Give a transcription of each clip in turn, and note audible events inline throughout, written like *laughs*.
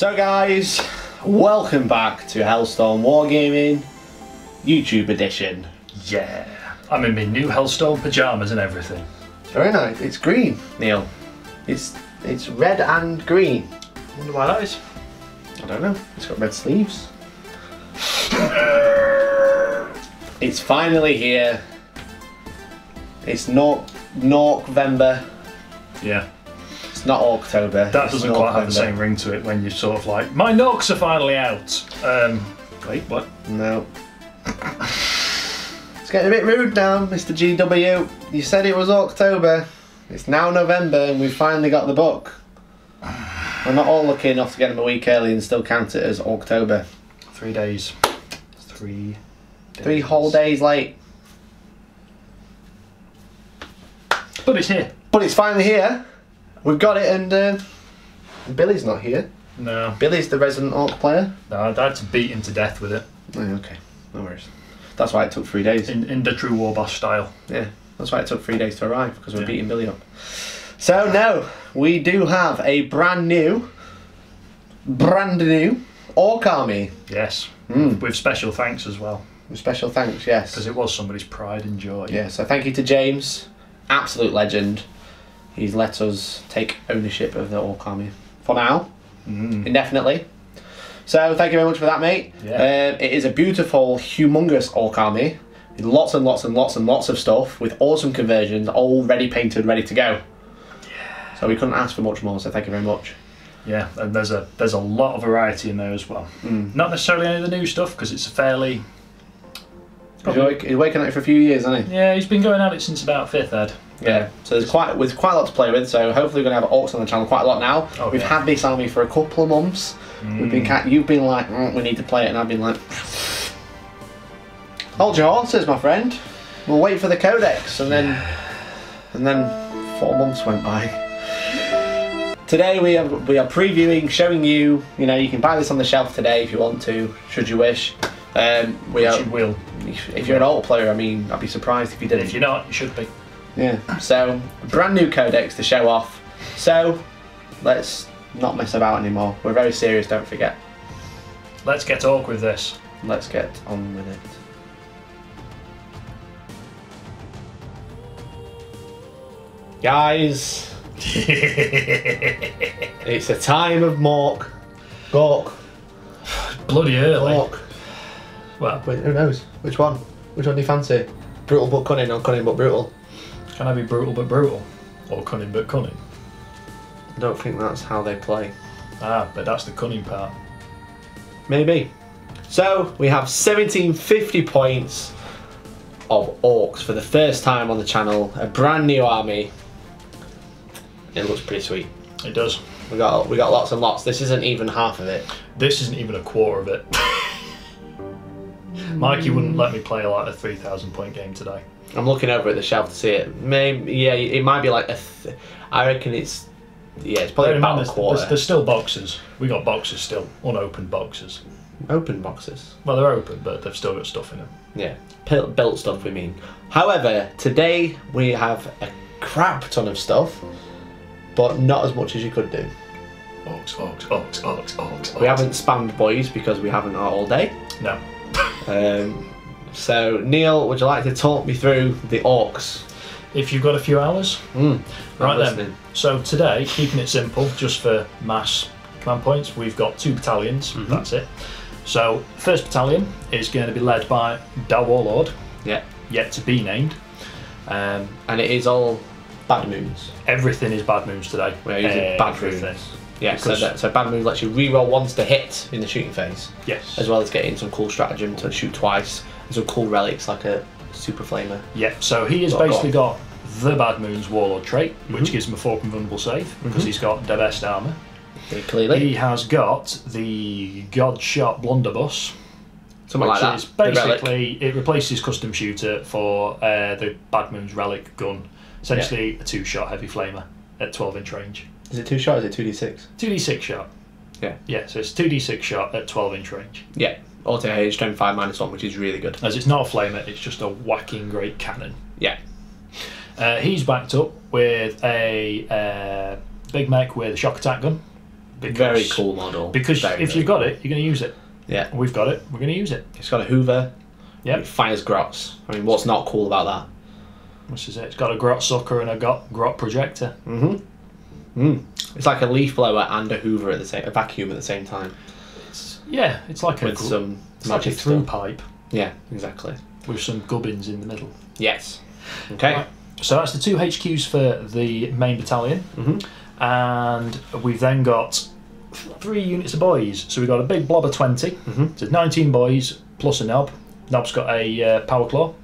So, guys, welcome back to Hellstorm Wargaming YouTube edition. Yeah. I'm in my new Hellstorm pajamas and everything. Very nice. It's green, Neil. It's it's red and green. Wonder why that is. I don't know. It's got red sleeves. *coughs* it's finally here. It's not November. Yeah. It's not October. That doesn't quite have the same ring to it when you're sort of like, my Nox are finally out. Um, wait, what? No. It's getting a bit rude now, Mr. GW. You said it was October. It's now November and we've finally got the book. We're not all lucky enough to get them a week early and still count it as October. Three days. Three. Days. Three whole days late. But it's here. But it's finally here. We've got it and uh, Billy's not here. No. Billy's the resident Orc player. No, I had to beat him to death with it. Oh, okay, no worries. That's why it took three days. In, in the true war Warboss style. Yeah, that's why it took three days to arrive because we're Yeah. beating Billy up. So no, we do have a brand new, brand new Orc Army. Yes. Mm. With special thanks as well. With special thanks, yes. Because it was somebody's pride and joy. Yeah, so thank you to James, absolute legend. He's let us take ownership of the Orc Army for now, Mm. indefinitely. So thank you very much for that, mate. Yeah. Um, it is a beautiful, humongous Orc Army. With lots and lots and lots and lots of stuff with awesome conversions, all ready painted, ready to go. So we couldn't ask for much more, so thank you very much. Yeah, and there's a there's a lot of variety in there as well. Mm. Not necessarily any of the new stuff because it's a fairly He's wak- he's working on it for a few years, hasn't he? yeah. He's been going at it since about fifth ed. Yeah. So there's quite with quite a lot to play with. So hopefully we're gonna have orcs on the channel quite a lot now. Oh, We've yeah. had this army for a couple of months. We've been you've been like "Mm, we need to play it, and I've been like hold your horses, my friend. We'll wait for the codex, and then and then four months went by. Today we are we are previewing, showing you. You know, you can buy this on the shelf today if you want to, should you wish. Um, we Which are. you will. If you're an old player, I mean, I'd be surprised if you didn't. If you're not, you should be. Yeah. So, brand new codex to show off. So, let's not mess about anymore. We're very serious, don't forget. Let's get talk with this. Let's get on with it. Guys, *laughs* it's a time of Mork. Gork. Bloody early. Mork. Well, Wait, who knows? Which one? Which one do you fancy? Brutal but cunning or cunning but brutal? Can I be brutal but brutal, or cunning but cunning? I don't think that's how they play. Ah, but that's the cunning part. Maybe. So we have 1750 points of orcs for the first time on the channel. A brand new army. It looks pretty sweet. It does. We got we got lots and lots. This isn't even half of it. This isn't even a quarter of it. *laughs* Mikey wouldn't let me play like a three thousand point game today. I'm looking over at the shelf to see it. Maybe yeah, it might be like a. Th- I reckon it's yeah, it's probably Bear in mind, about a there's, quarter. there's, there's still boxes. We got boxes still, unopened boxes. Open boxes. Well, they're open, but they've still got stuff in them. Yeah, Pil- built stuff. We mean. However, today we have a crap ton of stuff, but not as much as you could do. Orcs, orcs, orcs, orcs, orcs. We haven't spammed boys because we haven't all day. No. Um, so Neil, would you like to talk me through the orcs? If you've got a few hours, Mm, right I'm then. listening. So today, keeping it simple, just for mass command points, we've got two battalions. Mm-hmm. That's it. So first battalion is going to be led by Da Warlord, Yeah, yet to be named. Um, and it is all bad moons. everything is bad moons today. We're using bad moons. Yeah, so, that, so bad moons lets you reroll once to hit in the shooting phase, Yes. as well as getting some cool stratagem to shoot twice and some cool relics like a super flamer. Yeah, so he has Got- basically got the Bad Moons Warlord trait, Mm-hmm. which gives him a 4 invulnerable save, because he's got the best armour. Very clearly, He has got the Gobshot Thunderbuss, something which like is basically, it replaces Custom Shooter for uh, the Bad Moons Relic gun. Essentially, a two shot heavy flamer at 12 inch range. Is it two shot? Or is it two d six? 2d6 shot. Yeah. Yeah, so it's 2d6 shot at 12 inch range. Yeah. Auto H strength five minus one, which is really good. As it's not a flamer, it's just a whacking great cannon. Yeah. Uh, he's backed up with a uh, Big Mek with a shock attack gun. Because, Very cool model. Because Very, if very you've got it, you're going to use it. Yeah. We've got it. We're going to use it. It's got a Hoover. Yep. It fires grots. I mean, what's not cool about that? This is it. It's got a grot sucker and a grot, grot projector. Mm-hmm. Mm. It's like a leaf blower and a Hoover at the same, a vacuum at the same time yeah, it's like a with gr- some it's like a magic through stuff. pipe Yeah, exactly. with some gubbins in the middle. Yes. Okay. Right. So that's the two HQs for the main battalion, Mhm. and we've then got three units of boys. So we've got a big blob of 20 Mhm. So 19 boys plus a knob. Knob's got a uh, power claw.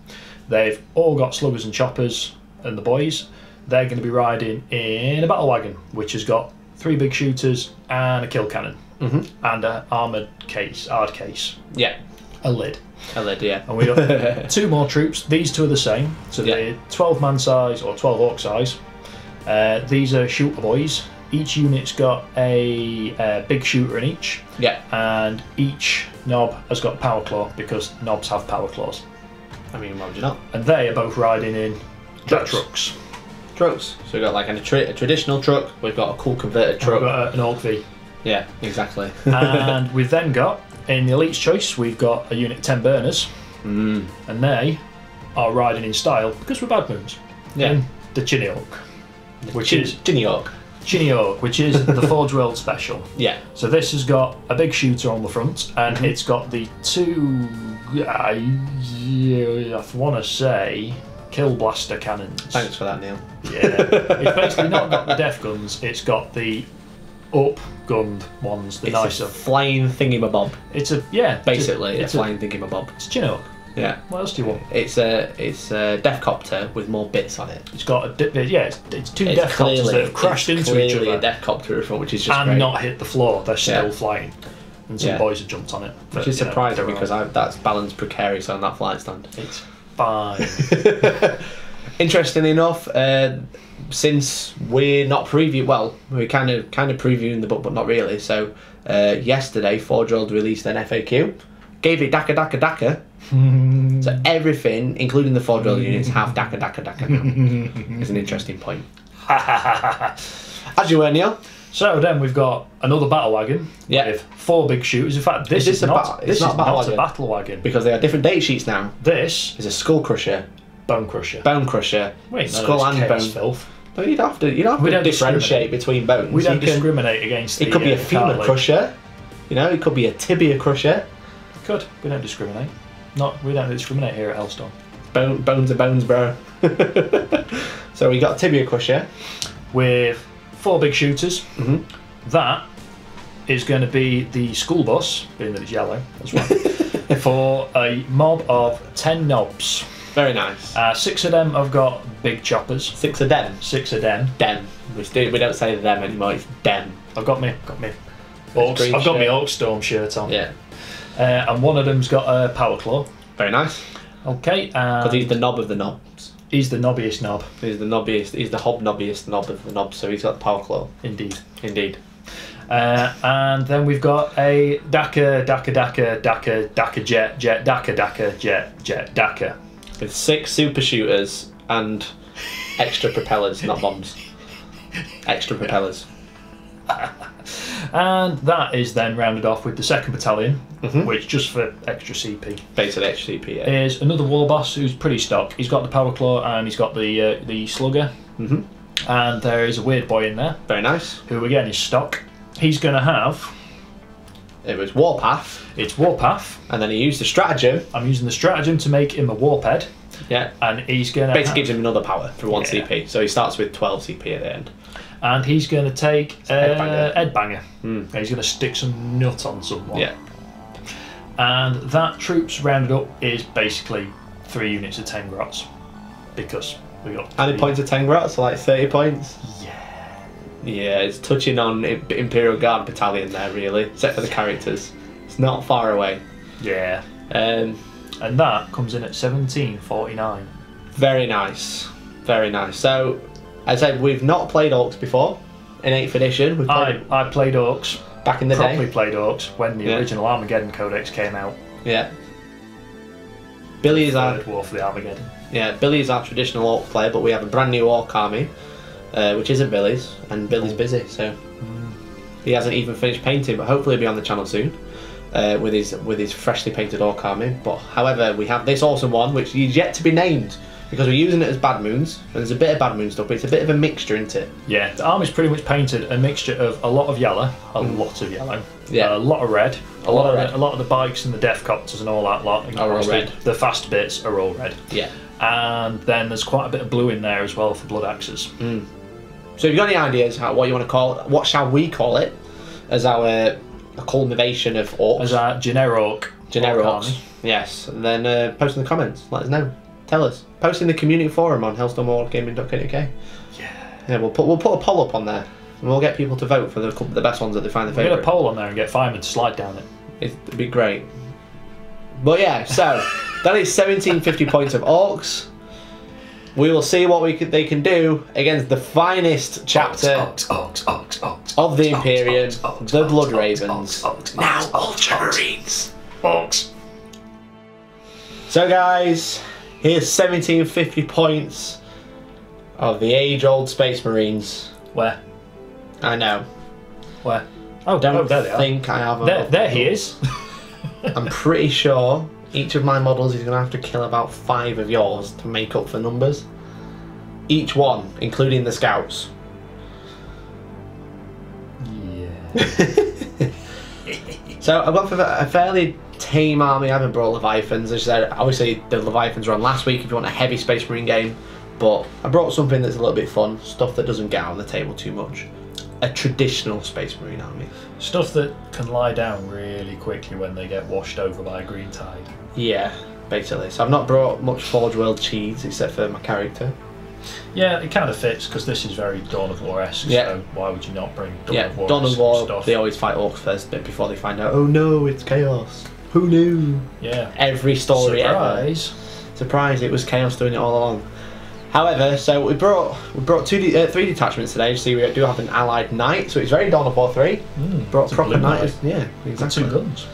They've all got sluggers and choppers, and the boys they're going to be riding in a battle wagon, which has got three big shooters and a kill cannon Mhm. and an armored case, hard case, Yeah. a lid. A lid, yeah. And we got *laughs* two more troops. These two are the same. So Yeah. they're 12 man size or 12 orc size. Uh, these are shooter boys. Each unit's got a, uh big shooter in each, Yeah. and each knob has got power claw because knobs have power claws. I mean, why would you not? And they are both riding in jet Trucks. trucks. Trucks. So we've got like a, tra- a traditional truck. We've got a cool converted We've truck. got a- an Orc V. Yeah, exactly. *laughs* *laughs* and we've then got, in the Elite's Choice, we've got a unit 10 burners, mm. and they are riding in style because we're bad moons. Yeah. In the Chinork. Which Chin- is. Chinork, which is the *laughs* Forge World special. Yeah. So this has got a big shooter on the front, and Mhm. it's got the two, I, I want to say, kill blaster cannons. Thanks for that, Neil. Yeah, it's basically not got the def guns; it's got the up gunned ones, the It's nicer. a flying thingy-mabob. It's a yeah, Basically, it's a flying thingy-mabob. it's a Chinook. Yeah. What else do you want? It's a it's a Defcopter with more bits on it. It's got a di- yeah, it's, it's two It's def copters that have crashed into each clearly other a Defcopter front, which is just and great. not hit the floor. They're still Yeah. flying, and some Yeah. boys have jumped on it. which is you know, surprising because I, that's balanced precarious on that flight stand. it's fine. *laughs* Interestingly enough, uh, since we're not preview, well, we're kind of kind of previewing the book, but not really. So uh, yesterday, Forge World released an FAQ, gave it Dakka Dakka Dakka. *laughs* So everything, including the Forge World units, have Dakka Dakka Dakka now. *laughs* is an interesting point. *laughs* As you were, Neil. So then we've got another battle wagon Yeah. with four big shooters. In fact, this Is this is, a not, ba- this it's not is a battle not wagon? a battle wagon. Because they are different datasheets now. This is a Skull Crusher, Bone Crusher. Bone Crusher, Wait, Skull it's and chaos Bone. filth. No, you'd have to. You'd have We to don't differentiate between bones. We don't You can- discriminate against. It the, could be uh, a femur cartilage. crusher. You know, it could be a tibia crusher. It Could we don't discriminate? Not we don't discriminate here at Hellstorm. Bone, bones are bones, bro. *laughs* so we got tibia crusher. With four big shooters. Mhm. That is going to be the school bus, being that it's yellow as well, *laughs* for a mob of ten knobs. Very nice. Uh, six of them have got big choppers. Six of them. Six of them Dem. We, still, we don't say them anymore. It's dem. I've got me, got me. Orcs, I've got my shirt. Orc Storm shirt on. Yeah. Uh, and one of them's got a power claw. Very nice. Okay, Because he's the knob of the knobs. he's the knobbiest knob, He's the knobbiest. He's the hobnobbiest knob of the knobs. So he's got the power claw. indeed. Indeed. Uh, and then we've got a Dakka, Dakka, Dakka, Dakka, Dakka jet, jet, Dakka, Dakka, jet, jet, Dakka. With six super shooters and extra propellers, not bombs. Extra propellers. And that is then rounded off with the second battalion, Mhm. which just for extra CP Basic HCP. Yeah. is another war boss who's pretty stock. He's got the power claw and he's got the uh, the slugger, Mhm. and there is a weird boy in there Very nice. who again is stock. He's going to have It was Warphead, its warphead. and then he used the stratagem. I'm using the stratagem to make him a Warphead, Yeah. and he's going to Basically gives him another power for one Yeah. CP. So he starts with 12 CP at the end. and he's going to take uh, Headbanger. Headbanger. Hmm. And He's going to stick some nut on someone. Yeah. And that troops rounded up is basically three units of ten grots because we got. How many three- points of 10 grots? So like 30 points? Yeah. Yeah, it's touching on Imperial Guard Battalion there, really, except for the characters. It's not far away. Yeah. Um, And that comes in at seventeen forty nine. very nice. Very nice. So, as I said, we've not played Orcs before in 8th edition. We've I, played I played orcs. back in the properly day. played orcs when the Yeah. original Armageddon Codex came out. Yeah. Billy is our war for the Armageddon. yeah Billy is our traditional Orc player, but we have a brand new Orc army, uh, which isn't Billy's, and Billy's busy. So He hasn't even finished painting, but hopefully he'll be on the channel soon. Uh, with his with his freshly painted orc army. But however, we have this awesome one which is yet to be named because we're using it as bad moons. And there's a bit of bad moon stuff, but it's a bit of a mixture, isn't it? Yeah, the army's pretty much painted a mixture of a lot of yellow, a lot of yellow, Mm. Yeah. a lot of red, a, lot lot, of of red. The, a lot of the bikes and the death copters and all that lot Are all red. The fast bits are all red, Yeah. and then there's quite a bit of blue in there as well for blood axes. Mm. So if you've got any ideas how, what you want to call it, what shall we call it as our culmination of orcs? As our generic generic orcs. Yes. And then uh, post in the comments. Let us know. Tell us. Post in the community forum on hellstormwargaming.co.uk. Yeah. Yeah, we'll put we'll put a poll up on there, and we'll get people to vote for the the best ones that they find their We'll get a poll on there and get firemen to slide down it. It'd be great. But yeah, so that is 1750 points of orcs. We will see what we could, they can do against the finest chapter Orcs, orcs, orcs, orcs, of the orcs, Imperium, orcs, orcs, the Blood Ravens. orcs, orcs, Now orcs, Ultramarines. orcs. So guys, here's 1750 points of the age-old Space Marines. Where? I know. Where? Oh, Don't oh, there they are. think I have. a- There, there he is. *laughs* I'm pretty sure each of my models is going to have to kill about five of yours to make up for numbers. Each one, including the scouts. yeah. *laughs* So I've gone for a fairly tame army. I haven't brought Leviathans. As I said, obviously the Leviathans are on last week if you want a heavy Space Marine game. But I brought something that's a little bit fun, stuff that doesn't get on the table too much. A traditional Space Marine army. Stuff that can lie down really quickly when they get washed over by a green tide. Yeah, basically. So I've not brought much Forge World cheese except for my character. Yeah, it kind of fits because this is very Dawn of War esque. Yeah. So why would you not bring Dawn yeah, of War Dawn of War, stuff? they always fight orcs first but before they find out, oh no, it's chaos. Who knew? yeah. Every story ever. Surprise. Surprise, it was chaos doing it all along. However, so we brought we brought two de- uh, three detachments today. You see, we do have an allied knight, so it's very Dawn of War three. Mm, Brought proper knight. Yeah, exactly. two guns.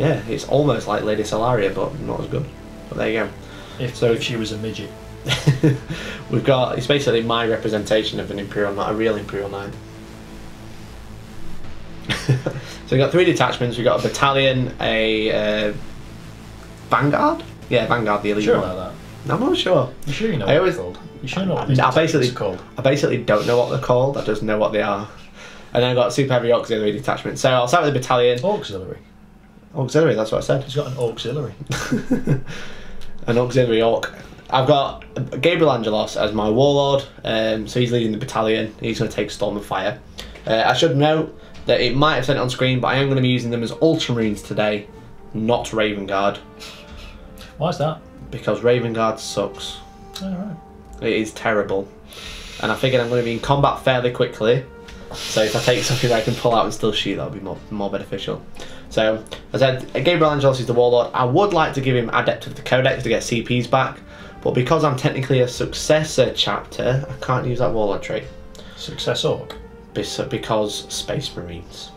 Yeah, it's almost like Lady Solaria, but not as good. But there you go. If, So- if she was a midget. *laughs* We've got it's basically my representation of an imperial knight, a real imperial knight. *laughs* so we've got three detachments. We've got a battalion, a uh, vanguard. Yeah, vanguard, the elite Sure one. about I'm not sure. that. You sure you know I what always- they're called? You sure know what I these basically- called? I basically don't know what they're called. I just know what they are. And then I've got super heavy auxiliary detachment. So I'll start with the battalion. Auxiliary. Auxiliary, that's what I said. He's got an auxiliary. *laughs* An auxiliary orc. I've got Gabriel Angelos as my warlord. Um, so he's leading the battalion. He's going to take Storm and Fire. Uh, I should note that it might have said it on screen, but I am going to be using them as Ultramarines today, not Raven Guard, Why is that? because Raven Guard sucks. Alright. It is terrible. And I figured I'm going to be in combat fairly quickly. So if I take something that I can pull out and still shoot, that'll be more, more beneficial. So, as I said, Gabriel Angelos is the Warlord. I would like to give him Adept of the Codex to get CPs back. But because I'm technically a successor chapter, I can't use that Warlord trait. Success orc. Because Space Marines.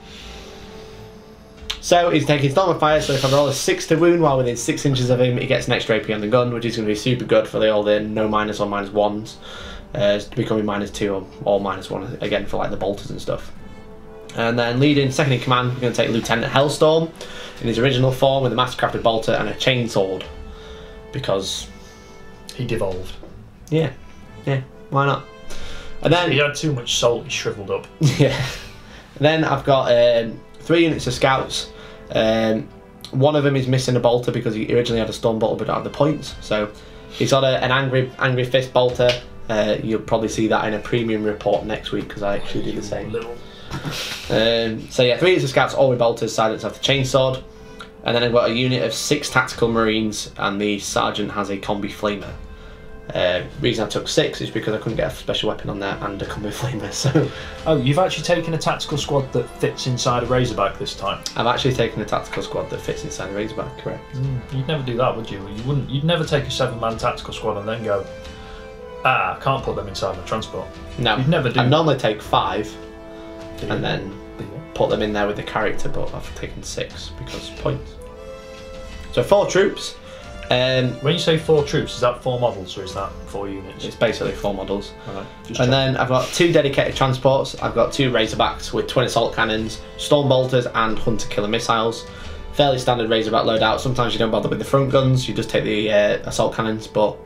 So he's taking Storm of Fire, so if I roll a 6 to wound while within 6 inches of him, he gets an extra AP on the gun, which is going to be super good for the, all the no minus or minus 1s. Uh, becoming minus 2 or, or minus 1 again for like the bolters and stuff. And then leading second in command, we're going to take Lieutenant Hellstorm in his original form with a mastercrafted bolter and a chainsword. Because, He devolved. yeah, yeah, why not? And then He had too much salt, he shriveled up. *laughs* Yeah. Then I've got um, three units of scouts. Um, one of them is missing a bolter because he originally had a storm bolter but don't have the points. So he's got a, an angry angry fist bolter. Uh, you'll probably see that in a premium report next week because I actually do the same. Little. *laughs* Um, so yeah, three units of scouts, all with bolters, silence have the chainsword. And then I've got a unit of six tactical marines, and the sergeant has a combi flamer. Uh, reason I took six is because I couldn't get a special weapon on there and a combi *laughs* flamer. So Oh, you've actually taken a tactical squad that fits inside a Razorback this time. I've actually taken a tactical squad that fits inside a Razorback, correct? You'd never do that, would you? You wouldn't. You'd never take a seven-man tactical squad and then go, ah, I can't put them inside my transport. No, You'd never do. I normally take five? And then put them in there with the character, but I've taken six because points. So four troops, Um, When you say four troops, is that four models or is that four units? it's basically four models. Right, And check. then I've got two dedicated transports. I've got two Razorbacks with twin assault cannons, storm bolters, and hunter killer missiles. Fairly standard Razorback loadout. Sometimes you don't bother with the front guns, you just take the uh, assault cannons. But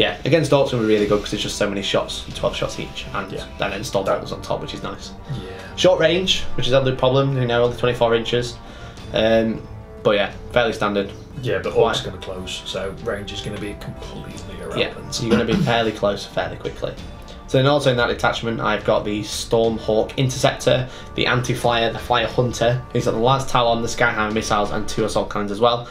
yeah, against will be really good because it's just so many shots, 12 shots each, and Yeah. then storm bolters on top, which is nice. yeah. Short range, which is another problem, you know, only 24 inches. Um, but yeah, fairly standard. Yeah, but orcs going to close, so range is going to be completely irrelevant. Yeah, so you're going to be *laughs* fairly close fairly quickly. So then also in that detachment, I've got the Stormhawk Interceptor, the Anti-Flyer, the Flyer Hunter. He's got the Las-Talon, the Skyhammer missiles, and two assault cannons as well.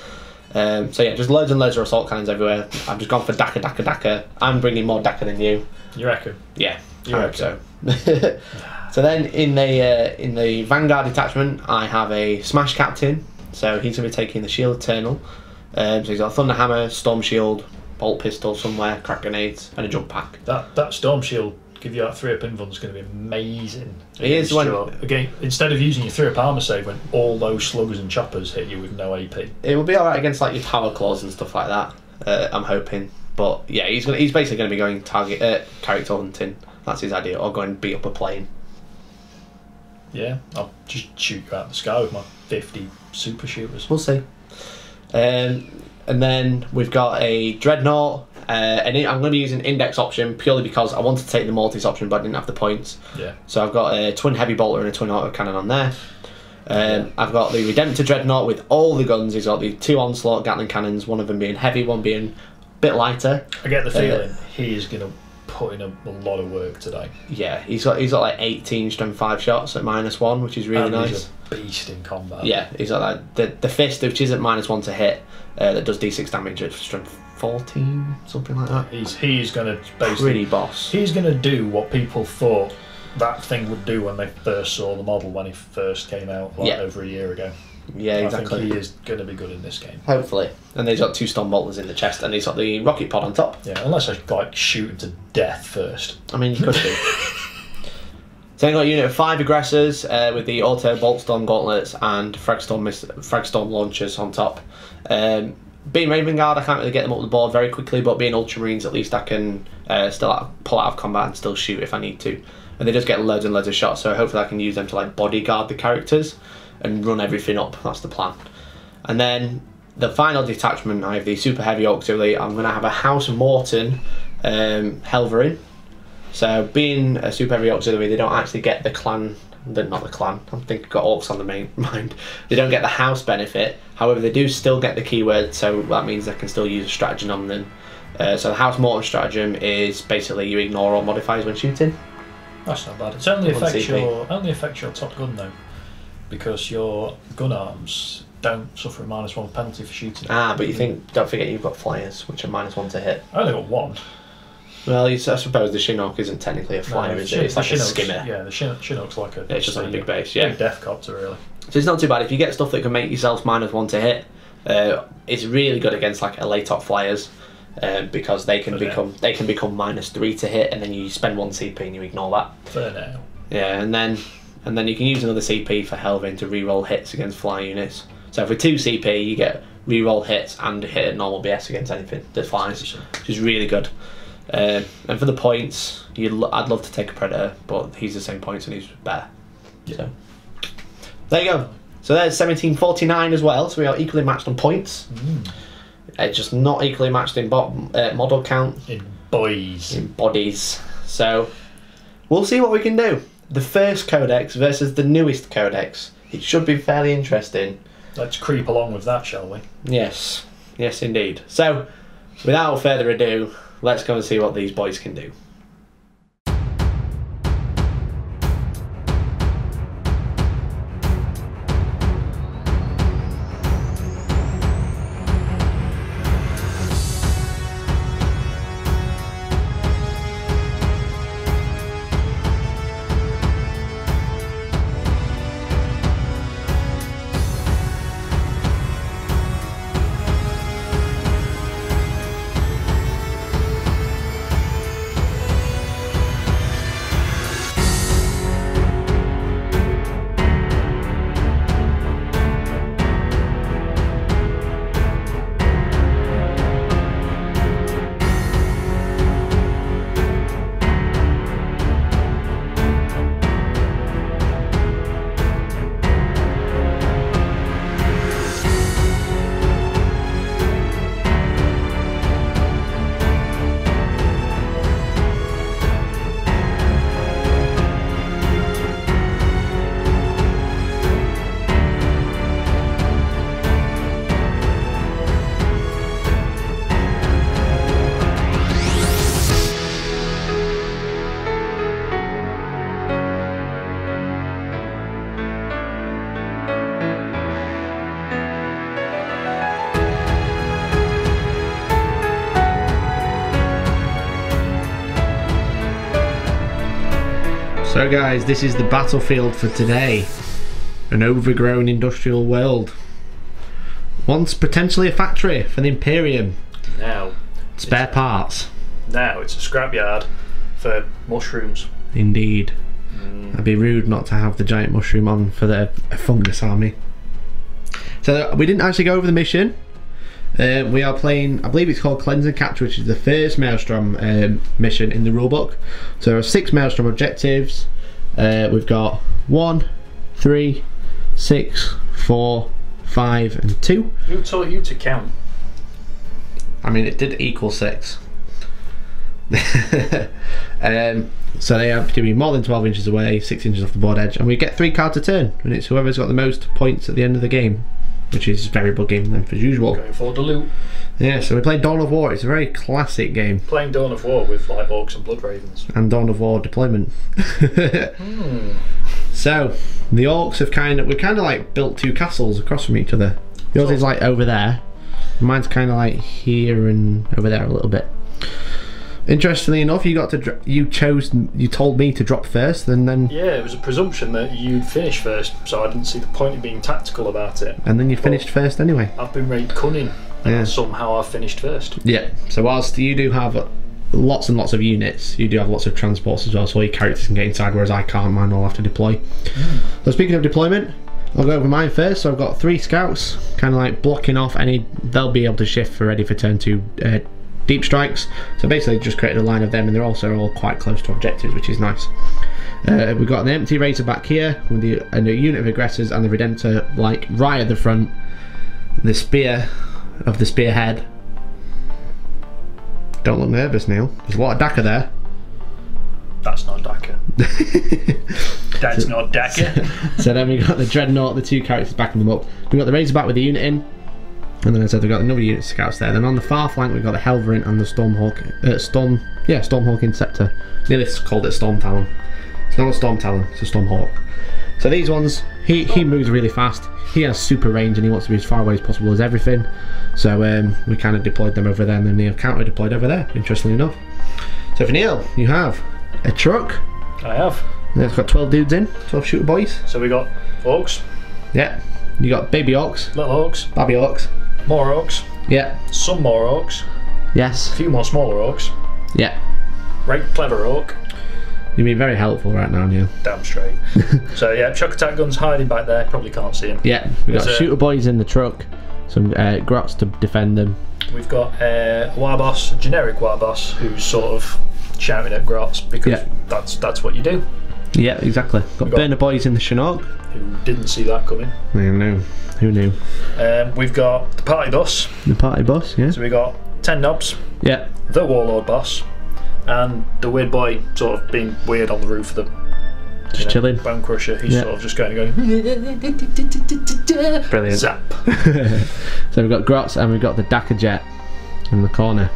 Um, so yeah, just loads and loads of assault cannons everywhere. I've just gone for Dakka, Dakka, Dakka. I'm bringing more Dakka than you. You reckon? Yeah, You I hope so. *laughs* so then in the uh, in the Vanguard detachment, I have a Smash Captain. So he's going to be taking the Shield Eternal. Um, so he's got a Thunder Hammer, Storm Shield, Bolt Pistol somewhere, crack grenades, and a jump pack. That that storm shield give you that three up invuln is going to be amazing. It is your- again instead of using your three up armor save when all those sluggers and choppers hit you with no AP. It will be alright against like your Power Claws and stuff like that. Uh, I'm hoping, but yeah, he's gonna he's basically going to be going target uh, character hunting. That's his idea, or going beat up a plane. Yeah, I'll just shoot you out of the sky with my fifty super shooters. We'll see. Um, and then we've got a dreadnought. Uh, and I'm going to use an index option purely because I wanted to take the Maltese option, but I didn't have the points. Yeah, So I've got a twin heavy bolter and a twin auto cannon on there. Um, I've got the Redemptor Dreadnought with all the guns. He's got the two onslaught Gatling cannons, one of them being heavy, one being a bit lighter. I get the Uh, feeling he is going to put in a, a lot of work today. Yeah, he's got he's got like 18 strength five shots at minus one, which is really And nice. He's a beast in combat. Yeah, he's got like the the fist, which is at minus one to hit, uh, that does d6 damage at strength 14, something like that. he's he's going to basically Pretty boss. he's going to do what people thought that thing would do when they first saw the model when he first came out like Yeah. over a year ago. Yeah, I exactly. think he is going to be good in this game. Hopefully, and he's got two storm bolters in the chest, and he's got the rocket pod on top. Yeah, unless I like shoot him to death first. I mean, *laughs* you could do. So then got a unit of five aggressors uh, with the auto bolt storm gauntlets and fragstorm mis- fragstorm launchers on top. Um, being Raven Guard, I can't really get them up the board very quickly, but being Ultramarines, at least I can uh, still out, pull out of combat and still shoot if I need to. And they just get loads and loads of shots, so hopefully I can use them to like bodyguard the characters and run everything up. That's the plan. And then the final detachment, I have the super heavy auxiliary. I'm going to have a House Mortan um, Helverin. So being a super heavy auxiliary, they don't actually get the clan. The, not the clan. I think I've got orcs on the main *laughs* mind. They don't get the house benefit. However, they do still get the keyword, so that means they can still use a stratagem on them. Uh, so the House Mortan stratagem is basically you ignore all modifiers when shooting. That's not bad. It only affects your only affects your top gun though, because your gun arms don't suffer a minus one penalty for shooting. Ah, but you think don't forget you've got flyers, which are minus one to hit. I only got one. Well, I suppose the Chinook isn't technically a flyer, No, is it? It's like a skimmer. Yeah, the Chin- Chinook's like a. Yeah, it's just like a big base, yeah. Big death copter, really. So it's not too bad if you get stuff that can make yourself minus one to hit. Uh, it's really good against like LA top flyers uh, because they can Okay. become they can become minus three to hit, and then you spend one CP and you ignore that. Fair now. Yeah, and then and then you can use another CP for Helverin to re-roll hits against fly units. So for two CP, you get re-roll hits and hit at normal BS against anything that flies, which is really good. Um, and for the points, you I'd love to take a Predator, but he's the same points and he's better. So there you go. So there's 1749 as well. So we are equally matched on points. Mm. Uh, just not equally matched in bo- uh, model count In boys. in bodies. So we'll see what we can do. The first codex versus the newest codex. It should be fairly interesting. Let's creep along with that, shall we? Yes, yes, indeed. So, without further ado, let's go and see what these boys can do. So guys, this is the battlefield for today. An overgrown industrial world. Once potentially a factory for the Imperium. Now, Spare parts. now it's a scrapyard for mushrooms. Indeed. I'd be rude not to have the giant mushroom on for the fungus army. So we didn't actually go over the mission. Uh, we are playing, I believe it's called Cleanse and Capture, which is the first Maelstrom um, mission in the rulebook. So there are six Maelstrom objectives. Uh, we've got one, three, six, four, five, and two. Who taught you to count? I mean, it did equal six. *laughs* um, so they have to be more than 12 inches away, 6 inches off the board edge, and we get three cards a turn. And it's whoever's got the most points at the end of the game, which is very bugging than as usual. Going for the loot. Yeah, so we played Dawn of War. It's a very classic game. Playing Dawn of War with like orcs and blood ravens. And Dawn of War deployment. Hmm. *laughs* So the orcs have kind of we kind of like built two castles across from each other. Yours is like over there. Mine's kind of like here and over there a little bit. Interestingly enough, you got to you chose you told me to drop first, and then Yeah, it was a presumption that you'd finish first, so I didn't see the point of being tactical about it. and then you finished first anyway. I've been very cunning, and Yeah. somehow I've finished first. Yeah. So whilst you do have lots and lots of units, you do have lots of transports as well, so all your characters can get inside, whereas I can't. Mine all have to deploy. So speaking of deployment, I'll go over mine first. So I've got three scouts, kind of like blocking off any. They'll be able to shift for ready for turn two. Uh, deep strikes. So basically, just created a line of them, and they're also all quite close to objectives, which is nice. Uh, we've got an empty Razorback here with the and a unit of aggressors and the redemptor like right at the front. The spear of the spearhead don't look nervous, Neil. There's a lot of Dakka there. That's not Dakka. *laughs* That's not Dakka. *laughs* so then we got the Dreadnought, the two characters backing them up. We've got the Razorback with the unit in. And then I said we've got another unit of scouts there. Then on the far flank we've got the Helverin and the Stormhawk, uh, Storm, yeah, Stormhawk Interceptor. Nearly called it Storm Talon. It's not a Storm Talon, it's a Stormhawk. So these ones, he, he moves really fast. He has super range and he wants to be as far away as possible as everything. So um, we kind of deployed them over there and then they have counter deployed over there, interestingly enough. So for Neil, you have a truck. I have. And It's got 12 dudes in, 12 shooter boys. So we got orcs, Yeah. You got baby orcs, little orcs, baby orcs. More orcs, Yeah. some more orcs, Yes. a few more smaller orcs, Yeah. right clever orc, You've been very helpful right now, Neil. damn straight. *laughs* so yeah, shock attack guns hiding back there, probably can't see him. Yeah. We got There's a- shooter boys in the truck, some uh, grots to defend them. We've got uh, a Warboss, a generic Warboss, who's sort of shouting at grots because Yeah. that's that's what you do. Yeah, exactly. Got got- burner boys in the Chinook. Who didn't see that coming? I know. Who knew? Um, we've got the party bus, The party boss, yeah. so we got ten knobs, Yeah. the warlord boss, and the weird boy sort of being weird on the roof of the Just you know, chilling. bone crusher. He's Yeah. sort of just going and going *laughs* Brilliant. *laughs* zap. *laughs* So we've got grots and we've got the Dakka jet in the corner.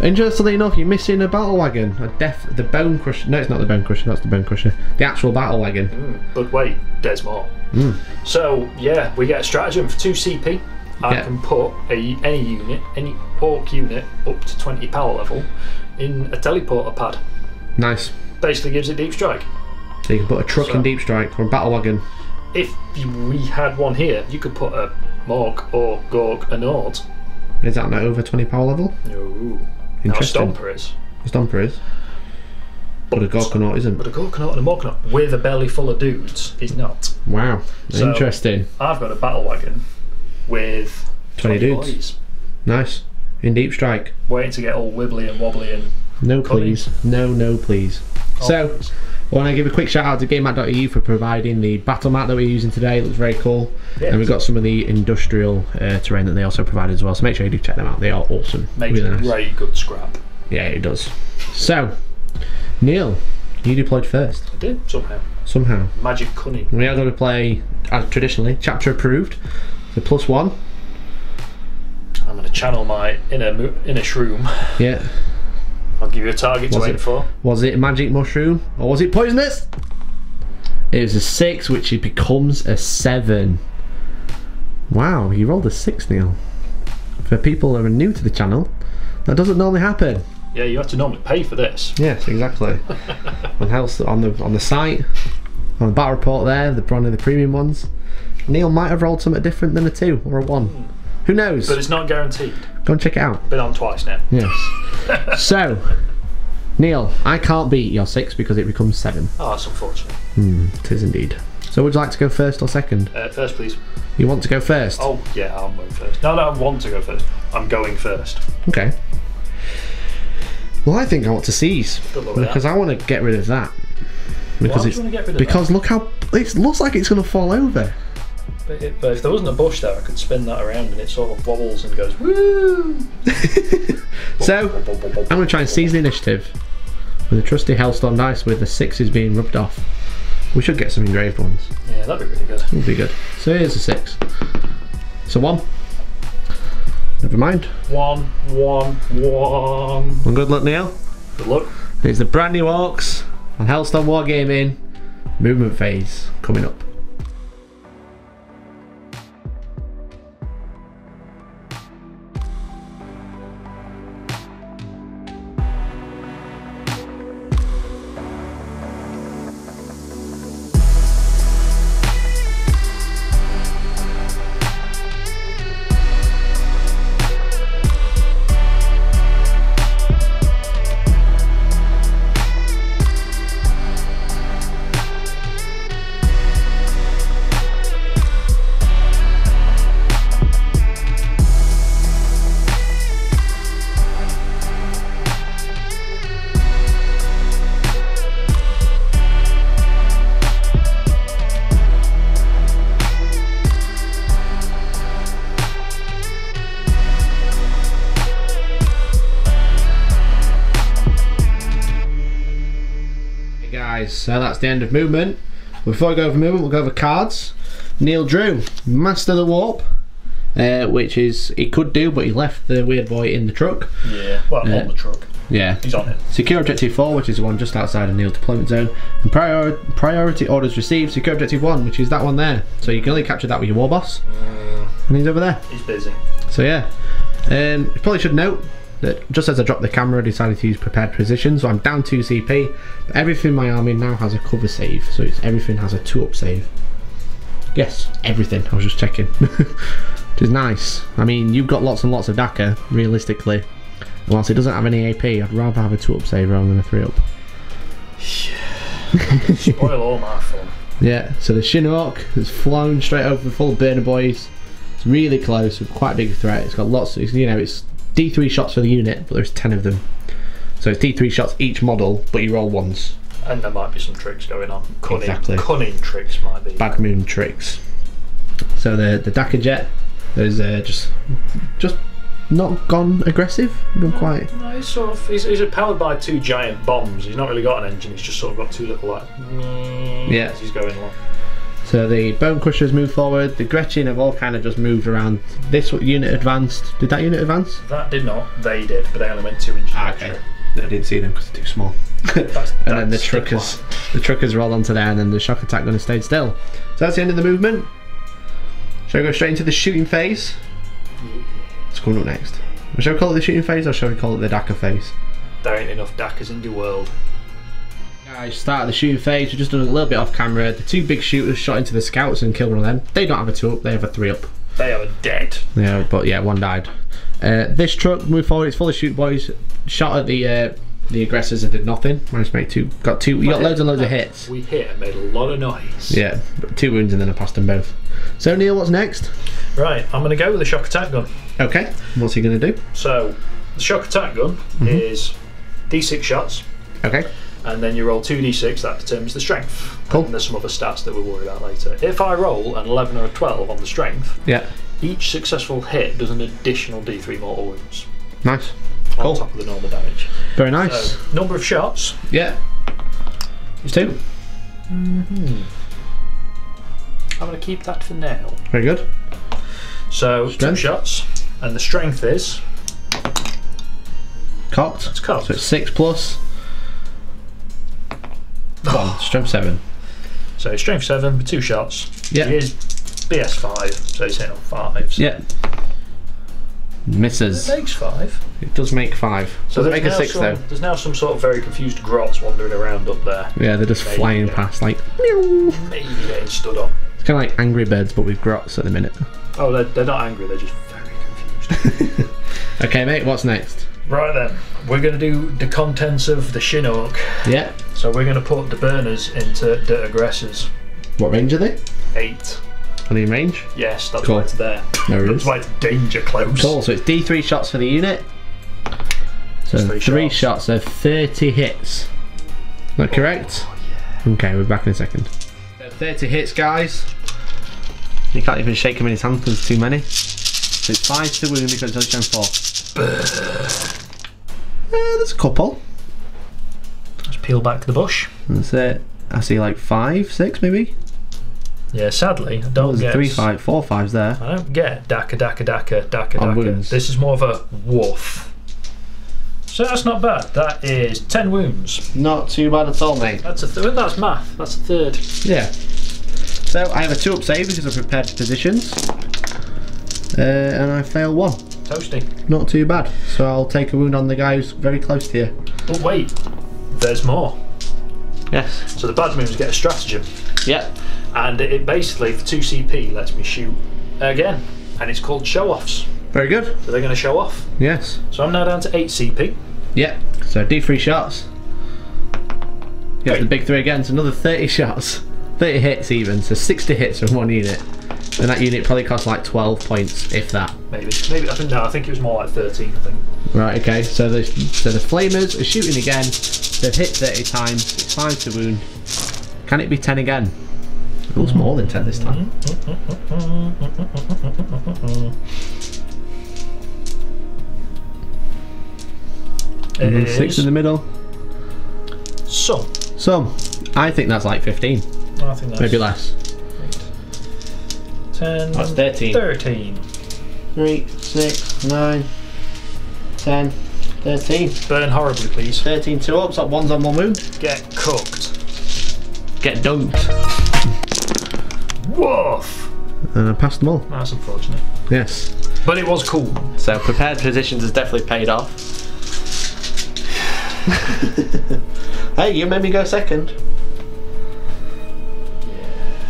Interestingly enough, you're missing a battle wagon. A def the bone crusher. No, it's not the bone crusher. That's the bone crusher. The actual battle wagon. Mm, but wait, there's more. Mm. So yeah, we get a stratagem for two CP. I Yeah. can put a, any unit, any orc unit up to 20 power level in a teleporter pad. Nice. Basically gives it deep strike. So you can put a truck So- in deep strike or a battle wagon. If you, we had one here, you could put a Morg or Gorg and Ord. Is that not over 20 power level? No. A Interesting. Stomper is. Stomper is. But a Gorkanaut isn't. But a Gorkanaut and a Morkanaut with a belly full of dudes is not. Wow. So- Interesting. I've got a battle wagon with 20 dudes. boys, Nice. In deep strike. waiting to get all wibbly and wobbly and No Cunning. please. No, no please. So, I want to give a quick shout out to GameMat.eu for providing the battle mat that we're using today. It looks very cool. Yeah. And we've got some of the industrial uh, terrain that they also provided as well. So make sure you do check them out. They are awesome. makes really a nice. very good scrap. Yeah, it does. So, Neil, you deployed first I did somehow. somehow. Magic cunning. We are going to play as traditionally chapter approved. The plus one. I'm going to channel my inner mo- inner shroom. Yeah. *laughs* I'll give you a target Was to aim for. Was it magic mushroom or was it poisonous? It was a six, which it becomes a seven. Wow, you rolled a six, Neil. For people who are new to the channel, that doesn't normally happen. Yeah, you have to normally pay for this. Yes, exactly. *laughs* and else on the on the site, on the battle report there, the one of the premium ones, Neil might have rolled something different than a two or a one. Who knows? But it's not guaranteed. Go and check it out. Been on twice now. Yes. *laughs* so, Neil, I can't beat your six because it becomes seven. Oh, that's unfortunate. It is indeed. So, would you like to go first or second? Uh, first, please. You want to go first? Oh, yeah, I'm going first. No, no, I want to go first. I'm going first. Okay. Well, I think I want to seize Good luck with because that. I want to get rid of that. Because Why it's you want to get rid of because look how it looks like it's going to fall over. But, it, but if there wasn't a bush there, I could spin that around and it sort of wobbles and goes woo. *laughs* So I'm going to try and seize the initiative with a trusty Hellstorm dice with the sixes being rubbed off. We should get some engraved ones. Yeah, that'd be really good. It'll be good. So here's a six. So one. Never mind. One, one, one. Well, good luck, Neil. Good luck. Here's the brand new Orcs on Hellstorm Wargaming movement phase coming up. So that's the end of movement. Before I go over movement, we'll go over cards. Neil Drew, Master the Warp, uh, which is he could do, but he left the weird boy in the truck. Yeah. Well, Yeah. on the truck. Yeah. He's on it. Secure Objective 4, which is the one just outside of Neil's deployment zone. And prior- Priority Orders Received, Secure Objective 1, which is that one there. So you can only capture that with your war boss. And he's over there. He's busy. So yeah. Um, you probably should note that just as I dropped the camera, I decided to use prepared position, so I'm down 2 CP. But everything in my army now has a cover save, so it's everything has a 2 up save. Yes, everything. I was just checking. *laughs* Which is nice. I mean, you've got lots and lots of Dakka, realistically. And whilst it doesn't have any AP, I'd rather have a 2 up save rather than a 3 up. *laughs* Spoil all my fun. Yeah, so the Chinork has flown straight over full of burner boys. It's really close, with quite a big threat. It's got lots, of, you know, it's D3 shots for the unit, but there's 10 of them. So it's D3 shots each model, but you roll once. And there might be some tricks going on. Cunning, Exactly. cunning tricks might be. Bad moon tricks. So the the Dakkajet is uh, just just not gone aggressive. Gone quite. No, he's sort of he's, he's powered by two giant bombs. He's not really got an engine. He's just sort of got two little like Yeah. as he's going along. So the Bone Crushers moved forward. The Gretchin have all kind of just moved around. This unit advanced. Did that unit advance? That did not. They did, but they only went two inches. Ah, okay. I didn't see them because they're too small. *laughs* That's- *laughs* and then the truckers, the truckers rolled onto there, and then the shock attack gun has stayed still. So that's the end of the movement. Shall we go straight into the shooting phase? It's coming up next. Shall we call it the shooting phase, or shall we call it the Dakka phase? There ain't enough Dakkas in the world. Guys, start the shooting phase. We've just done a little bit off camera. The two big shooters shot into the scouts and killed one of them. They don't have a two up; they have a three up. They are dead. Yeah, but yeah, one died. Uh, this truck moved forward. It's full of shoot boys. Shot at the uh, the aggressors and did nothing. Managed to make two. Got two. You got loads and loads of hits. We hit and made a lot of noise. Yeah, two wounds and then I passed them both. So Neil, what's next? Right, I'm going to go with the shock attack gun. Okay, what's he gonna do? So, the shock attack gun Mm-hmm. is d6 shots, Okay, and then you roll 2d6, that determines the strength. Cool. And there's some other stats that we'll worry about later. If I roll an 11 or a 12 on the strength, yeah, each successful hit does an additional d3 mortal wounds nice, on Cool. top of the normal damage. very nice. So, number of shots, Yeah, it's two. Hmm. I'm going to keep that for now. Very good. So, two shots, and the strength is. Cocked. It's cocked. So it's six plus. One. Strength seven. So, strength 7 with two shots. Yeah. He is BS5, so he's hitting on 5s. Yeah. Misses. It makes five. It does make five. So does make a six some, though? There's now some sort of very confused grots wandering around up there. Yeah, they're just Maybe, flying past like. meow. Maybe getting stood on. It's kind of like Angry Birds, but with grots at the minute. Oh, they're, they're not angry. They're just very confused. *laughs* Okay, mate. What's next? Right then, we're going to do the contents of the Chinork. Yeah. So we're going to put the burners into the aggressors. What range are they? Eight. Are they in range? Yes, that's Cool. why it's there. There it That's is. why it's danger close. Cool. So it's D3 shots for the unit. So Three three, shots. shots. so 30 hits. Is that correct? Oh, okay, we're back in a second. 30 hits, guys. You can't even shake him in his hand because there's too many. So it's 5 to wound because it's only 4. Uh, there's a couple. Let's peel back the bush. That's it. I see like 5, 6 maybe. Yeah, sadly, I don't There's get three, five, four fives there. I don't get dakka dakka dakka dakka On dakka. wounds. This is more of a woof. So that's not bad. That is ten wounds. Not too bad at all, mate. That's a third. That's math. That's a third. Yeah. So I have a 2 up save because I've prepared positions. Uh, and I fail 1. Toasty. Not too bad. So I'll take a wound on the guy who's very close to you. But wait, there's more. Yes. So the bad moons get a stratagem, Yep. and it basically for two CP lets me shoot again, and it's called show offs. Very good. So they're going to show off. Yes. So I'm now down to eight CP. Yep. So D3 shots. Get Wait. the big three again. So another 30 *laughs* shots. 30 hits even. So 60 hits from one unit. And that unit probably cost like 12 points, if that. Maybe. Maybe. I think no. I think it was more like thirteen. I think. Right, okay. So the, so the flamers are shooting again. They've hit 30 times. It's 5 to wound. Can it be 10 again? It was more than 10 this time. And then It 6 in the middle. some. So, I think that's like 15. I think that's Maybe less. 10. That's 13. 13. 3, 6, 9, 10, 13. Burn horribly, please. 13 two ups, that one's on one wound. Get cooked. Get dunked. Woof! And I passed them all. That's unfortunate. Yes. But it was cool. So prepared positions has definitely paid off. *laughs* hey, you made me go second.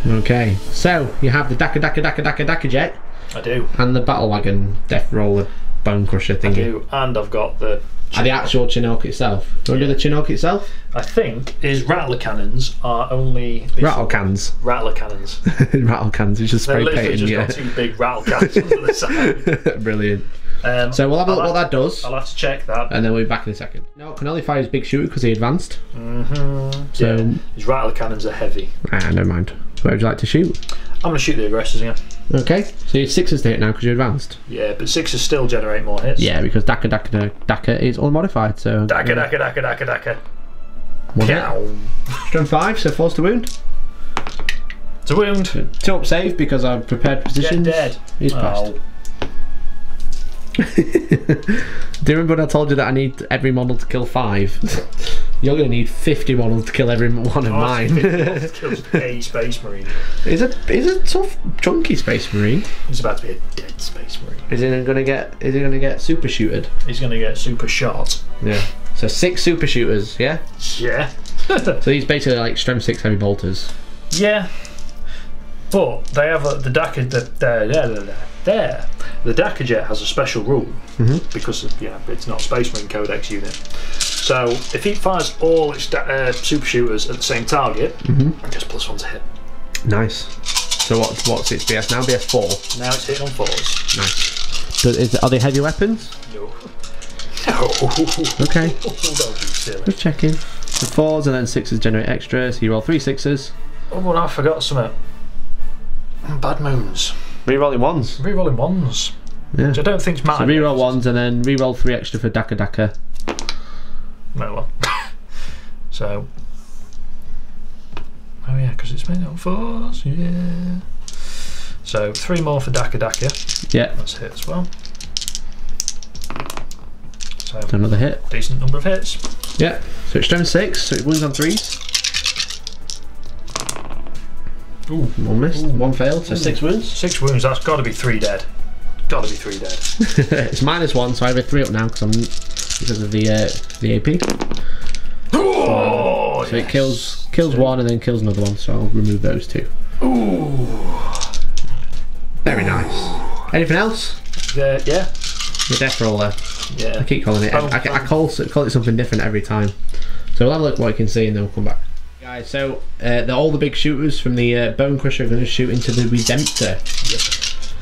Okay, so you have the Dakka Dakka Dakka Dakka Dakkajet I do. and the Battle Wagon Death Roller Bone Crusher thingy. I do. And I've got the. And the actual Chinork itself. Do you to do the Chinork itself? I think is rattler cannons are only. Rattle cans. Rattler cannons. *laughs* Rattle cans, it's just spray painting, just yeah. got two big rattle cans under the side. *laughs* Brilliant. Um, So we'll have a look what that does, I'll have to check that. and then we'll be back in a second. No, can only fire his big shooter because he advanced. Mm-hmm. So- yeah, these rattler cannons are heavy. Ah, never mind. Where would you like to shoot? I'm going to shoot the aggressors again. Okay, so you're sixes to hit now because you're advanced. Yeah, but sixes still generate more hits. Yeah, because Dakka Dakka Dakka is unmodified, so. Dakka, dakka, dakka, dakka, dakka. One hit. Strength 5, so force to wound. It's a wound. Two up save because I've prepared Get positions. dead. He's passed. Oh, Do you remember when I told you that I need every model to kill 5? *laughs* You're going to need 50 models to kill every one of Oh, mine. *laughs* kills a space marine. He's a, he's a tough, chunky space marine. He's about to be a dead space marine. Is he going to get? Is he going to get super shooted? He's going to get super shot. Yeah. So six super shooters. Yeah. Yeah. *laughs* So he's basically like strength six heavy bolters. yeah. But they have a, the Dakka the, there there there there. The Dakkajet has a special rule Mhm. because of, yeah it's not a Space Marine Codex unit. So if he fires all its da- uh, super shooters at the same target, Mhm. it gets plus one to hit. Nice. So what? What's its BS now? BS four. Now it's hitting on fours. Nice. So is, are they heavy weapons? No. *laughs* No. Okay. *laughs* Don't. Just checking. The fours and then sixes generate extra. So you roll three sixes. Oh, well, I forgot something. Bad moons. Rerolling ones. Rerolling ones. Yeah. Which I don't think think's So matter. reroll ones and then reroll three extra for Dakka Dakka. No one. *laughs* so. Oh yeah, because it's made on fours. Yeah. So three more for Dakka Dakka. Yeah. That's a hit as well. So Another hit. decent number of hits. Yeah. So it's strength six. So it wins on threes. Ooh. One missed. One failed. So six wounds. Six wounds. That's got to be three dead. Gotta be three dead. *laughs* it's minus one, so I have a three up now because I'm because of the uh, the AP. Oh, So it kills kills one and then kills another one. So I'll remove those two. Ooh. Very nice. Anything else? Yeah, yeah, The death roller. yeah. I keep calling it. I, I call call it something different every time. So we'll have a look what you can see and then we'll come back. Guys, so uh, the, all the big shooters from the uh, Bone Crusher are going to shoot into the Redemptor.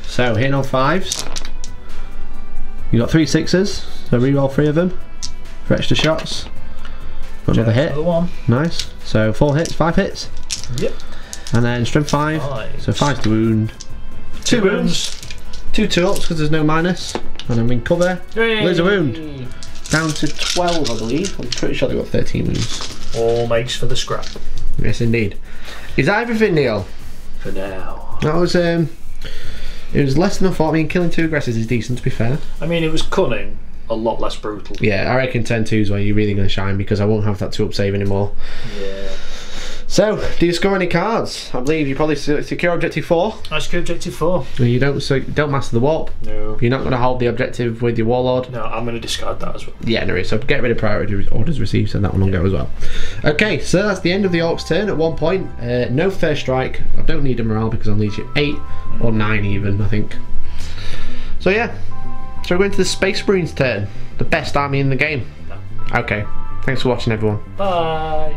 So hitting on fives. You got three sixes, so reroll three of them for extra shots. Got another hit. Another one. Nice. So four hits, five hits, Yep. and then strength five. Five. So five's to wound. Two wounds. Two two ups because there's no minus. and then recover. Lose a wound. Down to twelve, I believe. I'm pretty sure they got thirteen wounds. All makes for the scrap. Yes, indeed. Is that everything, Neil? For now. That was um, it was less than I thought. I mean, killing two aggressors is decent, to be fair. I mean, it was cunning, a lot less brutal. Yeah, I reckon 10 2 is where you're really going to shine because I won't have that two up save anymore. Yeah. So, do you score any cards? I believe you probably secure objective four. I secure objective four. You don't so don't master the warp. No. You're not going to hold the objective with your warlord. No, I'm going to discard that as well. Yeah, no, so get rid of priority orders received, so that one will go as well. Okay, so that's the end of the Orks turn at one point. Uh, no first strike. I don't need a morale because I'll need you eight or nine even, I think. So yeah, so we're going to the Space Marines turn, the best army in the game. Okay, thanks for watching, everyone. Bye.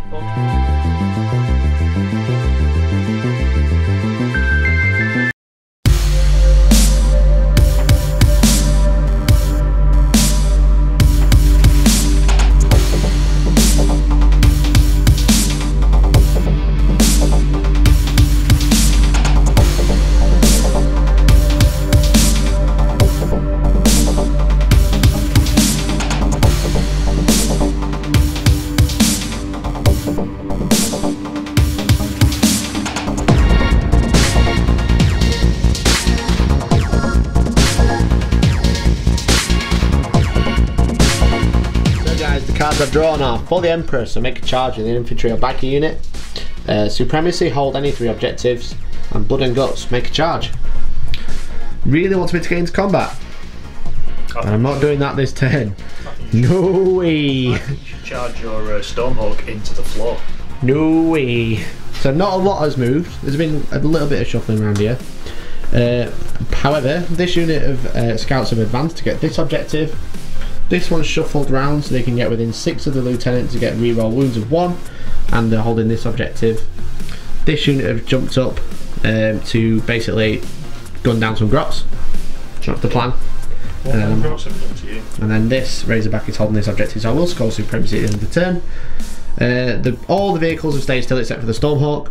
For the Emperor, so make a charge with an infantry or biker unit. Uh, Supremacy, hold any three objectives. And Blood and Guts, make a charge. Really want to get into combat. And I'm not doing that this turn. No way. You should charge your uh, Stormhawk into the floor. No way. So not a lot has moved. There's been a little bit of shuffling around here. Uh, however, this unit of uh, scouts have advanced to get this objective. This one's shuffled round so they can get within six of the lieutenant to get reroll wounds of one, and they're holding this objective. This unit have jumped up um, to basically gun down some grots. That's the plan. Um, cross have done to you? And then this Razorback is holding this objective, so I will score supremacy at the end of the turn. Uh, the, all the vehicles have stayed still except for the Stormhawk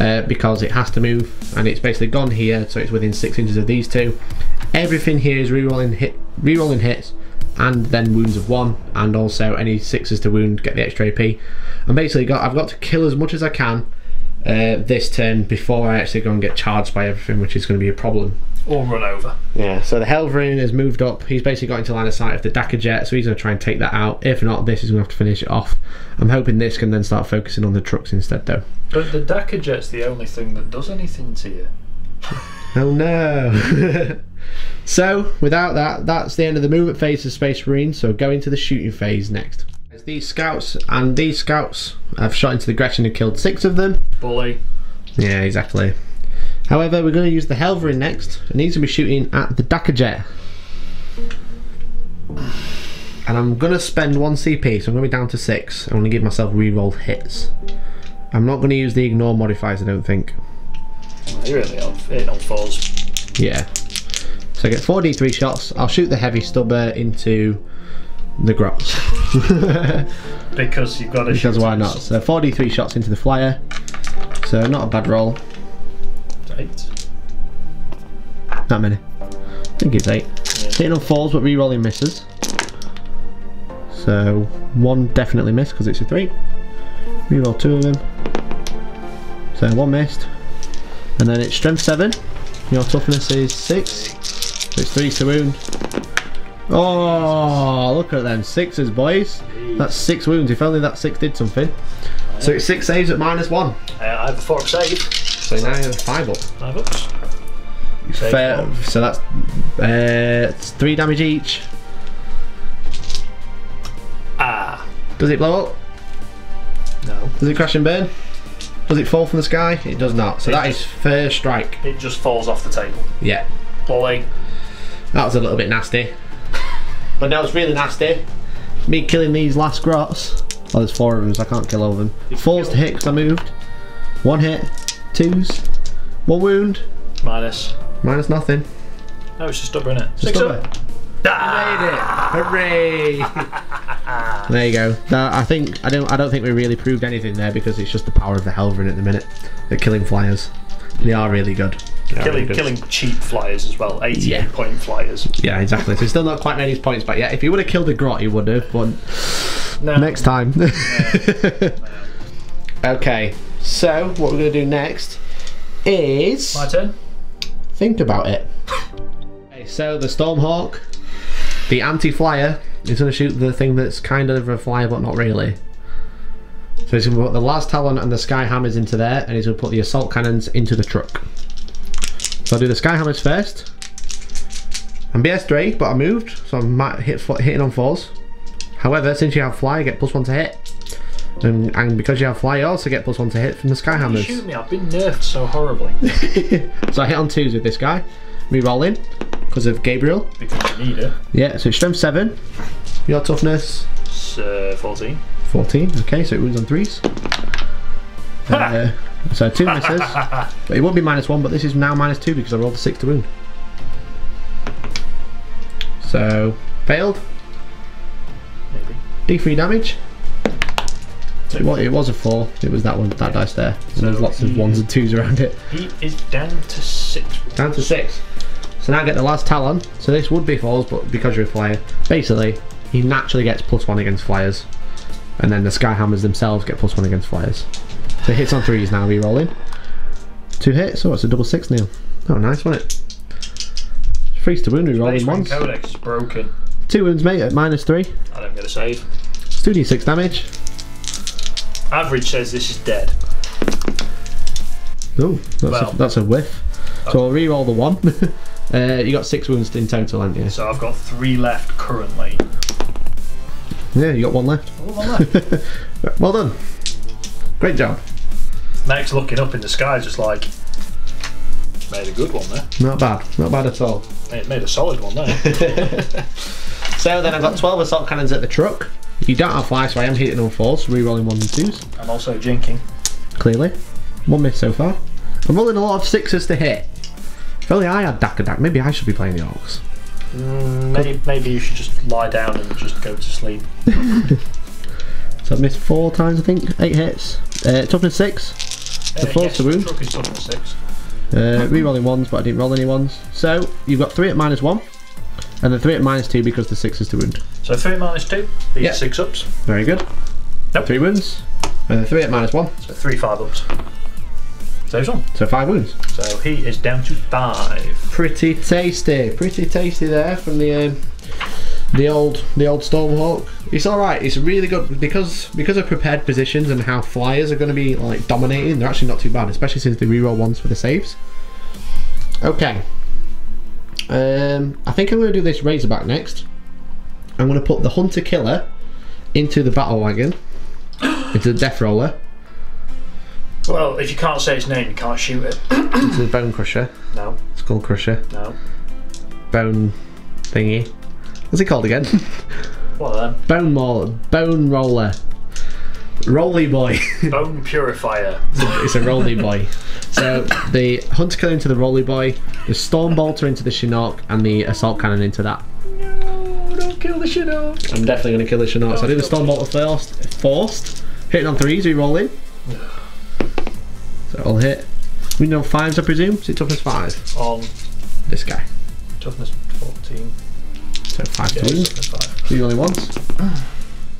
uh, because it has to move, and it's basically gone here, so it's within six inches of these two. Everything here is rerolling hit, rerolling hits, and then wounds of one, and also any sixes to wound get the extra AP. And basically, got I've got to kill as much as I can uh, this turn before I actually go and get charged by everything, which is going to be a problem. Or run over. Yeah, so the Helverin has moved up. He's basically got into line of sight of the Dakkajet, so he's going to try and take that out. If not, this is going to have to finish it off. I'm hoping this can then start focusing on the trucks instead, though. But the Dakkajet's the only thing that does anything to you. Oh no! *laughs* so, without that, that's the end of the movement phase of Space Marine, so go into the shooting phase next. As These scouts and these scouts have shot into the Gretchin and killed six of them. Bully. Yeah, exactly. However, we're going to use the Helverin next, and he's going to be shooting at the Dakkajet. And I'm going to spend one CP, so I'm going to be down to six. I'm going to give myself rerolled hits. I'm not going to use the ignore modifiers, I don't think. You really on fours. Yeah. So I get 4d3 shots. I'll shoot the heavy stubber into the grots. *laughs* Because you've got to because why not? So 4d3 shots into the flyer. So not a bad roll. Eight. Not many. I think it's eight. Hitting on falls but re-rolling misses. So one definitely missed because it's a three. Reroll two of them. So one missed. And then it's strength seven. Your toughness is six. It's three to wound. Oh, look at them sixes, boys. That's six wounds. If only that six did something. So it's six saves at minus one. Uh, I have a four up save. So now you have five up. Five ups. Fair, so that's uh, it's three damage each. Ah, Does it blow up? no. Does it crash and burn? Does it fall from the sky? It does not. So It that is just- first strike. It just falls off the table. Yeah, Lolly. that was a little bit nasty. But no, it's really nasty. Me killing these last grots. Oh, there's four of them, so I can't kill all of them. Fours to hit because I moved. One hit, twos, one wound, Minus. minus nothing. No, it's a stubborn, isn't it? Just Six stop up. It. Ah! Made it! Hooray! there you go. Now, I think I don't. I don't think we really proved anything there because it's just the power of the Helverin at the minute. They're killing flyers. They are really good. They are really Killing, good. killing cheap flyers as well. 88 Yeah. point flyers. Yeah, exactly. So he's still not quite made his points back yet. If he would have killed a grot, he would have. But No. next time. *laughs* *laughs* okay. So what we're gonna do next is My turn. think about it. *laughs* Okay, so the Stormhawk, the anti-flyer, is going to shoot the thing that's kind of a flyer but not really. So he's going to put the Las-Talon and the sky hammers into there, and he's going to put the assault cannons into the truck. So I'll do the sky hammers first. I'm BS3, but I moved, so I might hit hitting on fours. However, since you have fly, you get plus one to hit. And, and because you have fly, you also get plus one to hit from the sky hammers. shoot me. I've been nerfed so horribly. *laughs* So I hit on twos with this guy. Re-roll in because of Gabriel. because you need it. Yeah, so strength 7. Your toughness uh, 14. 14. Okay, so it wounds on threes. Uh, so two misses. *laughs* but it won't be minus 1, but this is now minus 2 because I rolled a 6 to wound. So, failed. Maybe. D3 damage. It was, it was a 4. It was that one, that dice there. And there's lots of 1s and 2s around it. He is down to 6. Down to 6. So now I get the Las-Talon. So this would be falls, but because you're a flyer, basically, he naturally gets plus 1 against flyers. And then the Skyhammers themselves get plus 1 against flyers. So hits on 3s now, re-rolling. Two hits, oh, it's a double six 6 now. Oh, nice, wasn't it? Freeze to wound, re-rolling once. Codex is broken. Two wounds, mate, at minus 3. I don't get a save. It's 2d6 damage. Average says this is dead. Oh, that's, Well. a, that's a whiff. So oh. I'll re-roll the 1. *laughs* uh, you got 6 wounds in total, haven't you? So I've got three left currently. Yeah, you got one left. Oh, one left. *laughs* Well done. Great job. Next, looking up in the sky, just like made a good one there. Not bad. Not bad at all. Made, made a solid one there. *laughs* So then I've got 12 assault cannons at the truck. You don't have fly, so I am hitting on fours, re-rolling ones and twos, I'm also jinking. clearly. One miss so far. I'm rolling a lot of sixes to hit. If only I had Dakadak, maybe I should be playing the Orks. Mm, maybe, maybe you should just lie down and just go to sleep. *laughs* So I've missed four times, I think. Eight hits. Uh, toughness six. The Uh, four's yes, the wound. Truck is tough six. Uh, re-rolling ones, but I didn't roll any ones. So you've got three at minus one, and then three at minus two because the six is to wound. So three minus two. These Yeah. six ups. Very good. Nope. Three wounds. And then three at minus one, So three five ups. Saves one. so five wounds. So he is down to five. Pretty tasty, pretty tasty there from the um, the old the old Stormhawk. It's all right. It's really good because because of prepared positions and how flyers are going to be like dominating. They're actually not too bad, especially since they reroll ones for the saves. Okay. Um, I think I'm going to do this Razorback next. I'm going to put the Hunter Killer into the Battle Wagon, into the Death Roller, Well, if you can't say its name, you can't shoot it. into the Bone Crusher, No, Skull Crusher, no. Bone thingy. What's it called again? *laughs* What of them? Bone Mauler, Bone Roller, Rolly Boy. *laughs* Bone Purifier. it's a Rolly Boy. So the Hunter Killer into the Rolly Boy, the Storm Bolter into the Chinork, and the Assault Cannon into that. No, don't kill the out. I'm definitely going to kill the Chinork. So I do the Storm Bolter first, forced, hitting on threes, re-roll in. So I'll hit. We know fives, I presume. So toughness five. On This guy. toughness 14. So five Yeah, to wound. toughness five. The only ones.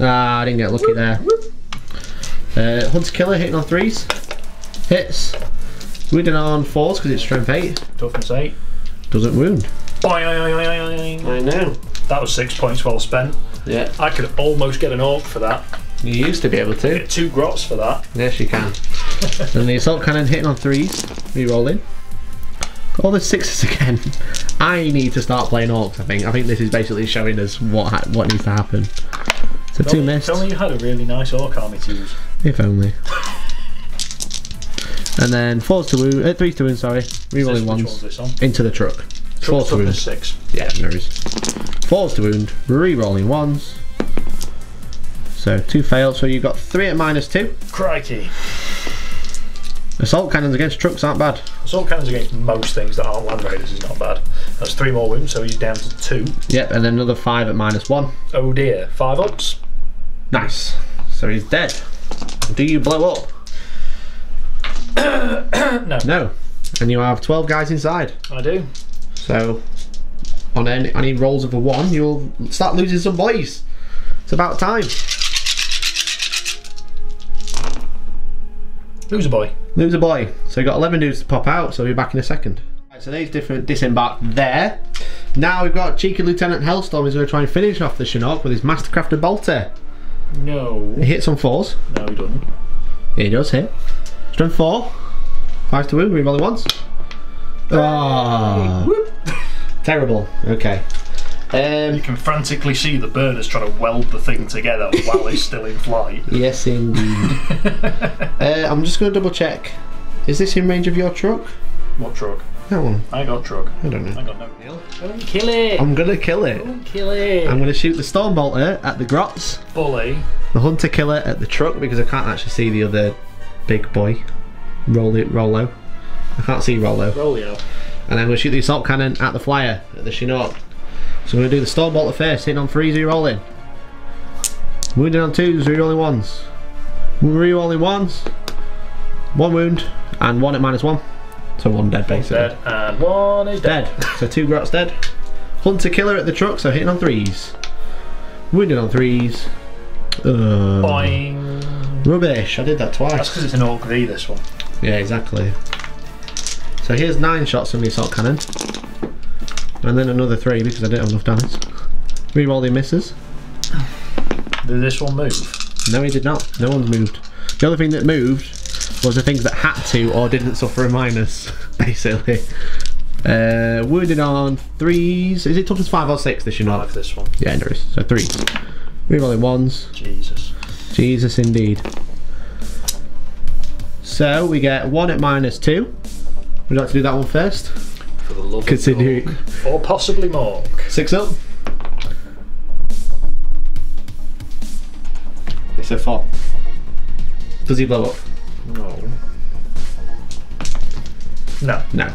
Ah, I didn't get lucky there. Uh, Hunter Killer hitting on threes. Hits. Wounding on fours because it's strength eight. Toughness 8. Doesn't wound. Boing, boing, boing, boing, boing. I know. That was six points well spent. Yeah. I could almost get an ork for that. You used to be able to. Get two grots for that. Yes, you can. *laughs* and the assault cannon hitting on threes. Re-rolling. All the sixes again. *laughs* I need to start playing orks. I think. I think this is basically showing us what ha- what needs to happen. So two If missed. only you had a really nice ork army to use. If only. *laughs* And then fours to wound. Uh, threes to wound. Sorry. Rerolling ones on? into the truck. Fours Truck's to wound. six. Yeah, no worries. Fours to wound. Rerolling ones. So two fails. So you've got three at minus two. Crikey. Assault cannons against trucks aren't bad. Assault cannons against most things that aren't land raiders is not bad. That's three more wounds, so he's down to two. Yep, and then another five at minus one. Oh dear. Five ups. Nice. So he's dead. Do you blow up? *coughs* no. No. And you have 12 guys inside. I do. So on any, any rolls of a one, you'll start losing some boys. It's about time. Who's a boy? Loser boy. So you got 11 dudes to pop out, so we'll be back in a second. Right, so they've different disembarked there. Now we've got cheeky Lieutenant Hellstorm who's going to try and finish off the Chinork with his Mastercrafted Bolter. No. He hits on fours. No, he doesn't. He does hit. Strength four. Five to wound, reroll it once. Ah, *laughs* terrible. Okay. You Um, can frantically see the bird is trying to weld the thing together *laughs* while it's still in flight. yes, indeed. *laughs* uh, I'm just going to double check. Is this in range of your truck? What truck? That one. I got truck. I don't know. I got no. Don't kill it. I'm going to kill it. Don't kill it. I'm going to shoot the Stormbolter at the grots, Bully. the Hunter Killer at the truck because I can't actually see the other big boy. Roll it, Rollo. I can't see Rollo. Rolio. And then I'm going to shoot the assault cannon at the flyer, at the Chinork. So I'm going to do the Stormbolter first, hitting on threes, re-rolling. Wounded on twos, re-rolling ones. Re-rolling ones. One wound, and one at minus one. So one dead, basically. Dead. And one is dead. Dead. So two grots dead. Hunter Killer at the truck, so hitting on threes. Wounded on threes. Uh, Boing. rubbish, I did that twice. That's because it's an ork V, this one. Yeah, exactly. So here's nine shots from the assault cannon. And then another three because I didn't have enough dice. Reroll the misses. Did this one move? No, he did not. No one's moved. The other thing that moved was the things that had to or didn't suffer a minus, *laughs* basically. Uh, wounded on threes. Is it toughness five or six this year? I not? like this one. Yeah, no, worries. so threes. Rerolling ones. Jesus. Jesus, indeed. So we get one at minus two. Would you like to do that one first? For the love Considering- of Mork. Or possibly Mork. Six up. It's a four. Does he blow up? No. No. No.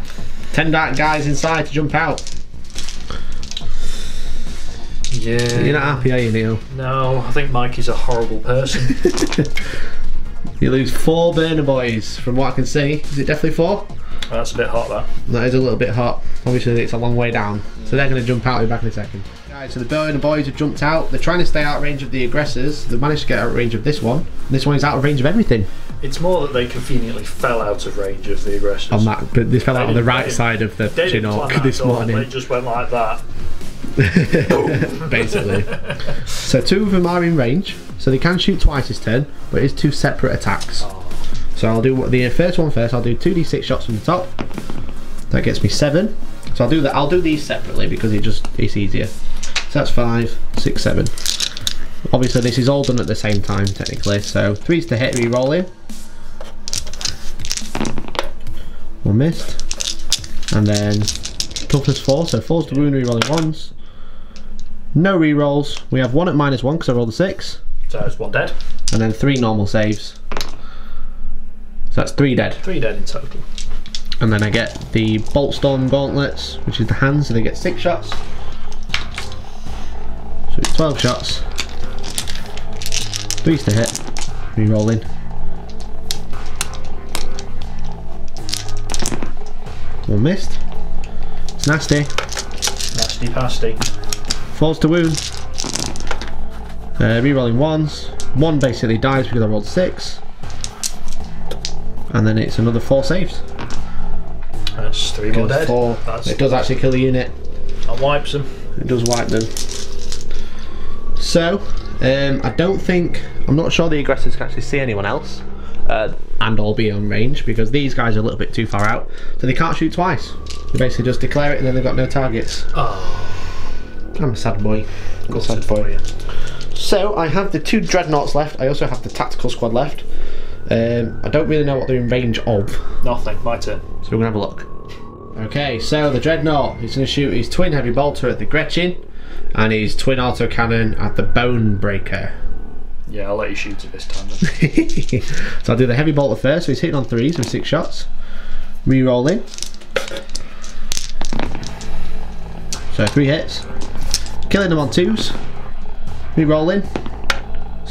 Ten dark guys inside to jump out. Yeah. You're not happy, are you, Neil? No, I think Mikey's a horrible person. *laughs* You lose four burner boys, from what I can see. Is it definitely four? That's a bit hot, that. That is a little bit hot. Obviously, it's a long way down. So they're going to jump out. I'll be back in a second. Guys, so the burner boys have jumped out. They're trying to stay out of range of the aggressors. They've managed to get out of range of this one. This one is out of range of everything It's more that they conveniently fell out of range of the aggressors. on that. But this fell out on the right side of the They didn't plan Chinork this all. morning. They just went like that. *laughs* basically. so two of them are in range, so they can shoot twice this turn, but it's two separate attacks. Oh. So I'll do the first one first. I'll do two d6 shots from the top. That gets me seven. So I'll do that. I'll do these separately because it just it's easier. So that's five, six, seven. Obviously, this is all done at the same time technically. So threes to hit, re-rolling. One missed, and then toughness four. So fours to wound, re-rolling ones. No re-rolls. We have one at minus one because I rolled a six, So it's one dead. and then three normal saves. So that's three dead. Three dead in total. And then I get the Boltstorm Gauntlets, which is the hands, so they get six shots. So it's 12 shots. Threes to hit. Re-rolling. One missed. It's nasty. Nasty pasty. Falls to wound. Uh, re-rolling ones. One basically dies because I rolled six. And then it's another four saves. That's three more dead. four. That's It does actually kill the unit. that wipes them. It does wipe them. So, um, I don't think I'm not sure the aggressors can actually see anyone else. uh, and all be on range because these guys are a little bit too far out, so they can't shoot twice. They basically just declare it and then they've got no targets. Oh, I'm a sad boy. I'm a sad boy. So I have the two dreadnoughts left. I also have the tactical squad left. Um, I don't really know what they're in range of, Nothing. My turn. so we're gonna have a look. Okay, so the dreadnought is gonna shoot his twin heavy bolter at the Gretchin, and his twin autocannon at the Bone Breaker. Yeah, I'll let you shoot it this time. Then. *laughs* so I'll do the heavy bolter first. So he's hitting on threes with six shots. Re-rolling. So three hits. Killing them on twos. Re-rolling.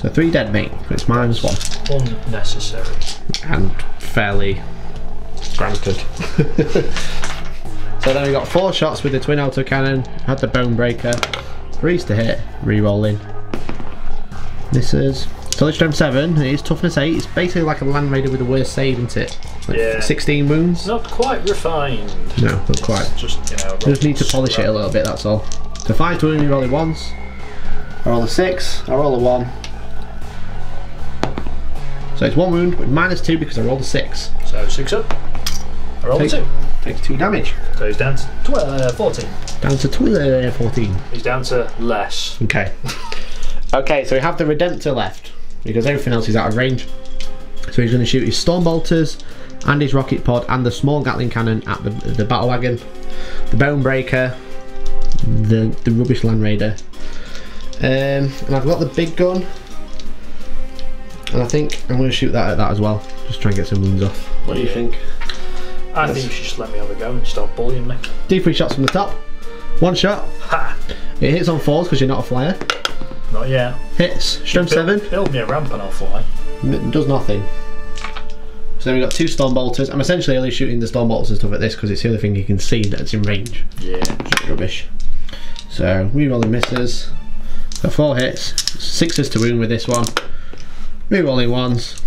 So three dead, mate. It's minus one. Unnecessary. and fairly granted. *laughs* so then we got four shots with the twin autocannon, had the bone breaker, threes to hit, re-rolling. This is solid strength seven, it is toughness eight, it's basically like a land raider with the worst save, isn't it? Like Yeah. 16 wounds? Not quite refined. No, not quite. Just you know. Just need to polish it a little bit, that's all. So five to wound, re rolling once. I roll a six, I roll a one. So it's one wound, but minus two because I rolled a six. So six up. I roll a two. Takes two damage. So he's down to tw- uh, 14. Down to tw- uh, 14. He's down to less. Okay. *laughs* okay, so we have the Redemptor left because everything else is out of range. So he's going to shoot his Storm Bolters and his Rocket Pod and the small Gatling Cannon at the, the Battle Wagon, the Bone Breaker, the, the Rubbish Land Raider. Um, and I've got the big gun. And I think I'm going to shoot that at that as well. Just try and get some wounds off. What do you think? I think you should just let me have a go and stop bullying me. D3 shots from the top. One shot. Ha! It hits on fours because you're not a flyer. Not yet. Hits. Strength Build- 7. Build me a ramp and I'll fly. N- does nothing. So then we've got two storm bolters. I'm essentially only shooting the storm bolters and stuff at this because it's the only thing you can see that's in range. Yeah. Rubbish. So re-rolling misses. So four hits, sixes to wound with this one. Re-rolling ones.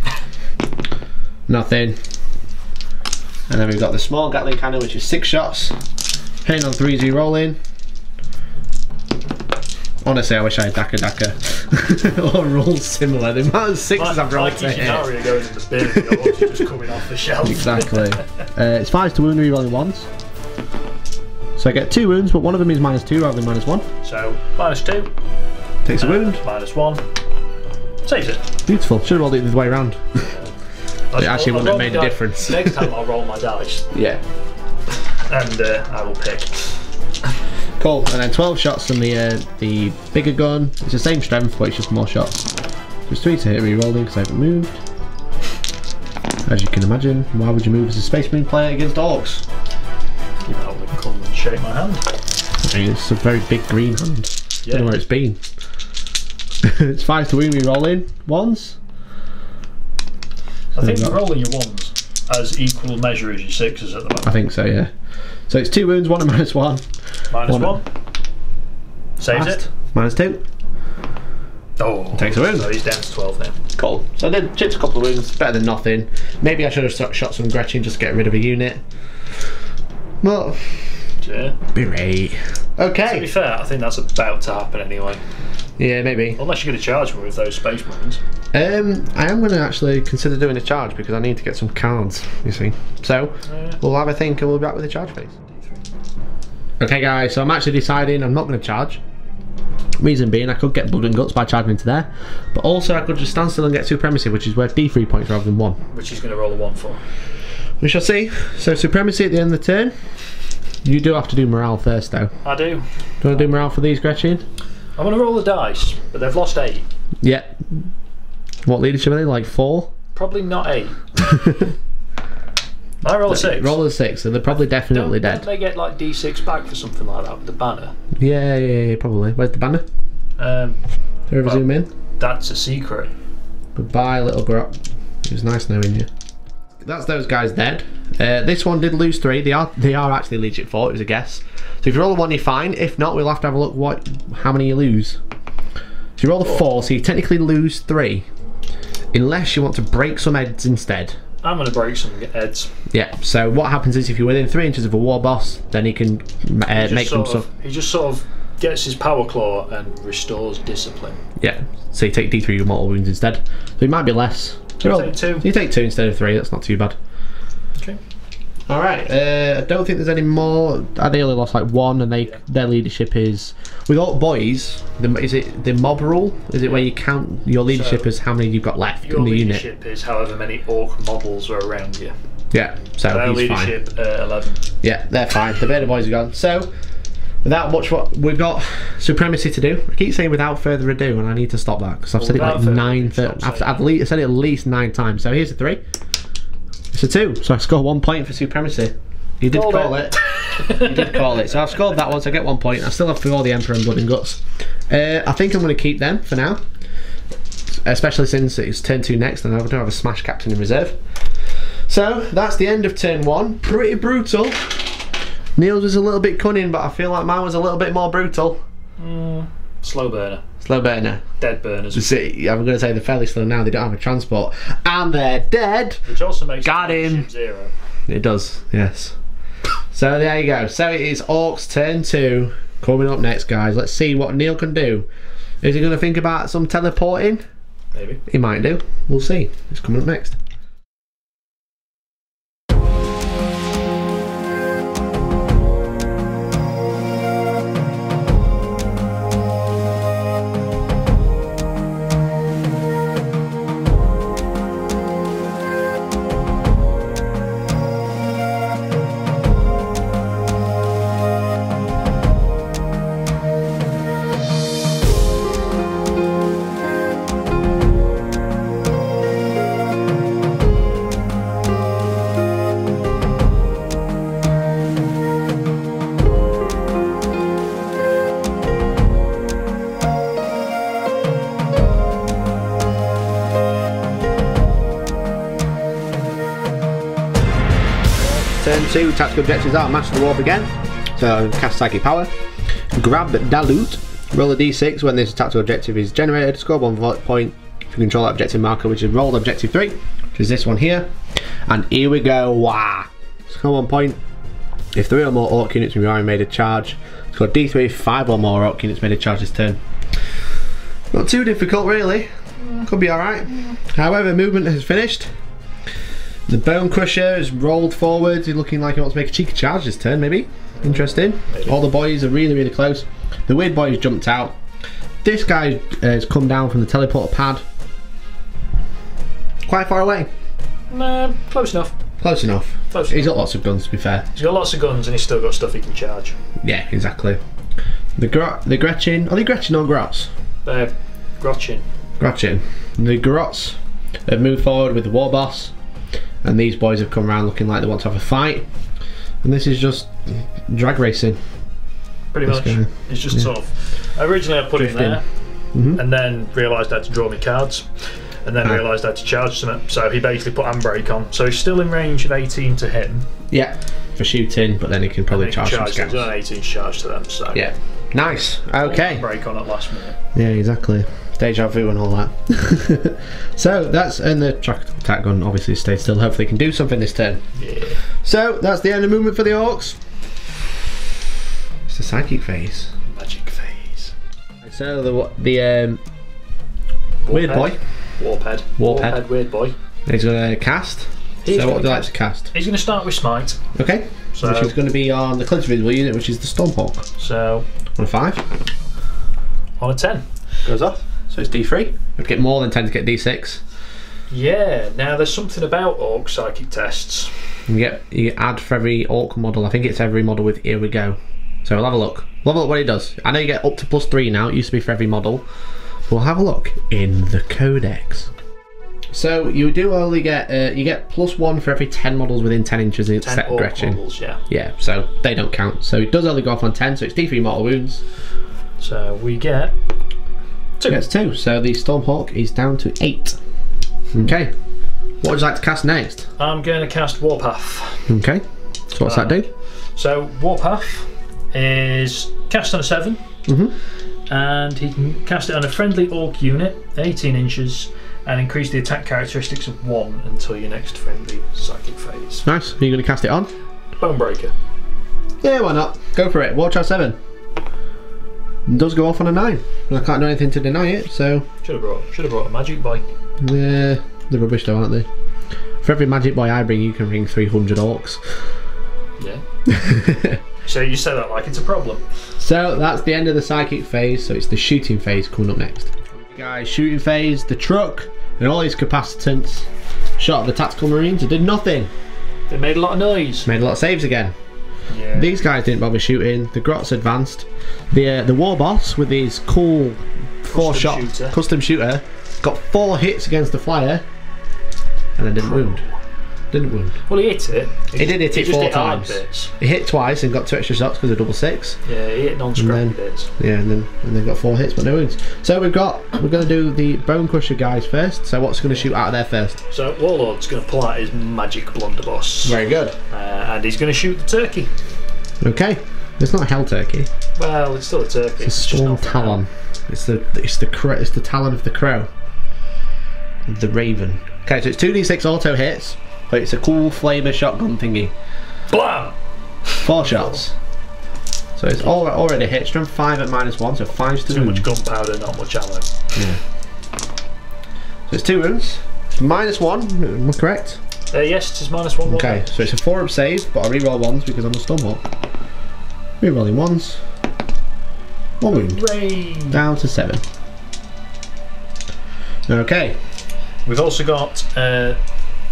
Nothing. And then we've got the small Gatling cannon, which is six shots. Hitting on 3G rolling. Honestly, I wish I had Dakka Dakka. *laughs* or rolled similar. The amount of sixes My, I've rolled to hit. Kikinaria goes in the bin ones are just coming off the shelf. Exactly. *laughs* uh, it's five to wound, re-rolling ones. So I get two wounds, but one of them is minus two rather than minus one. So, minus two, Takes a wound. minus one. Saves it. Beautiful. Should have rolled it the other way around. *laughs* It actually I'll wouldn't have made a difference. Next time I'll roll my dice *laughs* Yeah. and uh, I will pick. Cool. And then 12 shots from the uh, the bigger gun. It's the same strength, but it's just more shots. There's three to hit re-rolling because I haven't moved. As you can imagine, why would you move as a Space Marine player against orks? You probably come and shake my hand. It's a very big green hand. Yeah. Don't know where it's been. *laughs* it's five to wound re-rolling. Ones. I think you're rolling your ones as equal measure as your sixes at the moment. I think so, yeah. So it's two wounds, one and *laughs* minus one. Minus one. one. Saves Last. it. Minus two. Oh. Takes a wound. So he's down to 12 now. Cool. So I did chipped a couple of wounds, better than nothing. Maybe I should have shot- shot some Gretchin just to get rid of a unit. Well, Yeah. be right. Okay. To be fair, I think that's about to happen anyway. Yeah, maybe. Unless you're going to charge me with those space marines. Um, I am going to actually consider doing a charge because I need to get some cards. You see. So Yeah. we'll have a think and we'll be back with a charge phase. Okay, guys. So I'm actually deciding I'm not going to charge. Reason being, I could get blood and guts by charging into there, but also I could just stand still and get supremacy, which is worth D3 points rather than one. Which he's going to roll a 1 for. We shall see. So supremacy at the end of the turn. You do have to do morale first, though. I do. Do you want to do morale for these, Gretchin? I'm going to roll the dice, but they've lost 8. Yeah. What leadership are they? Like four? Probably not 8. *laughs* I roll a 6. Roll a six, so they're probably definitely don't, dead. Don't they get like D6 back for something like that with the banner? Yeah, yeah, yeah, probably. Where's the banner? Um, Do ever Well- zoom in? that's a secret. Goodbye, little grot. It was nice knowing you. That's those guys dead. Uh, this one did lose three. They are they are actually legit four. It was a guess. So if you roll a one, you're fine. If not, we'll have to have a look what how many you lose. So you roll a four, so you technically lose three, unless you want to break some heads instead. I'm going to break some heads. Yeah. So what happens is if you're within three inches of a war boss, then he can uh, Just make them sort so. he just sort of gets his power claw and restores discipline. Yeah. So you take D3 mortal wounds instead. So it might be less. So Well, take two. You take two instead of three. That's not too bad. All right. Uh, I don't think there's any more. I nearly lost like one, and they their leadership is with all boys. The, is it the mob rule? Is it where you count your leadership So, as how many you've got left in the unit? Your leadership is however many ork models are around you. Yeah. So Their he's fine. uh, eleven. Yeah, they're fine. The Beta boys are gone. So, without much, what we've got supremacy to do. I keep saying without further ado, and I need to stop that because I've said it like nine. ado, I've, I've le- said it at least nine times. So here's the three. It's a two. So I score one point for supremacy. You did Called call it. you did call it. So I've scored that one. So I get one point. I still have to call the Emperor and Blood and Guts. Uh, I think I'm going to keep them for now. Especially since it's turn two next, and I don't have a smash captain in reserve. So that's the end of turn one. Pretty brutal. Neil's was a little bit cunning, but I feel like mine was a little bit more brutal. Slow burner. Slow burner. Dead burners. See, I'm going to say they're fairly slow now. They don't have a transport, and they're dead. Which also makes Got him. Zero. It does, yes. So there you go. So it is Orks turn two coming up next, guys. Let's see what Neil can do. Is he going to think about some teleporting? Maybe. He might do. We'll see. It's coming up next. Two, tactical objectives are master warp again. So cast psychic power. Grab the Loot. Roll a d6 when this tactical objective is generated. Score one point if you control that objective marker, which is rolled objective three, which is this one here. And here we go. Wah! Score one point if three or more ork units your army made a charge. Score d3 if five or more ork units made a charge this turn. Not too difficult, really. Could be alright. However, movement has finished. The Bone Crusher is rolled forward. He's looking like he wants to make a cheeky charge this turn, maybe. Interesting. Maybe. All the boys are really, really close. The weird boy has jumped out. This guy uh, has come down from the teleporter pad. Quite far away. Nah, close enough. Close enough. Close He's enough. got lots of guns, to be fair. He's got lots of guns and he's still got stuff he can charge. Yeah, exactly. The Gr- the Gretchin. Are they Gretchin or Grots? They're Grotchin. Gretchin. The Grots have moved forward with the war boss, and these boys have come around looking like they want to have a fight. And this is just drag racing. Pretty much. guy. It's just sort of. Originally, I put him Drifting. there, Mhm. and then realised I had to draw my cards, and then Ah. realised I had to charge something. So he basically put handbrake on. So he's still in range of 18 to him. Yeah, for shooting, but then he can probably can charge some charge. scouts. He's an 18 charge to them. So Yeah, nice. Okay. Break on at last minute. Yeah, exactly. Deja vu and all that. *laughs* so that's and the track attack gun obviously stayed still. Hopefully, can do something this turn. Yeah. So that's the end of movement for the orks. It's the psychic phase. Magic phase. So the the um, weird boy, Warphead. Warphead. Warphead. Weird boy. he's going to cast. He's so what gonna you like to cast? He's going to start with smite. Okay. So- which is going to be on the clinch visible unit, which is the Stormhawk. So On a five. on a 10. Goes off. So it's D3. You have to get more than 10 to get D6. Yeah. Now there's something about ork psychic tests. You get you add for every ork model. I think it's every model with here we go. So we'll have a look. We'll have a look what it does. I know you get up to plus three now. It used to be for every model. We'll have a look in the codex. So you do only get uh, you get plus one for every ten models within ten inches of 10 set Gretchin. models. Yeah. Yeah, so they don't count. So it does only go off on ten. So it's D3 mortal wounds. So we get two. Gets two. So the Stormhawk is down to eight. Okay. What would you like to cast next? I'm going to cast Warpath. Okay. So what's that do? So Warpath is cast on a 7 Mhm. and he can cast it on a friendly ork unit, 18 inches, and increase the attack characteristics of one until your next friendly psychic phase. Nice. Are you going to cast it on? Bonebreaker. Yeah, why not? Go for it. War Child 7. Does go off on a 9. I can't do anything to deny it, so. Should have brought. Should have brought a magic boy. Yeah. They're rubbish though, aren't they? For every magic boy I bring, you can bring 300 orks. Yeah. *laughs* so you say that like it's a problem. So that's the end of the psychic phase, so it's the shooting phase coming up next. Guys, shooting phase, the truck, and all these capacitants shot the tactical marines. It did nothing. They made a lot of noise. Made a lot of saves again. Yeah. These guys didn't bother shooting. The Grots advanced. The uh, the war boss with his cool four shot shooter. custom shooter got four hits against the flyer, and then didn't wound. Didn't wound. Well, he hit it. He did hit it just four hit times. He hit twice and got two extra shots because of double six. Yeah, he hit non-scrappy bits. Yeah, and then and then got four hits but no wounds. So we've got we're gonna do the bone crusher guys first. So what's gonna shoot out of there first? So Warlord's going to pull out his magic blunderbuss, Very good. uh, and he's going to shoot the turkey. Okay. It's not a hell turkey. Well, it's still a turkey. It's a talon. It's the it's the cro- it's the talon of the crow. The raven. Okay, so it's two d six auto hits, but it's a cool flamer shotgun thingy. Blam! Four shots. So it's all already hit. Strength five at minus one, so five's to Too wound. much gunpowder, not much ammo. Yeah. So it's two wounds. Minus one. Am I correct? Uh, yes, it is minus one. Okay, so it's a four up save, but I reroll ones because I'm a stumble. Rerolling ones. One wound. Hooray! Down to seven. Okay, We've also got uh,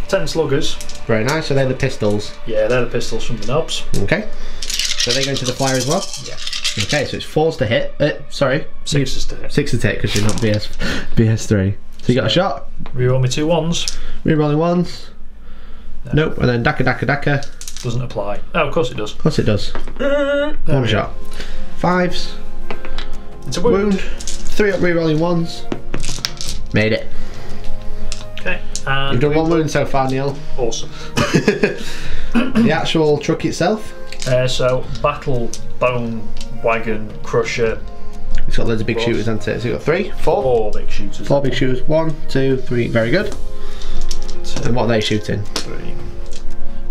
ten sluggers. very nice. So they're the pistols. Yeah, they're the pistols from the knobs. Okay. So they go into the fire as well? Yeah. Okay, so it's fours to hit. Uh, sorry. Sixes to hit. Six to hit because you're not BS BS3. So you got a shot. Reroll me two ones. Rerolling ones. Nope. And then Dakka Dakka Dakka. Doesn't apply. Oh, of course it does. Of course it does. There One shot. Fives. It's a wound. Wound. Three up rerolling ones. Made it. And You've done one wound so far, Neil. Awesome. *coughs* The actual truck itself. Uh, so battle bone wagon crusher. It's got loads of big Boss. shooters, hasn't it? So you've got three, four, Four big shooters. four big shooters. One, two, three. Very good. And what are they shooting? Three.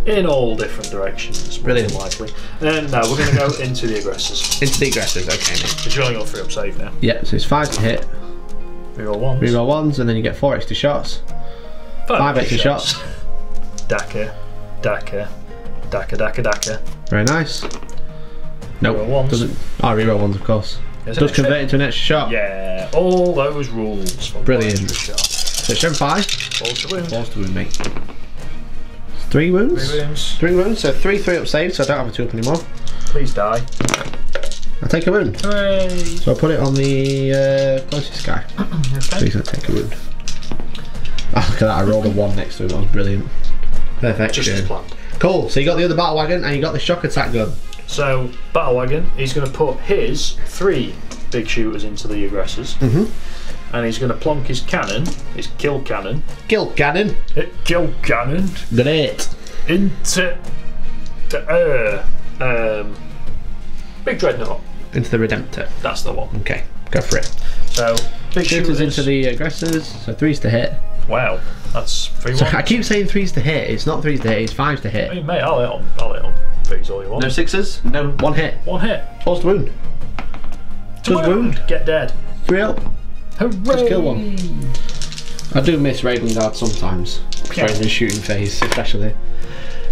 In all different directions, Brilliant. likely. And now we're going to go *laughs* into the aggressors. Into the aggressors. Okay. mate. It's only got three up save now. Yeah. So it's five to hit. Reroll ones. Reroll ones, and then you get four extra shots. Five extra shots. *laughs* Dakka, Dakka, Dakka, Dakka, Dakka. Very nice. Nope. Reroll ones. Doesn't. Oh, reroll ones, of course. There's an Does extra- convert into an extra shot. Yeah, all those rules. Brilliant. extra shot. So it's strength five. Balls to wound. Fours to wound, mate. Three wounds. Three wounds. Three wounds. So three three up saves. So I don't have a two up anymore. Please die. I take a wound. Hooray! So I put it on the uh, closest guy. *clears throat* Okay. Please don't take a wound. *laughs* Oh, look at that! I rolled a one next to it. That was brilliant. Perfect. Just as planned. Cool. So you got the other battle wagon and you got the shock attack gun. So, Battle Wagon, he's going to put his three big shooters into the aggressors. Mhm. And he's going to plonk his cannon, his kill cannon, Kill cannon. hit kill cannon, Great. into the air. Um, big dreadnought. Into the redemptor. That's the one. Okay. Go for it. So, big Shooters shooters. into the aggressors. So threes to hit. Wow, that's three So ones. I keep saying threes to hit. It's not threes to hit. It's fives to I hit. mean, mate, I'll hit on, I'll hit on threes all you want. No sixes. No one hit. One hit. Fours to wound. To Just wound. Get dead. Three up. Hooray! Just kill one. I do miss Raven Guard sometimes. Yeah. Raven shooting phase, especially.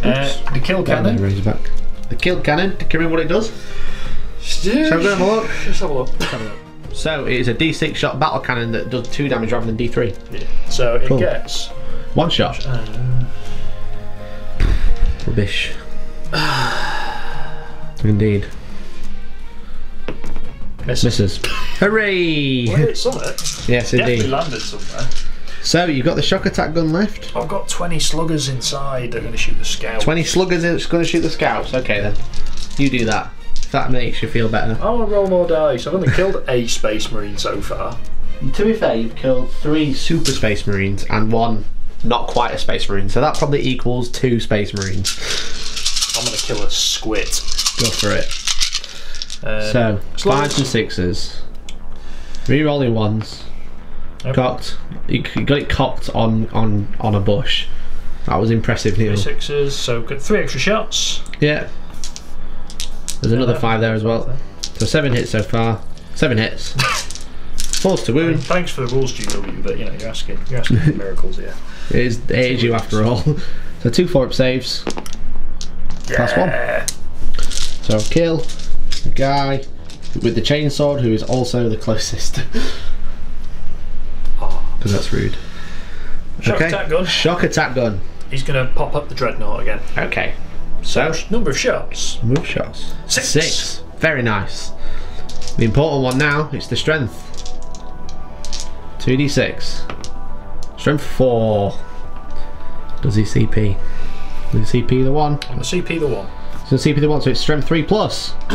Uh, the kill Cannon. cannon. Razorback. The kill cannon. Do you remember what it does? So So go have a look. Let's have a look. So it is a D6 shot battle cannon that does two damage rather than D3. Yeah. So it Cool. gets. One shot. Uh, Rubbish. *sighs* Indeed. misses. Misses. Hooray! Well, it's *laughs* somewhere. Yes, Definitely indeed. landed somewhere. So you've got the shock attack gun left. I've got 20 sluggers inside. They're going to shoot the scout. 20 sluggers is going to shoot the scouts. Okay then. You do that. If that makes you feel better. I want to roll more dice. I've only killed a space marine so far. To be fair, you've killed three super space marines and one not quite a space marine. So that probably equals two space marines. I'm going to kill a squid. Go for it. Um, So as fives and sixes. Rerolling ones. Okay. Cocked. You you got it cocked on on on a bush. That was impressive, Neil. Three sixes, so got three extra shots. Yeah. There's another five there as well. So seven hits so far. Seven hits. *laughs* Force to wound. Thanks for the rules, GW, but you know you're asking you're asking for *laughs* miracles here. It is, it is you after all. *laughs* So two four up saves. Plus one. Yeah. So kill the guy with the chainsword who is also the closest. Ah. Oh, Because that's rude. shock attack gun. Shock attack gun. He's going to pop up the dreadnought again. Okay. So Number of shots. move shots. Six. Six. Very nice. The important one now is the strength. 2d6. Strength 4. Does he CP? Does he CP the 1? On the CP the one. So CP the 1, so it's strength 3 plus. *coughs*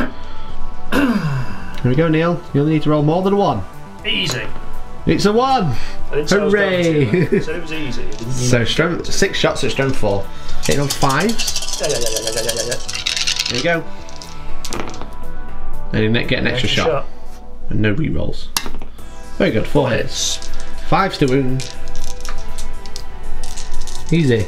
Here we go, Neil. You'll need to roll more than 1. Easy. It's a 1! I didn't say I was going to, Hooray. though. I said it was easy. So strength 6 shots at strength 4. Hitting on 5s. Yeah, yeah, yeah, yeah, yeah, yeah, yeah. There you go. And you get an extra, shot. And no re-rolls. Very good, 4 hits. 5s to wound. Easy. *laughs*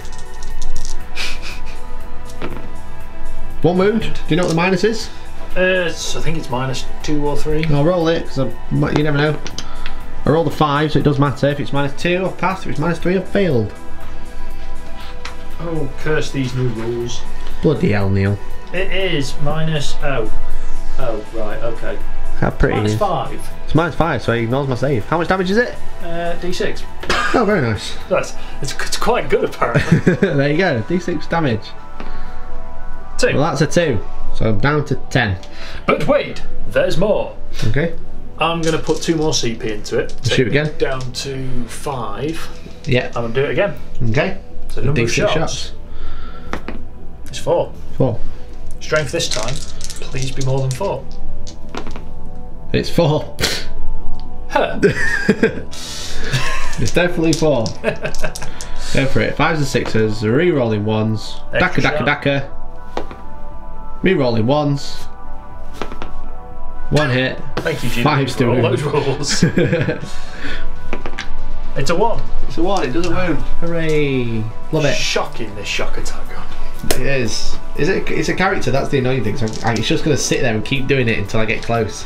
One wound. Do you know what the minus is? Uh, I think it's minus two or three. I'll roll it because you never know. I rolled a five, so it does matter. If it's minus two, I've passed. If it's minus three, I've failed. Oh, curse these new rules. Bloody hell, Neil. It is minus oh. Oh, right, okay. How pretty Minus is. five. It's minus five, so he ignores my save. How much damage is it? Uh, D6. Oh, very nice. That's it's, it's quite good apparently. *laughs* there you go. D6 damage. Two. Well, that's a two. So I'm down to ten. But wait, there's more. Okay. I'm going to put two more CP into it. Shoot again. Down to five. Yeah. I'm going to do it again. Okay. So number of shots, shots. is four. Four. Strength this time, please be more than four. It's four. Huh. *laughs* It's definitely four. *laughs* Go for it. Fives and sixes, re-rolling ones. Dakka dakka shot. dakka. Re-rolling ones. One hit. Thank you, Jimmy, Fives for to all those rolls. *laughs* it's a one. It's a one, it doesn't wound. Hooray. Love it. Shocking, this shock attack gun. It is. Is it? It's a character. That's the annoying thing. So I, it's just gonna sit there and keep doing it until I get close,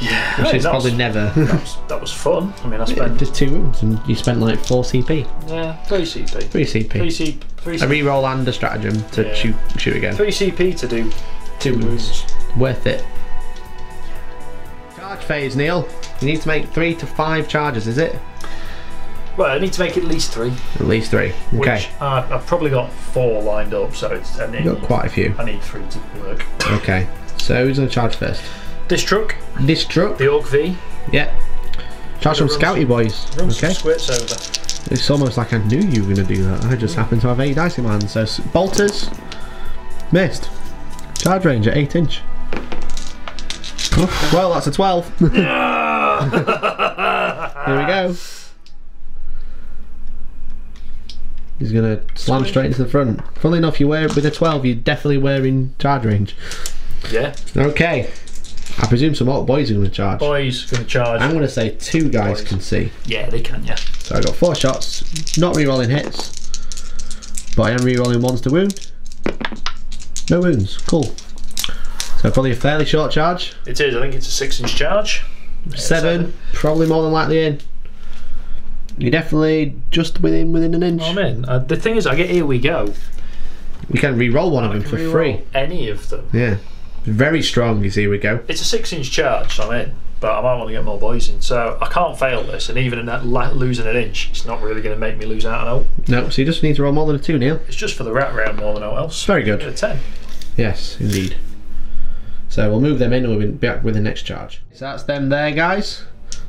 Yeah. which Hey, is probably was, never. that, was, that was fun. I mean, I spent Just two wounds, and you spent like four CP, yeah, three CP. three CP, Three C, three a C, re-roll and a stratagem to Yeah. shoot shoot again. three CP to do Two wounds. Worth it. Charge phase, Neil. You need to make three to five charges, is it? Well, I need to make at least three. At least three. Which Okay. uh, I've probably got four lined up, so it's I need, You've got quite a few. I need three to work. Okay. So who's gonna charge first? This truck, This truck. the Ork V, Yeah. Charge some scouty some- boys. Okay. squirts over. It's almost like I knew you were going to do that. I just happened to have eight dice in my hand. So bolters, missed. Charge range at eight inch. Well, that's a twelve. *laughs* *laughs* Here we go. He's gonna slam straight into the front. Funnily enough, you wear with a twelve, you're definitely wearing charge range. Yeah, Okay. I presume some ork boys are gonna charge. boys gonna charge. I'm gonna say two guys Boys. can see. yeah, they can. Yeah. So I got four shots, not re-rolling hits, but I am re-rolling ones to wound. No wounds, cool. So probably a fairly short charge. It is. I think it's a six-inch charge. Yeah, seven, probably more than likely in. You're definitely just within within an inch. I'm in. Uh, the thing is, I get here we go. We can re-roll one of them Can for free. Any of them. Yeah, very strong. You see, here we go. It's a six-inch charge, so I'm in. But I might want to get more boys in, so I can't fail this. And even in that la- losing an inch, it's not really going to make me lose out on out. No, so you just need to roll more than a two, Neil. It's just for the rat round more than all else. Very good. A ten. Yes, indeed. So we'll move them in and we'll be back with the next charge. So that's them there, guys.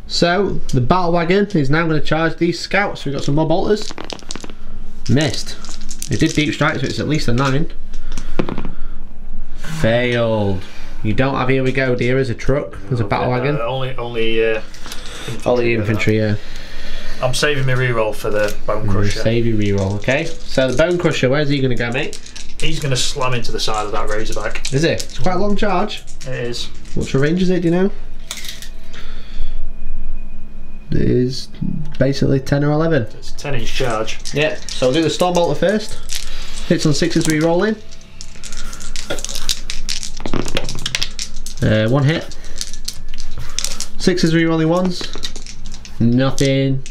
So the battle wagon is now going to charge these scouts. We've got some more bolters. Missed. It did deep strike, so it's at least a nine. Failed. You don't have here we go, dear, as a truck, as a battle wagon. Uh, only, only. Uh, All the infantry, yeah. I'm saving my reroll for the bone crusher. Save your reroll, okay? So the bone crusher, where's he going to go, mate? He's going to slam into the side of that razorback. Is it? It's quite a long charge. It is. What's your range is it, do you know? It is basically 10 or 11. It's a 10 inch charge. Yeah, so we'll do the Storm Bolter first. Hits on sixes re rolling. Uh, one hit. Sixes re rolling ones. Nothing.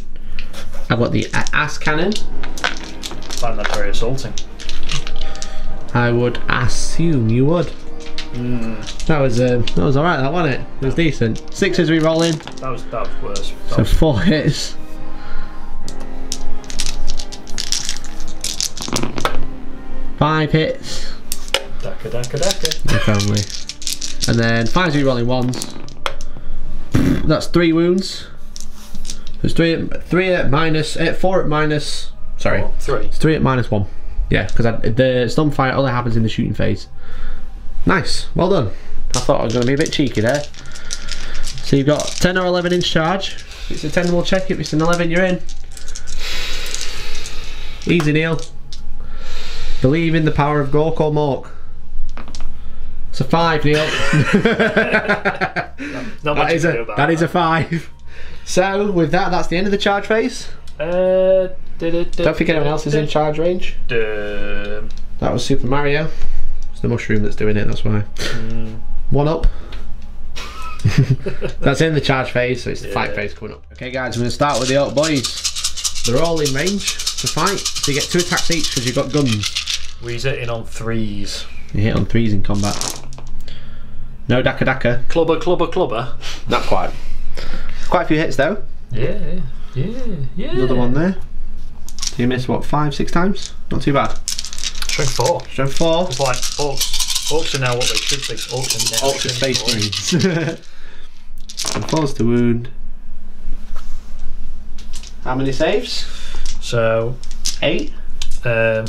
I've got the ass cannon. find that very assaulting. I would assume you would. That was um, that was alright, that wasn't it? It was decent. Sixes we roll in, That was that was worse. That so was- four hits. Five hits, Dakka dakka dakka. if. And then fives we roll in ones. That's three wounds. There's three at, three at minus, uh, four at minus. Sorry, Four, Three. It's three at minus one. Yeah, because the stun fire only happens in the shooting phase. Nice, well done. I thought I was going to be a bit cheeky there. So you've got 10 or 11 inch charge. If it's a 10, we'll check. If it's an 11, you're in. Easy, Neil. Believe in the power of Gork or Mork. It's a 5, Neil. *laughs* Not much you is can do a, that is a 5. So, with that, that's the end of the charge phase. Uh, Don't think anyone else is in charge range. That was Super Mario. It's the mushroom that's doing it, that's why. mm, One up. *laughs* that's in the charge phase, so it's the fight phase coming up. Okay, guys, we're going to start with the Ork boys. They're all in range to fight, so you get two attacks each because you've got guns. We're hitting on threes. You hit on threes in combat. No Dakka Dakka. Clubber, clubber, clubber. Not quite. Quite a few hits though. Yeah, yeah, yeah. Another one there. So you missed what, five, six times? Not too bad. Strength four. Strength four. It's like orks. Orks are now what they should be. Orks are now. Ultra Space Marines. and falls to wound. How many saves? So, Eight. um,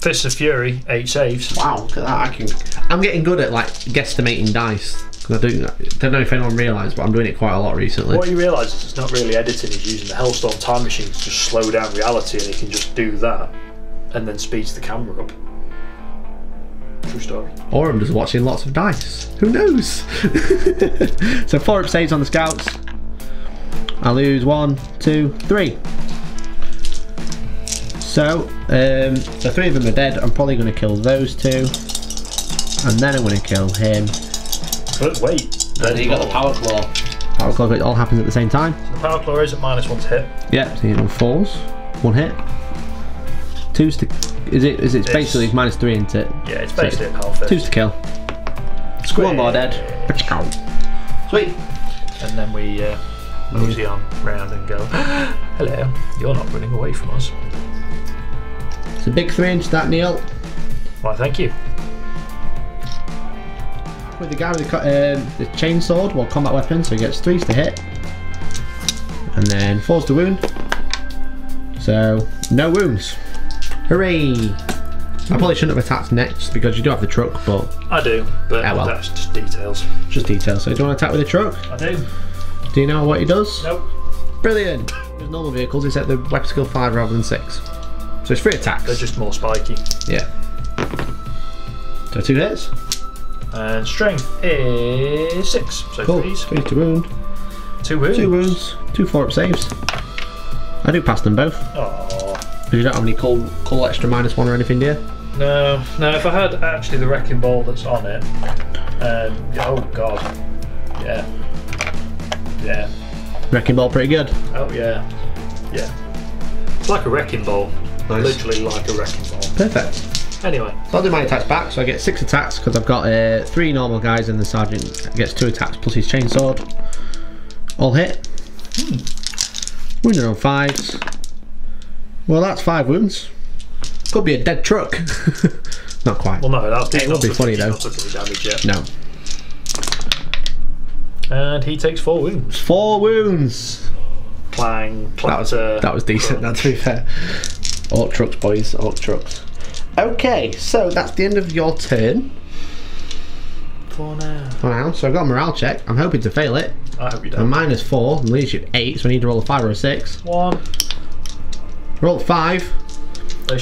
Fists of Fury, eight saves. Wow, look at that. I can. I'm getting good at like guesstimating dice. I do. Don't know if anyone realised, but I'm doing it quite a lot recently. What you realise is it's not really editing, he's using the Hellstorm time machine to just slow down reality and he can just do that and then speeds the camera up. True story. Or I'm just watching lots of dice. Who knows? *laughs* so four up saves on the scouts. I lose one, two, three. So, um, so three of them are dead. I'm probably going to kill those two, and then I'm going to kill him. But wait. And you got the power claw. Power claw. It all happens at the same time. The power claw is at minus one to hit. Yeah. So you know fours, one hit. Two's to. Is it? Is it? It's It's- basically it's minus three, isn't it? Yeah, it's basically a power fist. Two's to kill. One more dead. Sweet. And then we uh, mosey on round and go, *gasps* hello, you're not running away from us. It's a big three inch that Neil. Why, thank you. With the guy with the, um, the chainsword, combat weapon, so he gets threes to hit, and then fours to wound. So no wounds. Hooray! I probably shouldn't have attacked next because you do have the truck, but I do, but Ah, well. that's just details. just details. So do you want to attack with the truck? I do. Do you know what he does? Nope. Brilliant. There's normal vehicles, except the weapon skill five rather than six. So it's three attacks. They're just more spiky. yeah. So two hits. And strength is six. So Cool. threes. Three to wound. Two wounds. Two wounds. Two four up saves. I do pass them both. Oh. Because you don't have any cool, cool extra minus one or anything, do you? No, no, if I had actually the wrecking ball that's on it, um, oh god. Yeah. Yeah. Wrecking ball pretty good. Oh yeah. Yeah. It's like a wrecking ball. Nice. Literally like a wrecking ball. Perfect. Anyway, So I'll do my attacks back. So I get six attacks because I've got uh, three normal guys and the sergeant gets two attacks plus his chainsword. All hit. Wounded on fives. Well, that's five wounds. Could be a dead truck. *laughs* Not quite. well no, that's It would be funny, though. Not took any damage yet. No. And he takes four wounds. Four wounds. Clang, That was clatter. that was decent. That to be fair. Ork trucks, boys. Ork trucks. Okay, so that's the end of your turn For now. for now. So I've got a morale check. I'm hoping to fail it. I hope you don't. minus four, and leadership eight, so I need to roll a five or a six. One. Roll five.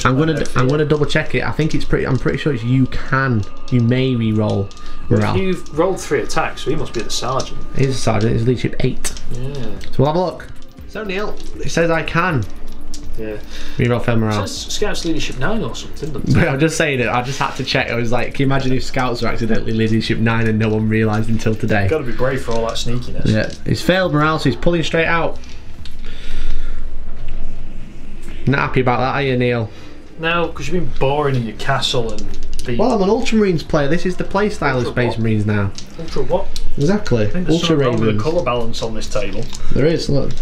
I'm gonna I'm gonna double check it. I think it's pretty. I'm pretty sure it's you can. You may re-roll morale. You've rolled three attacks, so he must be the sergeant. He's a sergeant. It's leadership eight. Yeah. So we'll have a look. So Neil, it says I can yeah. Miro femoral. Scouts Leadership 9 or something. But I'm just saying it, I just had to check. I was like, can you imagine if Scouts were accidentally Leadership 9 and no one realised until today? You've got to be brave for all that sneakiness. Yeah. He's failed morale, so he's pulling straight out. Not happy about that, are you, Neil? No, because you've been boring in your castle and the Well, I'm an Ultramarines player. This is the playstyle of Space what? Marines now. ultra what? Exactly. I think there's Ultra with the colour balance on this table. There is, look.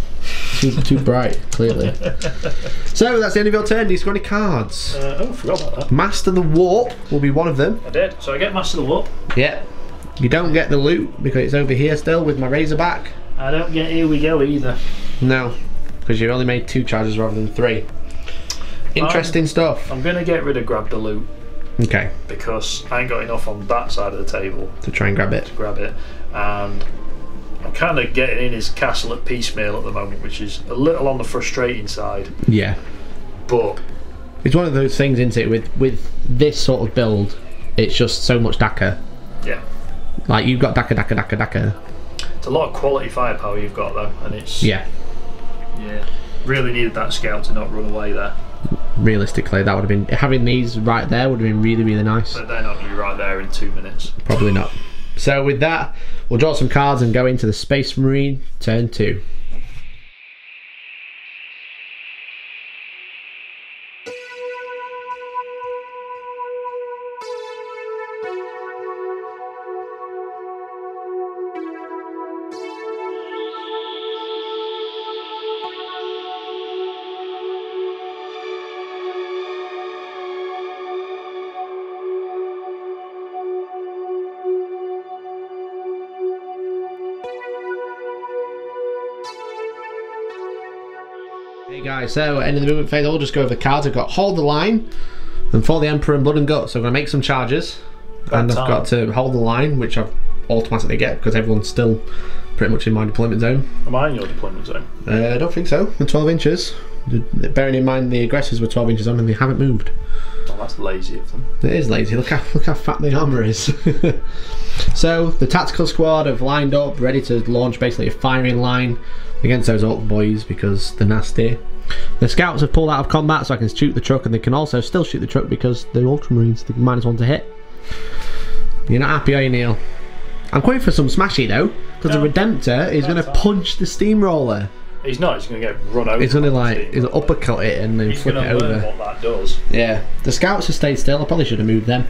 Too, too bright, clearly. *laughs* so that's the end of your turn. Do you score any cards? Uh, oh, I forgot about that. Master the Warp will be one of them. I did. So I get Master the Warp. Yeah. You don't get the loot because it's over here still with my Razorback. I don't get Here We Go either. No, because you only made two charges rather than three. Interesting stuff. I'm going to get rid of Grab the Loot Okay, because I ain't got enough on that side of the table to try and grab it. to grab it. And I'm kind of getting in his castle at piecemeal at the moment, which is a little on the frustrating side. Yeah. But It's one of those things, isn't it? With with this sort of build, it's just so much Dakka. yeah, Like you've got Dakka, Dakka, Dakka, Dakka. it's a lot of quality firepower you've got though, and it's Yeah. yeah, really needed that scout to not run away there. Realistically, that would have been having these right there would have been really, really nice. But they're not going to be right there in two minutes. Probably not. So with that, we'll draw some cards and go into the Space Marine turn two. Hey guys, so end of the movement phase, I'll just go over the cards. I've got Hold the Line, and for the Emperor and Blood and Guts, So I'm going to make some charges. and I've time. got to hold the line, which I've automatically get because everyone's still pretty much in my deployment zone. Am I in your deployment zone? Uh, I don't think so. The 12 inches. Bearing in mind the aggressors were 12 inches on and they haven't moved. Oh, that's lazy of them. It is lazy. Look how look how fat the armor is. *laughs* so the tactical squad have lined up, ready to launch basically a firing line against those Ork boys because they're nasty. The scouts have pulled out of combat, so I can shoot the truck, and they can also still shoot the truck because they're Ultramarines. They minus one to hit. You're not happy, are you, Neil? I'm going for some smashy though, because No. the Redemptor is going to punch the steamroller. He's not. He's going to get run over. He's going to like, he's uppercut it and then He's flip it over. what that does. Yeah, the scouts have stayed still. I probably should have moved them.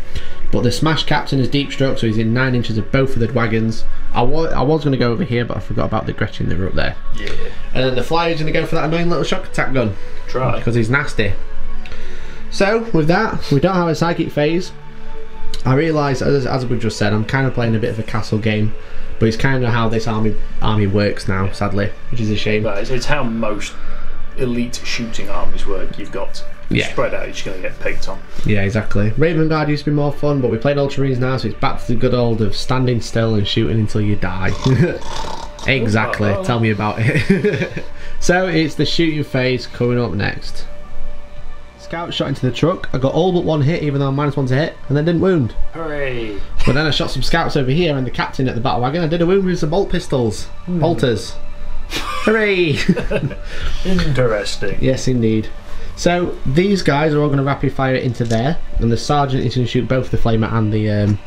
But the smash captain is deep stroke, so he's in nine inches of both of the wagons. I was I was going to go over here, but I forgot about the Gretchin that were up there. Yeah. And then the flyer's going to go for that annoying little shock attack gun Try. because he's nasty. So with that, we don't have a psychic phase. I realise, as, as we just said, I'm kind of playing a bit of a castle game, but it's kind of how this army army works now, sadly, which is a shame. But it's, it's how most elite shooting armies work. You've got Yeah. spread out. You're just going to get picked on. Yeah, exactly. Raven Guard used to be more fun, but we played Ultramarines now, so it's back to the good old of standing still and shooting until you die. *laughs* exactly. Oh. Tell me about it. *laughs* so it's the shooting phase coming up next. Scout shot into the truck. I got all but one hit, even though I'm minus one to hit, and then didn't wound. Hooray! But then I shot some scouts over here, and the captain at the battle wagon. I did a wound with some bolt pistols, bolters. Hooray! *laughs* Interesting. Yes, indeed. So these guys are all going to rapid fire it into there, and the sergeant is going to shoot both the flamer and the um,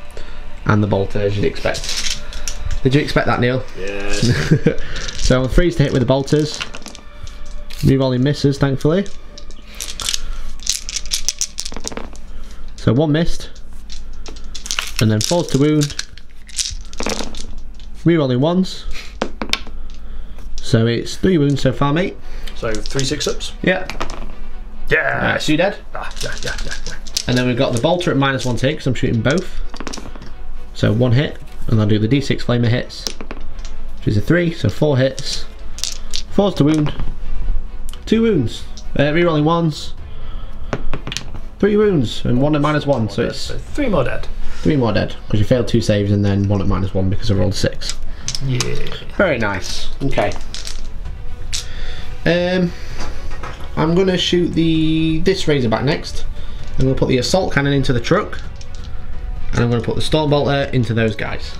and the bolter, as you'd expect. Did you expect that, Neil? Yes. *laughs* so I'm freeze to hit with the bolters. Rerolling misses, thankfully. So one missed, and then falls to wound. Rerolling ones. So it's three wounds so far, mate. so three six ups. Yeah. Yeah. Uh, so you dead. Ah, yeah, yeah, yeah, yeah. And then we've got the bolter at minus one because I'm shooting both. So one hit, and I'll do the d6 flamer hits, which is a three, so four hits. Four's to wound. Two wounds. Uh, rerolling ones. Three wounds, and one at minus one, so it's So three more dead. three more dead because you failed two saves and then one at minus one because I rolled six. Yeah. Very nice. Okay. Um, I'm gonna shoot the this Razorback next. I'm gonna put the assault cannon into the truck, and I'm gonna put the storm bolter into those guys.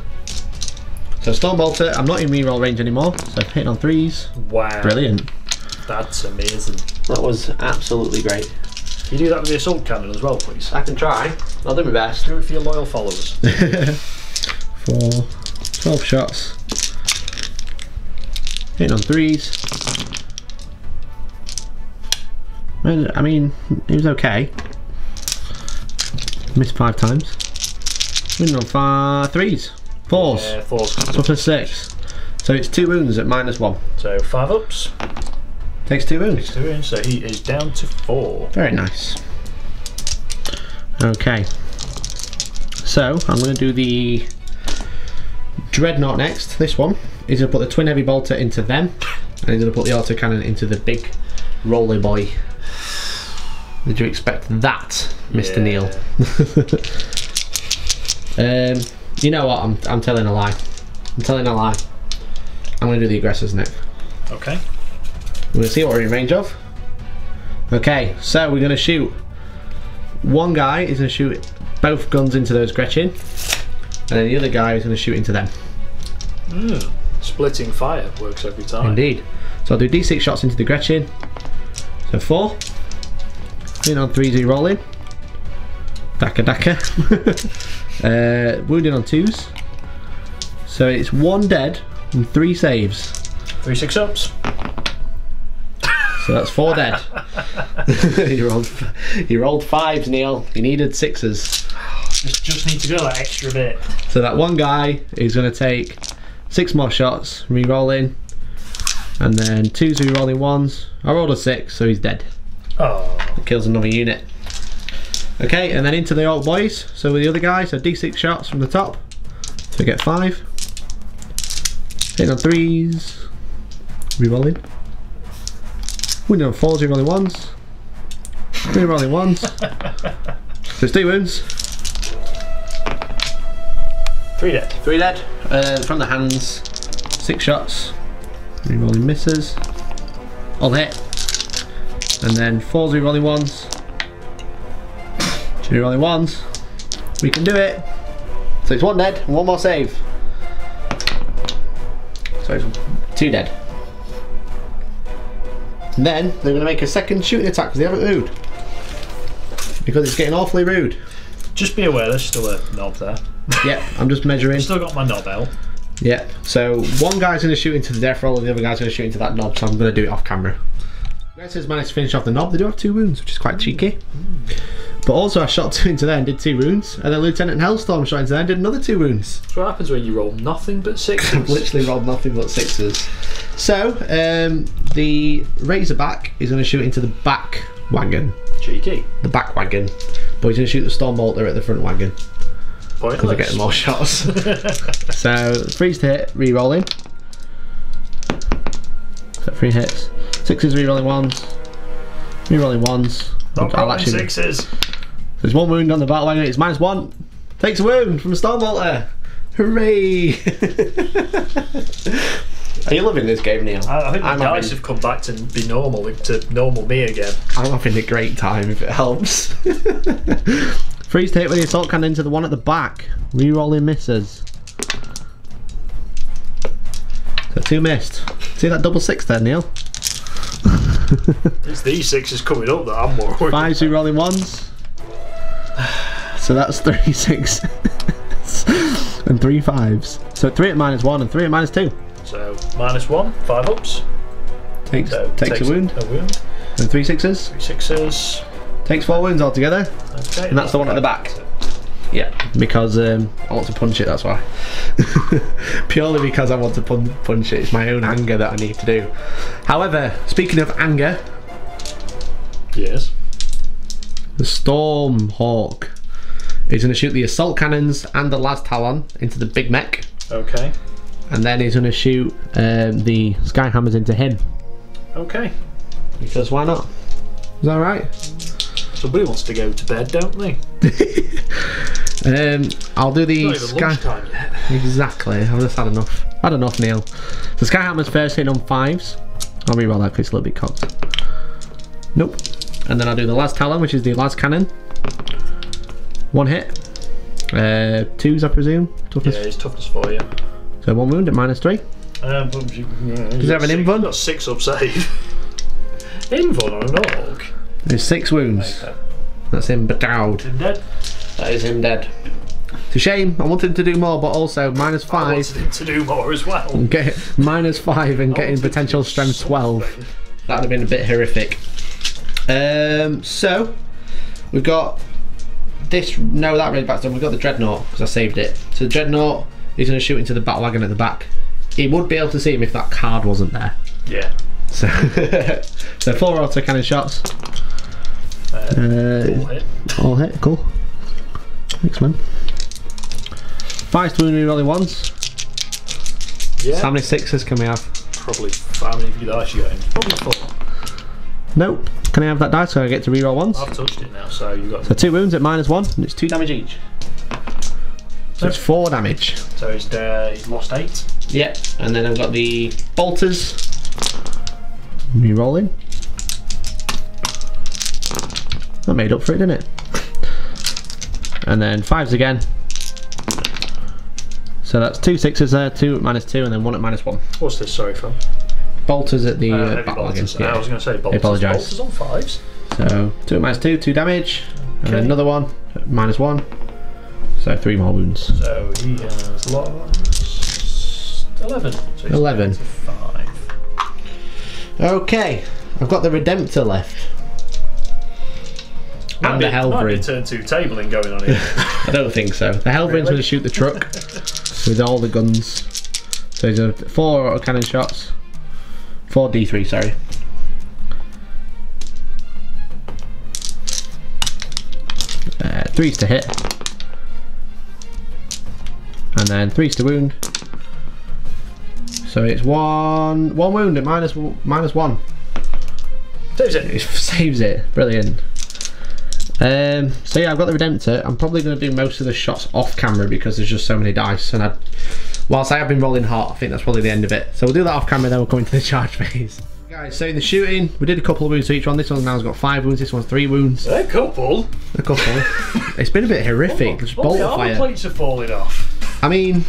So storm bolter, I'm not in reroll range anymore, so hitting on threes, Wow. brilliant. That's amazing. That was absolutely great. You do that with the assault cannon as well, please. I can try. I'll do my best. Do it for your loyal followers. *laughs* For 12 shots, hitting on threes. Well, I mean, it was okay. Missed five times. Winning on five threes, fours, Yeah, fours. so for six. So it's two wounds at minus one. So five ups, Takes two wounds. two in, so he is down to four. Very nice. Okay. So I'm going to do the dreadnought next. This one is going to put the twin heavy bolter into them, and he's going to put the autocannon into the big roller boy. Did you expect that, Mr. Yeah. Neil? *laughs* um, you know what? I'm, I'm telling a lie. I'm telling a lie. I'm going to do the aggressors next. Okay. To see what we're in range of. Okay, so we're going to shoot. One guy is going to shoot both guns into those Gretchin, and then the other guy is going to shoot into them. Mm. Splitting fire works every time. Indeed. So I'll do d6 shots into the Gretchin. So four. In on three Z rolling. Dakka dakka. *laughs* uh, wounded on twos. So it's one dead and three saves. Three six ups. So that's four dead. you rolled, you rolled fives, Neil. You needed sixes. Just, just need to go that extra bit. So that one guy is going to take six more shots, re-rolling, and then two re-rolling ones. I rolled a six, so he's dead. Oh, Kills another unit. Okay, and then into the old boys. So with the other guy, so d6 shots from the top. So we get five. Hitting on threes. Re-rolling. Winning on fours, re-rolling ones. Re-rolling ones. so it's two wounds. three dead. Three dead. Uh, from the hands, six shots. Rerolling misses. All hit. And then four rerolling ones. Two rerolling ones. We can do it. So it's one dead and one more save. So it's two dead. And then they're going to make a second shooting attack because they haven't moved. Because it's getting awfully rude. Just be aware, there's still a knob there. *laughs* Yep, I'm just measuring. Still got my knob out. Yeah, so one guy's going to shoot into the death roll and the other guy's going to shoot into that knob, so I'm going to do it off camera. Aggressors managed to finish off the knob, they do have two wounds, which is quite cheeky. Mm. But also, I shot two into there and did two wounds, and then Lieutenant Hellstorm shot into there and did another two wounds. That's what happens when you roll nothing but sixes. *laughs* literally rolled nothing but sixes. So, um, the Razorback is going to shoot into the back wagon. Cheeky. The back wagon. But he's going to shoot the Stormbolter at the front wagon. Because they're getting more shots. *laughs* so, threes to hit, re rolling. So, three hits. Sixes, re rolling ones. Re rolling ones. Not rolling actually- sixes. There's one wound on the battle wagon, it's minus one. Takes a wound from Stormbolter. Hooray! *laughs* Are you loving this game, Neil? I, I think the I'm dice having, have come back to be normal, to normal me again. I'm having a great time if it helps. *laughs* Freeze to hit with the assault cannon into the one at the back. Rerolling misses. So two missed. See that double six there, Neil? *laughs* It's these sixes coming up that I'm more worried Five two rolling ones. *sighs* So that's three *laughs* sixes and three fives. So three at minus one and three at minus two. So minus one, five ups. Takes So takes, a wound. A wound. And three sixes. Three sixes. Takes four wounds altogether. Okay. And that's the one at the back. Yeah, because um, I want to punch it. That's why. *laughs* Purely because I want to pun- punch it. It's my own anger that I need to do. However, speaking of anger, Yes. The Stormhawk is going to shoot the assault cannons and the Las-Talon into the Big Mek, Okay. and then he's going to shoot um, the sky hammers into him. Okay. Because why not? Is that right? Somebody wants to go to bed, don't they? *laughs* Um, I'll do the sky. Exactly. I've just had enough. Had enough, Neil. So Skyhammer's first hit on fives. I'll reroll that because it's a little bit cocked. Nope. And then I'll do the Las-Talon, which is the lascannon. One hit. Uh, twos, I presume. Toughness. Yeah, it's toughness for you. So one wound at minus three. Um, but you- Does it have an six- invuln? Got six up save. *laughs* invuln on an ork. There's six wounds. That's him bedowed. Him dead. That is him dead. It's a shame. I wanted to do more, but also minus I five. wanted him to do more as well. Get *laughs* minus five and I getting potential do strength twelve. That'd have been a bit horrific. Um, so we've got this. No, that red back's done. We've got the dreadnought because I saved it. So the dreadnought is going to shoot into the battle wagon at the back. He would be able to see him if that card wasn't there. Yeah. So, *laughs* so four auto cannon shots. Uh, Uh, all hit. all hit. Cool. Thanks, man. Five to wound rolling ones. Yeah. So how many sixes can we have? Probably. How many of you you got in? Probably four. Nope. Can I have that dice so I get to reroll once? I've touched it now, so you've got. So two wounds at minus one, and it's two damage each. So it's four damage. So he's uh, he's lost eight. Yep. And then I've got the bolters. Rerolling. That made up for it, didn't it? And then fives again. So that's two sixes there, two at minus two, and then one at minus one. What's this? Sorry, from? Bolters at the Uh, uh, bolters. Uh, I was going to say bolters. apologise. Bolters on fives. So two minus two, two damage, and another one minus one. So three more wounds. So he has lost eleven. So he's 11. down Five. Okay, I've got the Redemptor left. Might And be, the Helverin. turn two tabling going on here. *laughs* I don't think so. The Helverin's Really? going to shoot the truck *laughs* with all the guns. So he's a four cannon shots. Four D3, sorry. Uh, threes to hit. And then threes to wound. So it's one one wound at minus minus one. Saves it. It *laughs* saves it. Brilliant. Um, so yeah, I've got the Redemptor. I'm probably going to do most of the shots off camera because there's just so many dice. And I, whilst I have been rolling hot, I think that's probably the end of it. So we'll do that off camera, then we'll come into the *laughs* charge phase. Guys, so in the shooting, we did a couple of wounds to each one. This one now's got five wounds. This one's three wounds. A couple. A couple. it's been a bit horrific. Just bolt the armor fire. plates are falling off. I mean,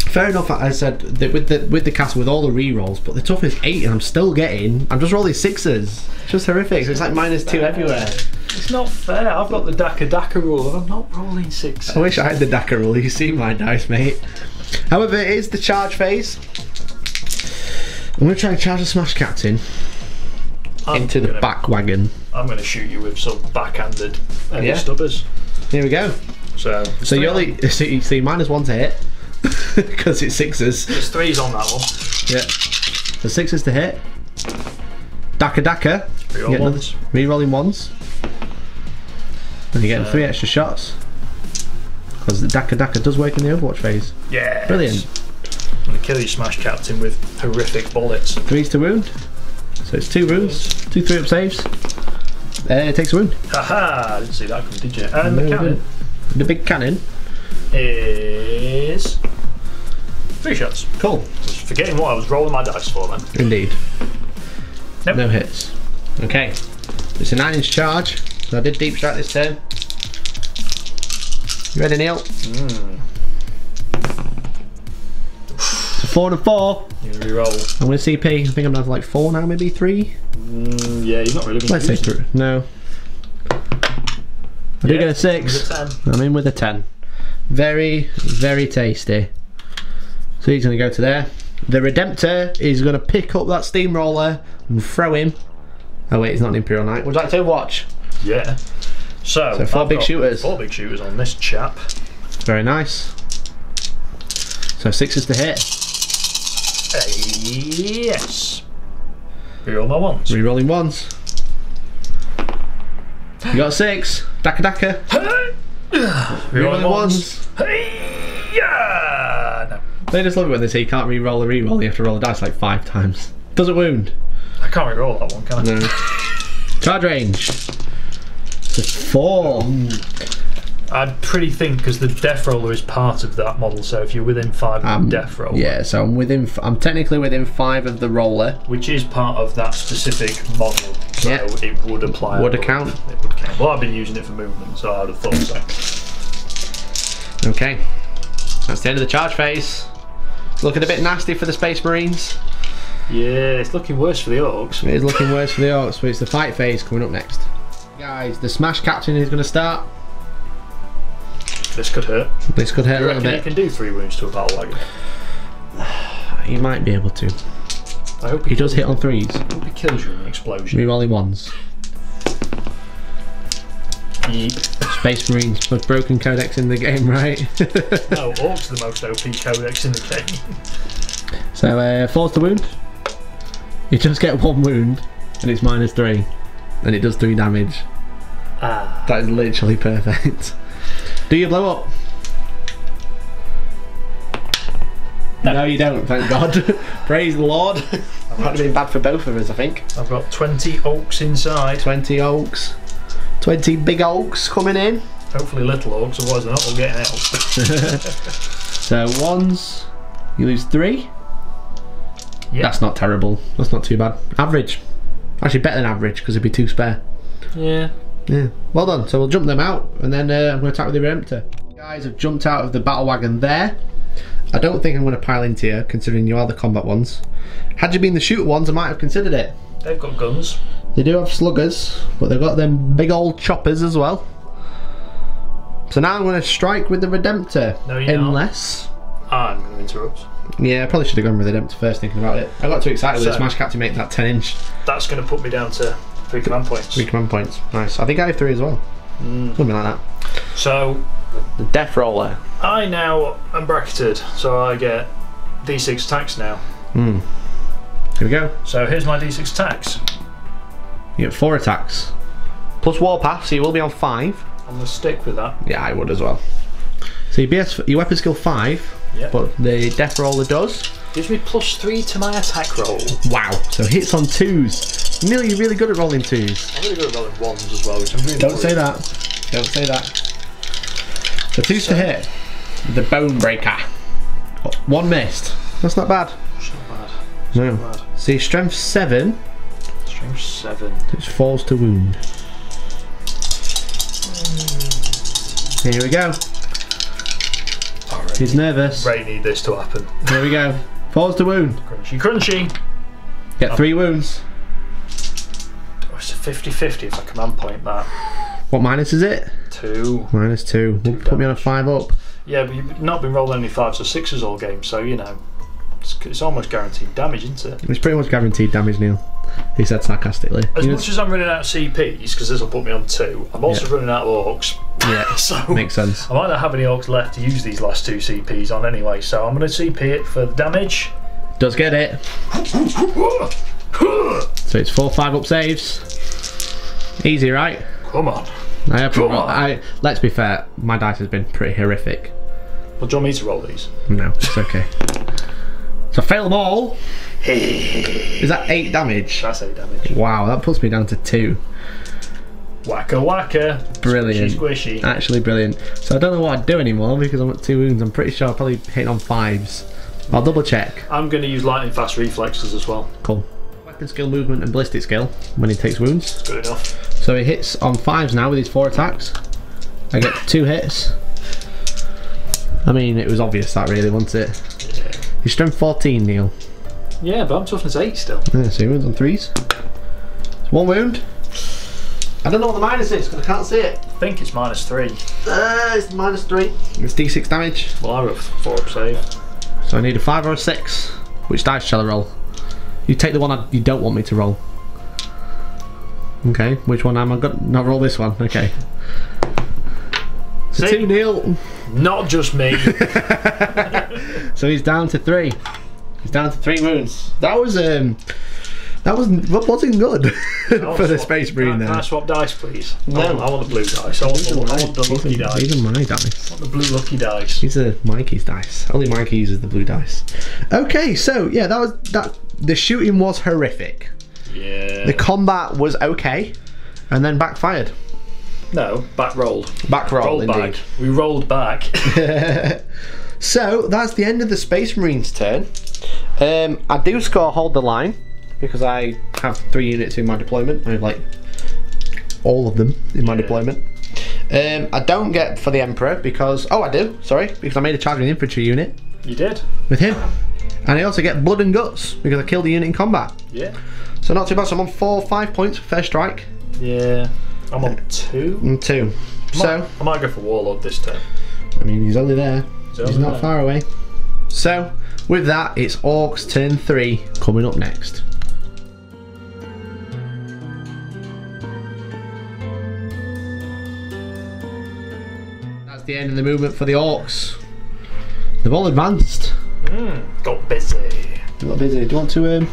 fair enough. I said that with the with the castle with all the re-rolls, but the toughest eight, and I'm still getting. I'm just rolling sixes. It's just horrific. So it's like minus two everywhere. It's not fair. I've got the Dakka Dakka rule, and I'm not rolling six. I wish I had the Dakka rule. You see my dice, mate. However, it is the charge phase. I'm going to try and charge the Smash Captain I'm into the gonna, back wagon. I'm going to shoot you with some backhanded Yeah. stubbers. Here we go. So, So you only see, see minus one to hit *laughs* because it's sixes. There's threes on that one. Yeah. The sixes to hit. Dakka Dakka. Reroll ones. Re-rolling ones. And you're getting So- three extra shots. Because the Dakka Dakka does work in the Overwatch phase. Yeah. Brilliant. I'm going to kill you, Smash Captain, with horrific bullets. Threes to wound. So it's two wounds. Two three up saves. Uh, it takes a wound. Haha! I didn't see that coming, did you? And No, the cannon The big cannon. is three shots. Cool. I was forgetting what I was rolling my dice for then. Indeed. Nope. No hits. Okay. It's a nine inch charge. So I did deep strike this turn. You ready, Neil? It's a four and a four. You reroll. I'm going to CP. I think I'm down to like four now, maybe three. Mm, yeah, you're not really been Let's say three. No. I do Yeah, get a six. with a 10. I'm in with a 10. Very, very tasty. So he's going to go to there. The Redemptor is going to pick up that steamroller and throw him. Oh wait, he's not an Imperial Knight. Would you like to watch? Yeah. So, So four I've big shooters. Four big shooters on this chap. Very nice. So sixes to hit. Uh, yes. Reroll my ones. Rerolling ones. You got six. Dakka Dakka. Reroll Rerolling ones. Hey, yeah. No, They just love it when they say you can't re-roll a re-roll. You have to roll the dice like five times. Doesn't wound. I can't reroll that one, can I? No. *laughs* Charge range. Four. I'd pretty think because the death roller is part of that model. So if you're within five of Um, the death roller, Yeah, so I'm within. f- I'm technically within five of the roller. which is part of that specific model, so Yeah. it would apply. Would account. It would count. Well, I've been using it for movement, so I would have thought so. Okay, that's the end of the charge phase. Looking a bit nasty for the Space Marines. Yeah, it's looking worse for the orks. It is looking worse for the Orks, but it's the fight phase coming up next. Guys, the Smash Captain is going to start. This could hurt. This could hurt a You little reckon you can do three wounds to a battle wagon? *sighs* He might be able to. I hope He does hit on threes. I hope he kills you in an explosion. Rerolling ones. Yeep. Space Marines, most broken codex in the game, right? *laughs* No, Orks are the most OP codex in the game. so, uh, falls to wound. You just get one wound, and it's minus three. And it does three damage. Ah. That is literally perfect. Do you blow up? No, you don't, thank God. *laughs* Praise the Lord. That would have been bad for both of us, I think. I've got 20 Orks inside. 20 oaks. 20 big oaks coming in. Hopefully little Orks, otherwise they're not all getting out. *laughs* So, ones, you lose three. Yeah. That's not terrible. That's not too bad. Average. Actually, better than average because it'd be two spare. Yeah. Yeah. Well done. So we'll jump them out and then uh, I'm going to attack with the Redemptor. Guys have jumped out of the battle wagon there. I don't think I'm going to pile into you considering you are the combat ones. Had you been the shooter ones, I might have considered it. They've got guns. They do have sluggers, but they've got them big old choppers as well. So now I'm going to strike with the Redemptor. No, you're not. unless. I'm going to interrupt. Yeah, I probably should have gone with the Redemptor first thinking about it. I got too excited with So- the Smash Cap to make that 10 inch. That's going to put me down to three command points. Three command points. Nice. I think I have three as well. Mm. Something like that. So The Death Roller. I now am bracketed, so I get d6 attacks now. Hmm. Here we go. So here's my d6 attacks. You get four attacks. Plus Warpath, so you will be on five. I'm going to stick with that. Yeah, I would as well. So your BS, your weapon skill five, Yep. but the Death Roller does. Gives me plus three to my attack roll. Wow. So hits on twos. Neil, you're really good at rolling twos. I'm really good at rolling ones as well, which I'm really Don't good say that. Don't say that. So twos to hit. The Bone Breaker. Oh, one missed. That's not bad. It's not bad. No. Not bad. So your strength seven, Strength seven. which falls to wound. Hmm. Here we go. He's nervous. Ray need this to happen. Here we go. Falls to wound. Crunchy, crunchy. Get three wounds. Oh, it's a 50-50 if I command point that. What minus is it? Two. Minus two. Will put me on a five up. Yeah, but you've not been rolling any fives or sixes all game, so you know. It's, it's almost guaranteed damage, isn't it? It's pretty much guaranteed damage, Neil. He said sarcastically. As You know- much as I'm running out of CPs, because this will put me on two, I'm also Yeah. running out of orks. yeah, *laughs* So makes sense. I might not have any orks left to use these last two CPs on anyway, so I'm going to CP it for the damage. Does get it. So it's four five up saves. Easy, right? Come on. I have. Come on. I let's be fair. My dice has been pretty horrific. Well, do you want me to roll these? No, it's okay. So fail them all. Is that eight damage? That's eight damage. Wow, that puts me down to two. Whacker whacker. Brilliant. Squishy squishy. Actually brilliant. So I don't know what I'd do anymore because I'm at two wounds. I'm pretty sure I'll probably hit on fives. I'll double check. I'm going to use lightning fast reflexes as well. Cool. Weapon skill, movement, and ballistic skill when he takes wounds. Good enough. So he hits on fives now with his four attacks. I get two hits. I mean, it was obvious that really, wasn't it? Yeah. His strength 14, Neil. Yeah, but I'm toughness eight still. Yeah, so he wounds on threes. It's one wound. I don't know what the minus is because I can't see it. I think it's minus three. Uh, it's minus three. It's d6 damage. Well, I rolled four up save. So I need a five or a six. Which dice shall I roll? You take the one I, you don't want me to roll. Okay, which one am I going to roll this one? Okay. So See? 2 nil. Not just me. *laughs* So he's down to three. He's down to three wounds. That was um, that was that wasn't good *laughs* for the space Can I, marine can I there. swap dice, please? No. I want, I want the blue dice. I want the, I want the lucky are, dice. these are my dice. I want the blue lucky dice. These are Mikey's dice. Only Mikey uses the blue dice. Okay, so yeah, that was that. The shooting was horrific. Yeah. The combat was okay, and then backfired. No, back rolled. Back roll, Rolled indeed. back. We rolled back. *laughs* So that's the end of the Space Marines turn. Um, I do score hold the line because I have three units in my deployment. I have like all of them in my Yeah. deployment. Um, I don't get for the Emperor because oh I do sorry because I made a charging infantry unit you did? with him, and I also get blood and guts because I killed the unit in combat. Yeah. So not too bad. So I'm on four five points for first strike Yeah. I'm on two. and two. So I might go for Warlord this turn. I mean he's only there. So He's not far away. So, with that, it's Orks turn three coming up next. That's the end of the movement for the Orks. They've all advanced. Got busy. Got busy. Do you want to um,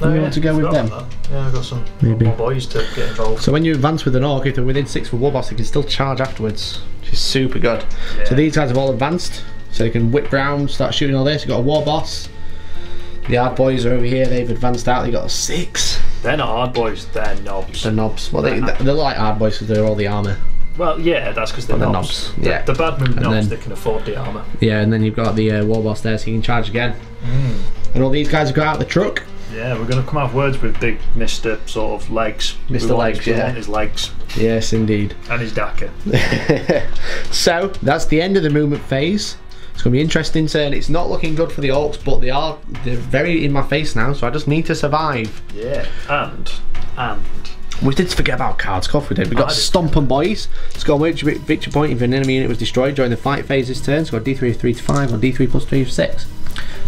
Oh, you yeah, want to go with them? that. Yeah, I've got some Maybe. boys to get involved. So when you advance with an ork, if they're within six of a war boss, they can still charge afterwards, which is super good. Yeah. So these guys have all advanced, so they can whip round, start shooting all this. You've got a war boss. The hard boys are over here. They've advanced out. they've got a six. They're not hard boys, they're knobs. The knobs. Well, they, they're like hard boys because they're all the armor. Well, yeah, that's because they're, they're knobs. knobs, yeah. The, bad move knobs then- that can afford the armour. Yeah, and then you've got the uh, war boss there, so you can charge again. And all these guys have got out the truck. Yeah, we're going to come have words with big Mr. sort of legs. Mr. want Legs, yeah. his legs Yes, indeed. and his Dakka. *laughs* so that's the end of the movement phase. It's going to be interesting turn. It's not looking good for the orks, but they are they're very in my face now. So I just need to survive. Yeah, and and We did forget about cards. Cough we did. We got did. Stomp and Boys. Score one victory victory point if an enemy unit was destroyed during the fight phase this turn. Score D3 of 3 to 5 or D3 plus 3 of 6.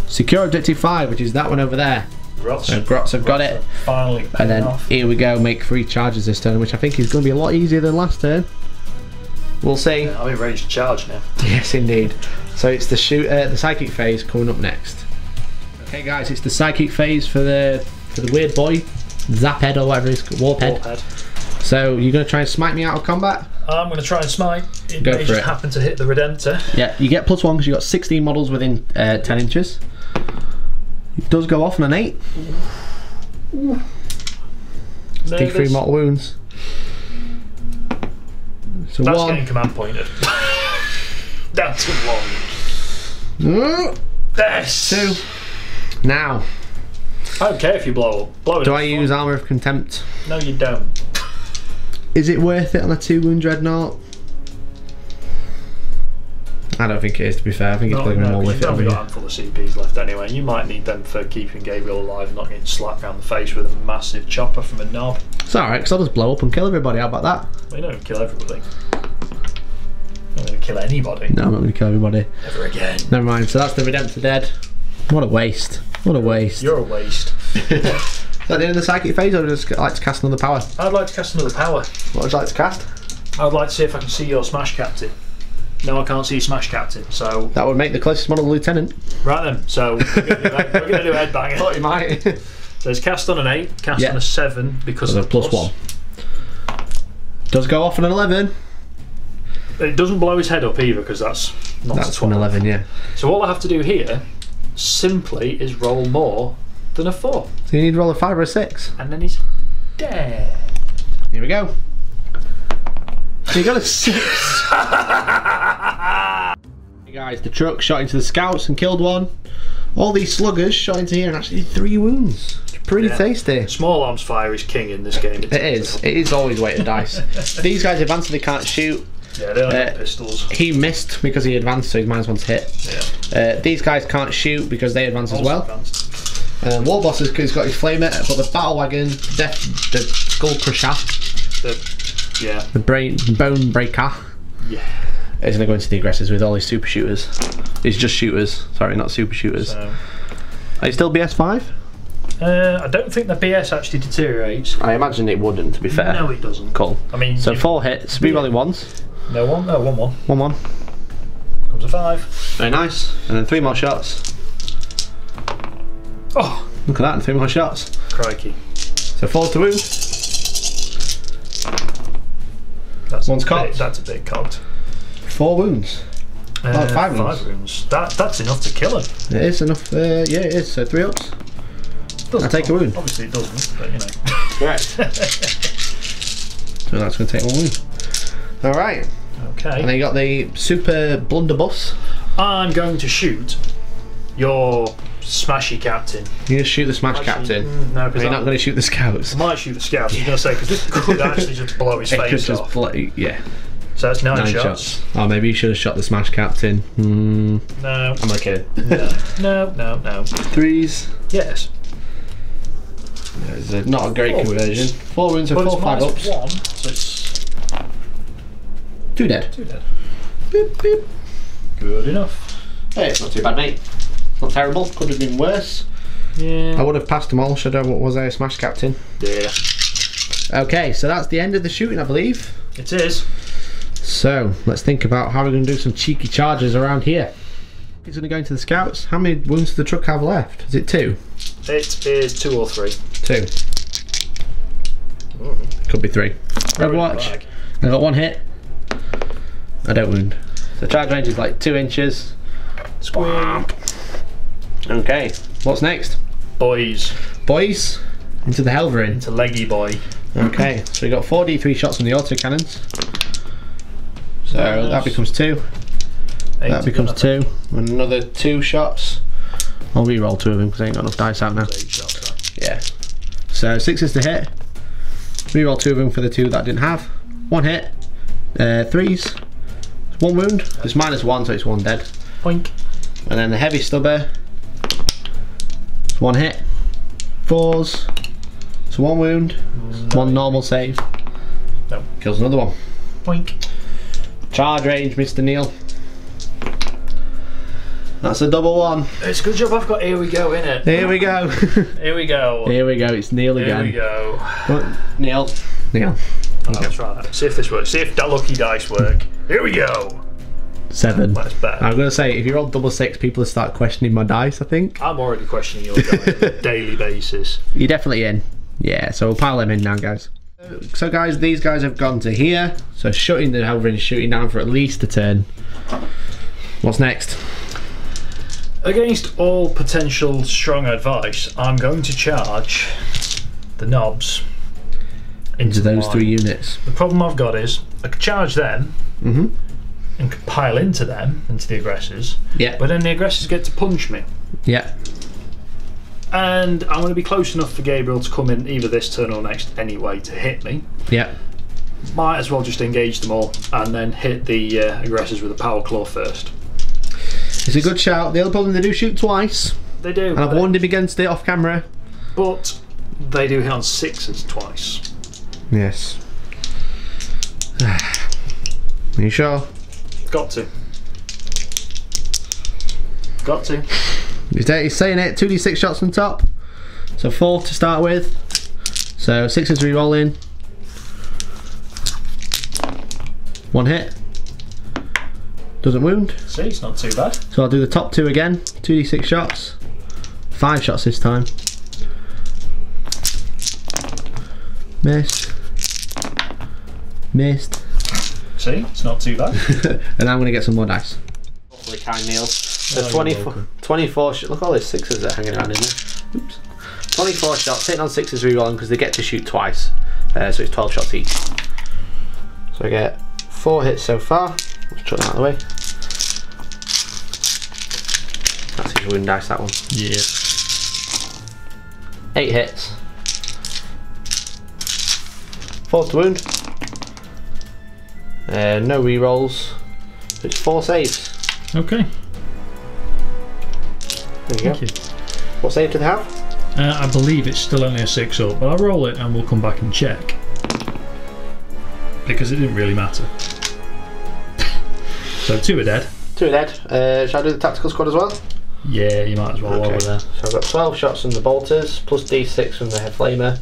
Secure objective 5, which is that one over there. Grots. So Grots have got it. Finally, And then off. here we go, make three charges this turn, which I think is going to be a lot easier than last turn. We'll see. I'm in range to charge now. *laughs* Yes, indeed. So it's the shoot, uh, the psychic phase coming up next. Okay, guys, it's the psychic phase for the for the weird boy, Zaphead or whatever it's called, Warphead. Warphead. So you're gonna try and smite me out of combat? I'm going to try and smite. It Go may for just it. happen to hit the Redemptor. Yeah, you get plus one because you have got 16 models within uh, 10 inches. It does go off on an eight. D three Nervous. mortal wounds. So That's one. getting command pointed. *laughs* That's one. Mm, Yes. Two. Now, I don't care if you blow up. Blow it do. I use armor of contempt? No, you don't. Is it worth it on a two wound dreadnought? I don't think it is. To be fair, I think it's probably no, more you've it only got a handful of CPs left anyway. You might need them for keeping Gabriel alive and not getting slapped around the face with a massive chopper from a knob. It's alright, because I'll just blow up and kill everybody. How about that? Well, you don't kill everybody. You're not going to kill anybody No, I'm not going to kill everybody. ever again. Never mind. So that's the Redemptor Dead. What a waste. What a waste. You're a waste. *laughs* Is that the end of the psychic phase, or would you just like to cast another power? I'd like to cast another power. What would you like to cast? I'd like to see if I can see your Smash Captain. No, I can't see you Smash Captain. So That would make the closest model lieutenant. right then. So we're going to do headbanging. *laughs* Thought you might. *laughs* So it's cast on an eight, cast Yeah. on a seven because So of plus one. Does go off on an 11. It doesn't blow his head up either because that's not That's a 12. an 11, yeah. So all I have to do here simply is roll more than a four, So you need to roll a 5 or a 6. and then he's dead. Here we go. So you got a *laughs* 6. hey guys, the truck shot into the scouts and killed one. All these sluggers shot into here and actually did 3 wounds. It's pretty Yeah. tasty. Small arms fire is king in this game. It is. It is always weighted dice. *laughs* These guys advance and they can't shoot. Yeah, they only Uh, pistols. He missed because he advanced, so he's minus one to hit. Yeah. Uh, these guys can't shoot because they advance as well. advanced. Uh, War Boss has he's got his flamer, but the Battle Wagon, Death, the Skull Crusher, The- yeah. the brain, Bone Breaker, Yeah. Is going to go into the aggressors with all his super shooters. It's just shooters, sorry, not super shooters. So, Are you still BS5? uh, I don't think the BS actually deteriorates. I imagine it wouldn't, to be fair. No, it doesn't. Cool. I mean, So four hits, rerolling ones, no one, no one, one one one. comes a five. Very nice. And then three more shots. Oh, Look at that, and three more shots. crikey! So four to wound. That's One's a bit, cocked. That's a bit cocked. Four wounds. Uh, five wounds. Five wounds. That that's enough to kill him. It is enough. Uh, yeah, it is. So three ups. Doesn't- I take a wound. Obviously, it doesn't, but you know. *laughs* Correct. so that's going to take one wound. All right. Okay. And then you got the super blunderbuss. I'm going to shoot your smashy captain. You just shoot the smash Actually, captain. mm, no, because you're not going to shoot the scouts. I might shoot the scouts. I was going to say because this *laughs* could actually just blow his It could face just off. bloody yeah. So that's nine, Nine shots. shots. Oh, maybe you should have shot the smash captain. Hmm. No, I'm okay. *laughs* no, no, no, no. Threes. Yes. Yeah, it's a- not a great Four conversion. Four wounds and But four it's five minus ups. one, so it's Two dead. two dead. Beep, beep. Good enough. Hey, it's not too bad, mate. It's not terrible. Could have been worse. Yeah. I would have passed them all. Should I? What was I? A smash captain. Yeah. Okay, so that's the end of the shooting, I believe. It is. So let's think about how we're going to do some cheeky charges around here. He's going to go into the scouts. How many wounds does the truck have left? Is it two? It is uh, two or three. Two. Mm. Could be three. Overwatch. Bag. I got one hit. I don't wound. So charge range is like two inches. Squeak. Okay. What's next? Boys. Boys, into the Helverin. A leggy boy. Okay, so we got 4d3 shots from the auto cannons. So Nice. that becomes two. Eight That becomes two. And another two shots. I'll re-roll two of them because I ain't got enough dice out now. Shots. Yeah. So sixes to hit. Re-roll two of them for the two that I didn't have. One hit. Uh, threes. One wound. It's minus one, so it's one dead. Boink. And then the heavy stubber. It's one hit. Fours. It's one wound. One normal save. No. Kills another one. Boink. Charge range, Mr. Neil. That's a double one. It's a good job I've got here we go, in it. Here we go. *laughs* Here we go. Here we go. It's Neil Here again. we go. But- Neil. Neil. Oh, Let's try that. See if this works. See if that lucky dice work. Here we go. Seven. That's better. I'm gonna say if you're roll double six, people will start questioning my dice. I think I'm already questioning your dice on a *laughs* daily basis. you're definitely in. Yeah, so we'll pile them in now, guys. So, guys, these guys have gone to here. So, shutting the Helverin, shooting down for at least a turn. What's next? Against all potential strong advice, I'm going to charge the knobs into To those three units. The problem I've got is I could charge them Mhm. and could pile into them, into the aggressors, Yeah. but then the aggressors get to punch me. Yeah. And I'm going to be close enough for Gabriel to come in either this turn or next anyway to hit me. Yeah. Might as well just engage them all and then hit the uh, aggressors with a power claw first. It's a good shout. The other problem, they do shoot twice. They do, And I've warned him against it off camera. but they do hit on sixes twice. Yes. *sighs* Are you sure? Got to. Got to. He's, he's saying it. 2d6 shots on top. So 4 to start with. So 6 is re-rolling. One hit. Doesn't wound. See, it's not too bad. So I'll do the top two again. 2d6 shots. 5 shots this time. Missed. Missed. See, it's not too bad. *laughs* and I'm going to get some more dice. Kind Neil. So Oh, you're 24, welcome. 24 sh- look all these sixes that are hanging around in there. Oops. 24 shots, hitting on sixes rerolling because they get to shoot twice. Uh, so it's 12 shots each. So I get 4 hits so far. Let's chuck that out of the way. That's his wound dice, that one. yeah. 8 hits. 4 to wound. Uh, no rerolls. It's 4 saves. Okay. There you go. You. What save do they have? Uh, I believe it's still only a six up, but I'll roll it and we'll come back and check. Because it didn't really matter. *laughs* so two are dead. Two are dead. Uh, shall I do the tactical squad as well? Yeah, you might as well while we're there. So I've got 12 shots from the bolters, plus d6 from the head flamer.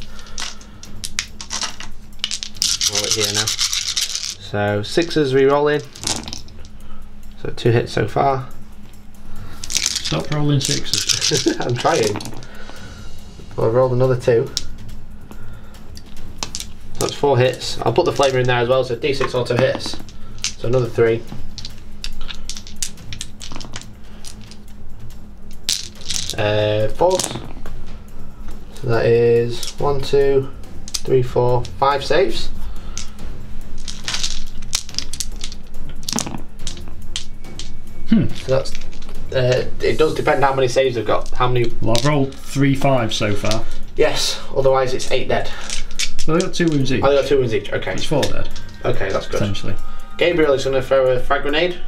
Roll it here now. So sixes re-rolling. So two hits so far. Stop rolling sixes. *laughs* I'm trying. Well, I've rolled another two. So that's four hits. I'll put the flamer in there as well, so d6 auto hits. So another three. Uh, fours. So that is one, two, three, four, five saves. Hmm. So that's. Uh, it does depend how many saves they've got. How many Well, I've rolled three fives so far. Yes, otherwise it's eight dead. Well, I've got two wounds each. I got two wounds each. Okay, It's four dead, okay, that's good. potentially. Gabriel is going to throw a frag grenade.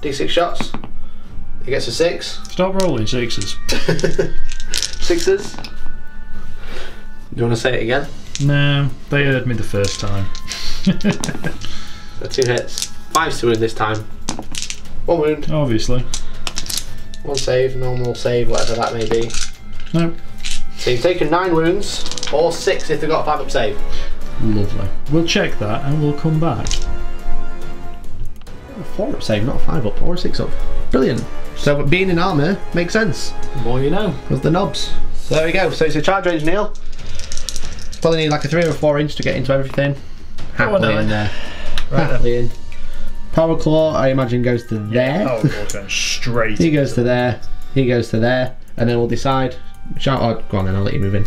D6 shots. He gets a six. Stop rolling sixes. *laughs* Sixes. Do you want to say it again? No, they heard me the first time. *laughs* So two hits. Five to win this time. One wound. Obviously. One save. Normal save. Whatever that may be. Nope. So you've taken nine wounds, or six if they've got a five up save. Lovely. We'll check that and we'll come back. four up save, not a five up or a six up. Brilliant. So being in armour makes sense. The more you know. With the knobs. So there we go. So it's a charge range, Neil. Probably need like a three or four inch to get into everything. Happily no. in there. Right then. Happily in. Power claw, I imagine, goes to there. Oh, God, going straight. *laughs* He goes to there. He goes to there, and then we'll decide. Shout out. Go on, then I'll let you move in.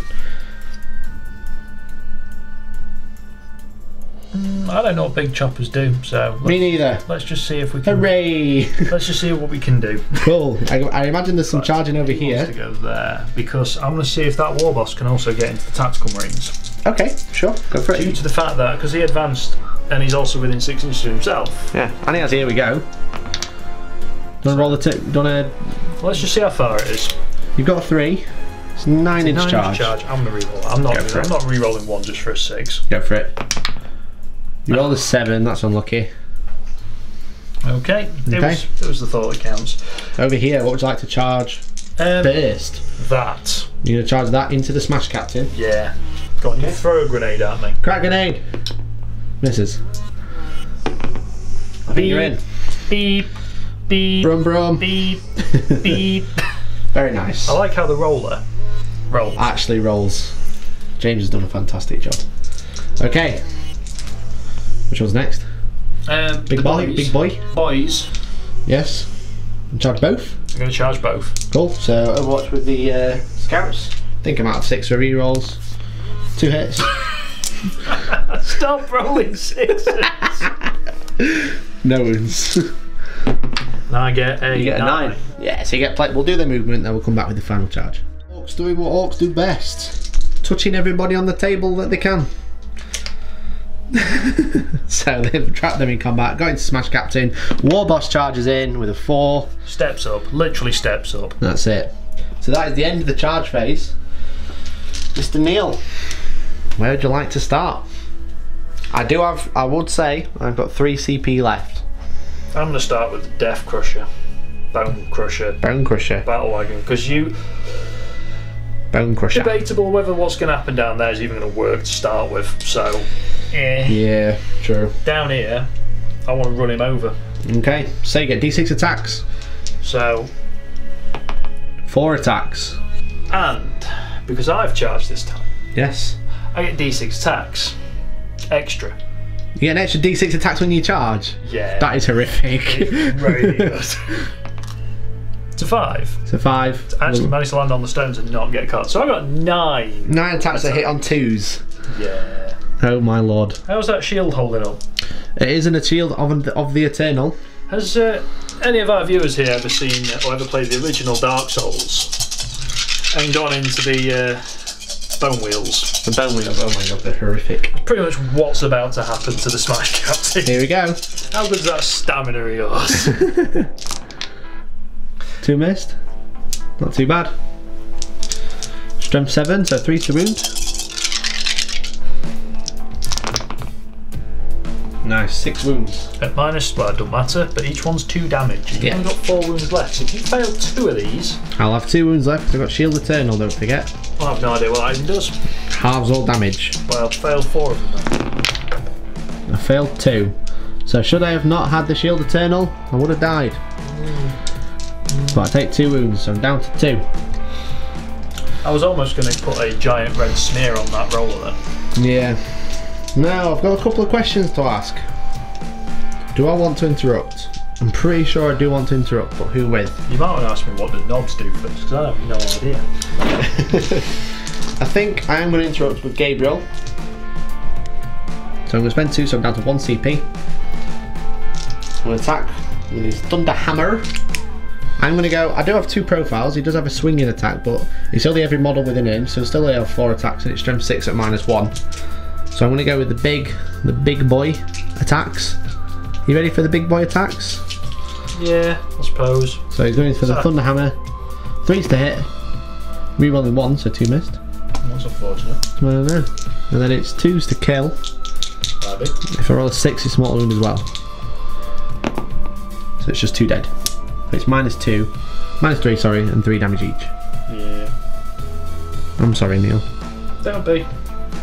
Mm, I don't know what big choppers do, so Me neither. let's just see if we can. Hooray! *laughs* Let's just see what we can do. cool. I, I imagine there's some charging over He wants to here. go there because I'm going to see if that war boss can also get into the tactical marines. Okay, sure. Go for it. Due it. to the fact that because he advanced and he's also within six inches of himself. Yeah, and he has. Here we go. Do you want to roll the tip? Do you want to? Let's just see how far it is. You've got a three. It's nine inch Nine charge. charge. I'm to reroll. I'm not. Go for I'm it. not re-rolling one just for a six. Go for it. You rolled a seven. That's unlucky. Okay. It Okay. was. It was the thought that counts. Over here, what would you like to charge Um, first? that. You're gonna charge that into the smash captain. Yeah. Got. You throw a grenade at me. Crack grenade. Misses. I think you're in. Beep. Beep. Brum brum. Beep. *laughs* Beep. Very nice. I like how the roller rolls. Actually rolls. James has done a fantastic job. Okay. Which one's next? Um, Big the boy. boys, Big boy. Boys. Yes. And charge both. I'm going to charge both. Cool. So Overwatch with the uh, scouts. think I'm out of six for rerolls. Two hits. *laughs* Stop rolling sixes. *laughs* no wounds. *laughs* now I get a, You get a nine. Yeah, so you get play. We'll do the movement, then we'll come back with the final charge. Orks doing what orks do best touching everybody on the table that they can. *laughs* so they've trapped them in combat, got into Smash Captain. War Boss charges in with a four. Steps up. Literally steps up. That's it. So that is the end of the charge phase. Mr. Neil, where would you like to start? I do have, I would say, I've got three CP left. I'm going to start with the Death Crusher. Bone Crusher. Bone Crusher. Battle Wagon. Because you. Bone Crusher. Debatable whether what's going to happen down there is even going to work to start with. So. Eh. Yeah, true. Down here, I want to run him over. Okay, so you get D6 attacks. So. Four attacks. And. Because I've charged this time, Yes. I get d6 attacks. Extra. You get an extra D6 attacks when you charge. Yeah. That is horrific. really *laughs* good. to five. five. Actually managed to land on the stones and not get cut. So I got nine. Nine attacks that hit on twos. Yeah. Oh my lord. How's that shield holding up? It isn't a shield of, of the Eternal. Has uh, any of our viewers here ever seen or ever played the original Dark Souls and gone into the uh, bone wheels? The bone wheels. Oh my god, they're horrific. Pretty much what's about to happen to the Smash Captain. Here we go. How good's that stamina of yours? *laughs* *laughs* Two missed. Not too bad. Strength seven, so three to wound. Nice, six wounds. At minus, well, it doesn't matter, but each one's two damage. You've Yeah. only got four wounds left. So if you fail two of these, I'll have two wounds left. I've got Shield Eternal, don't forget. I have no idea what that even does. Halves all damage. Well, failed four of them. then. I failed two. So should I have not had the Shield Eternal, I would have died. But I take two wounds, so I'm down to two. I was almost going to put a giant red smear on that roller then. Yeah. Now I've got a couple of questions to ask. Do I want to interrupt? I'm pretty sure I do want to interrupt, but who with? You might want to ask me what the knobs do first, because I have no idea. *laughs* I think I am going to interrupt with Gabriel. So I'm going to spend two, so I'm down to one CP. I'm going to attack with his Thunder Hammer. I'm going to go. I do have two profiles. He does have a swinging attack, but it's only every model within him, so still only have four attacks, and it's strength six at minus one. So I'm going to go with the big, the big boy attacks. You ready for the big boy attacks? Yeah, I suppose. So he's going for the So- Thunder Hammer. Three's to hit. Rerolling one, so two missed. That's unfortunate. I don't know. And then it's twos to kill. Maybe. If I roll a six, it's mortal wound as well. So it's just two dead. So it's minus two, minus three, sorry, and three damage each. Yeah. I'm sorry, Neil. Don't be.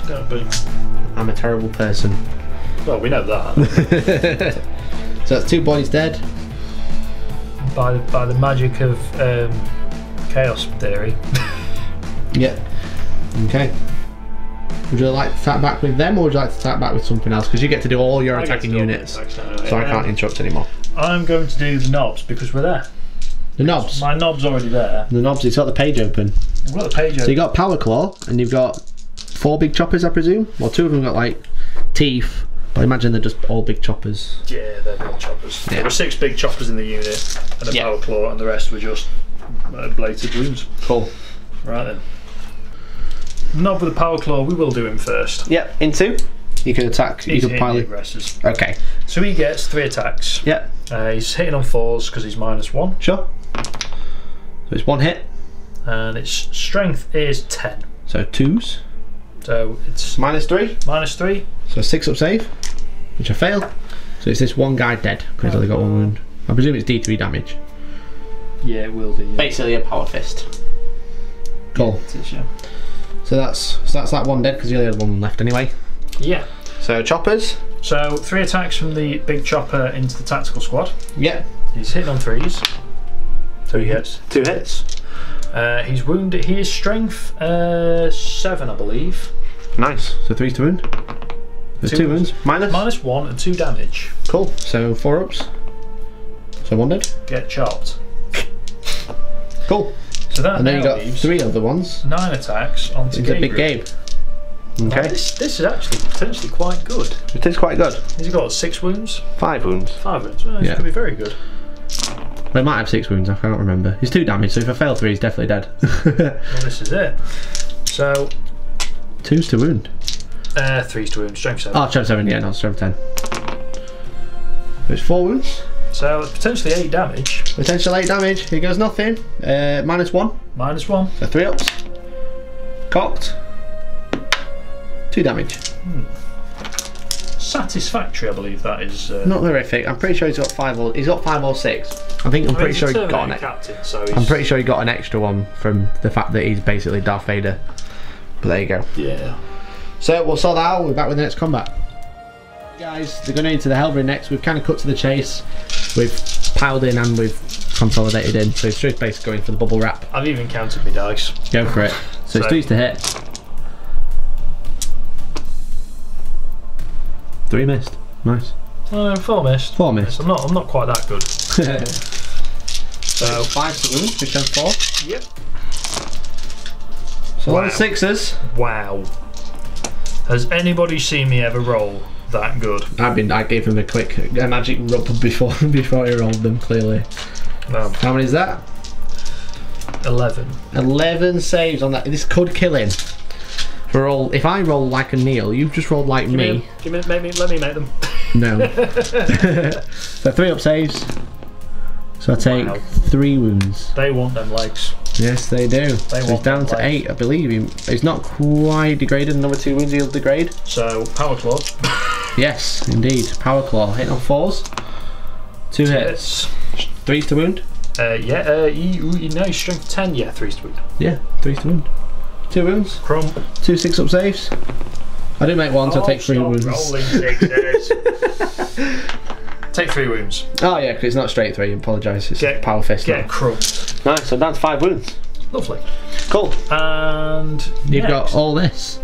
Don't be. I'm a terrible person. Well, we know that. *laughs* So that's two boys dead. By the, by the magic of um, chaos theory. *laughs* Yep. Okay. Would you like to attack back with them, or would you like to attack back with something else? Because you get to do all your attacking units, so I can't interrupt anymore. I'm going to do the knobs because we're there. The knobs. My knob's already there. The knobs. It's got the page open. I've got the page So you got Power Claw, and you've got four big choppers, I presume. Well, two of them got like teeth, but I imagine they're just all big choppers. Yeah, they're big choppers. Yeah. There were six big choppers in the unit, and a Yeah. power claw, and the rest were just uh, bladed wounds. Cool. Right then. Not with the power claw, we will do him first. Yep. Into. You can attack. You He's can hitting pile it. aggressors. Okay. So he gets three attacks. Yep. Uh, he's hitting on fours because he's minus one, Sure. So it's one hit. and its strength is ten. So twos. So it's Minus three. minus three. So six up save, which I fail. So it's this one guy dead because he's only got one wound. I presume it's D3 damage. Yeah, it will be. Yeah. Basically a power fist. Cool. It is, yeah. So that's so that's that one dead because you only had one left anyway. yeah. So choppers. So three attacks from the big chopper into the tactical squad. Yeah. He's hitting on threes. So he hits. Two hits. Uh, he's wounded. He is strength uh, seven, I believe. Nice. So three's to wound. There's Two two, wounds. Minus. Minus one and two damage. Cool. So four ups. So one dead. Get chopped. Cool. So that And then you got three other ones. nine attacks onto It's a big Gabriel. game. Now, Okay. this, this is actually potentially quite good. It is quite good. He's got six wounds, Five wounds. five wounds. Well, this Yeah. could be very good. It might have six wounds. I can't remember. He's two damage. So if I fail three, he's definitely dead. *laughs* Well, this is it. So Two's to wound. uh, threes to wound, strength seven. Oh, strength seven. Yeah, not strength ten. It's four wounds. So potentially eight damage. Potential 8 damage. He goes nothing. Uh, minus 1. Minus one. So 3 ups. Cocked. 2 damage. Satisfactory, I believe that is. Uh, Not horrific. I'm pretty sure he's got 5 or he's got 5 or 6. I think I'm I mean, pretty sure he got Terminator an captain, so he's, I'm pretty sure he got an extra one from the fact that he's basically Darth Vader. But there you go. yeah. So we'll sort that out. We're back with the next combat. Guys, they're going into the Helverin next. We've kind of cut to the chase. We've piled in and we've consolidated in. So it's just basically going for the bubble wrap. I've even counted my dice. Go for it. So, it's So- threes to hit. Three missed. Nice. Uh, four missed. Four missed. I'm not. I'm not quite that good. *laughs* so five to wound, which has four. Yep. So Wow. wow. sixes. Wow. Has anybody seen me ever roll that good? I've been. I gave him a quick a magic rub before *laughs* before he rolled them. Clearly. No. How many is that? Eleven. Eleven saves on that. This could kill him. For all, if I roll like a Neil, you've just rolled like Give me. me. Give me. Make me. Let me make them. No. *laughs* *laughs* so three up saves. So I take Wow. three wounds. They want them legs. Yes, they do. They so he's down that to life. eight, I believe. He, he's not quite degraded. Another two wounds, he'll degrade. So power claw. Yes, indeed. Power claw. Hit on fours. Two hits. Yes. Threes to wound. Uh, yeah. Uh, you, you know, strength ten. Yeah, threes to wound. Yeah, threes to wound. Two wounds. Crump. Two six up saves. I didn't make one, so I take three oh, stop wounds. Rolling sixes. *laughs* Take three wounds. Oh yeah, because it's not straight three. Apologise. It's Get- power fist. Get now. crumped. Nice. So that's five wounds. Lovely. Cool. And You've next. got all this.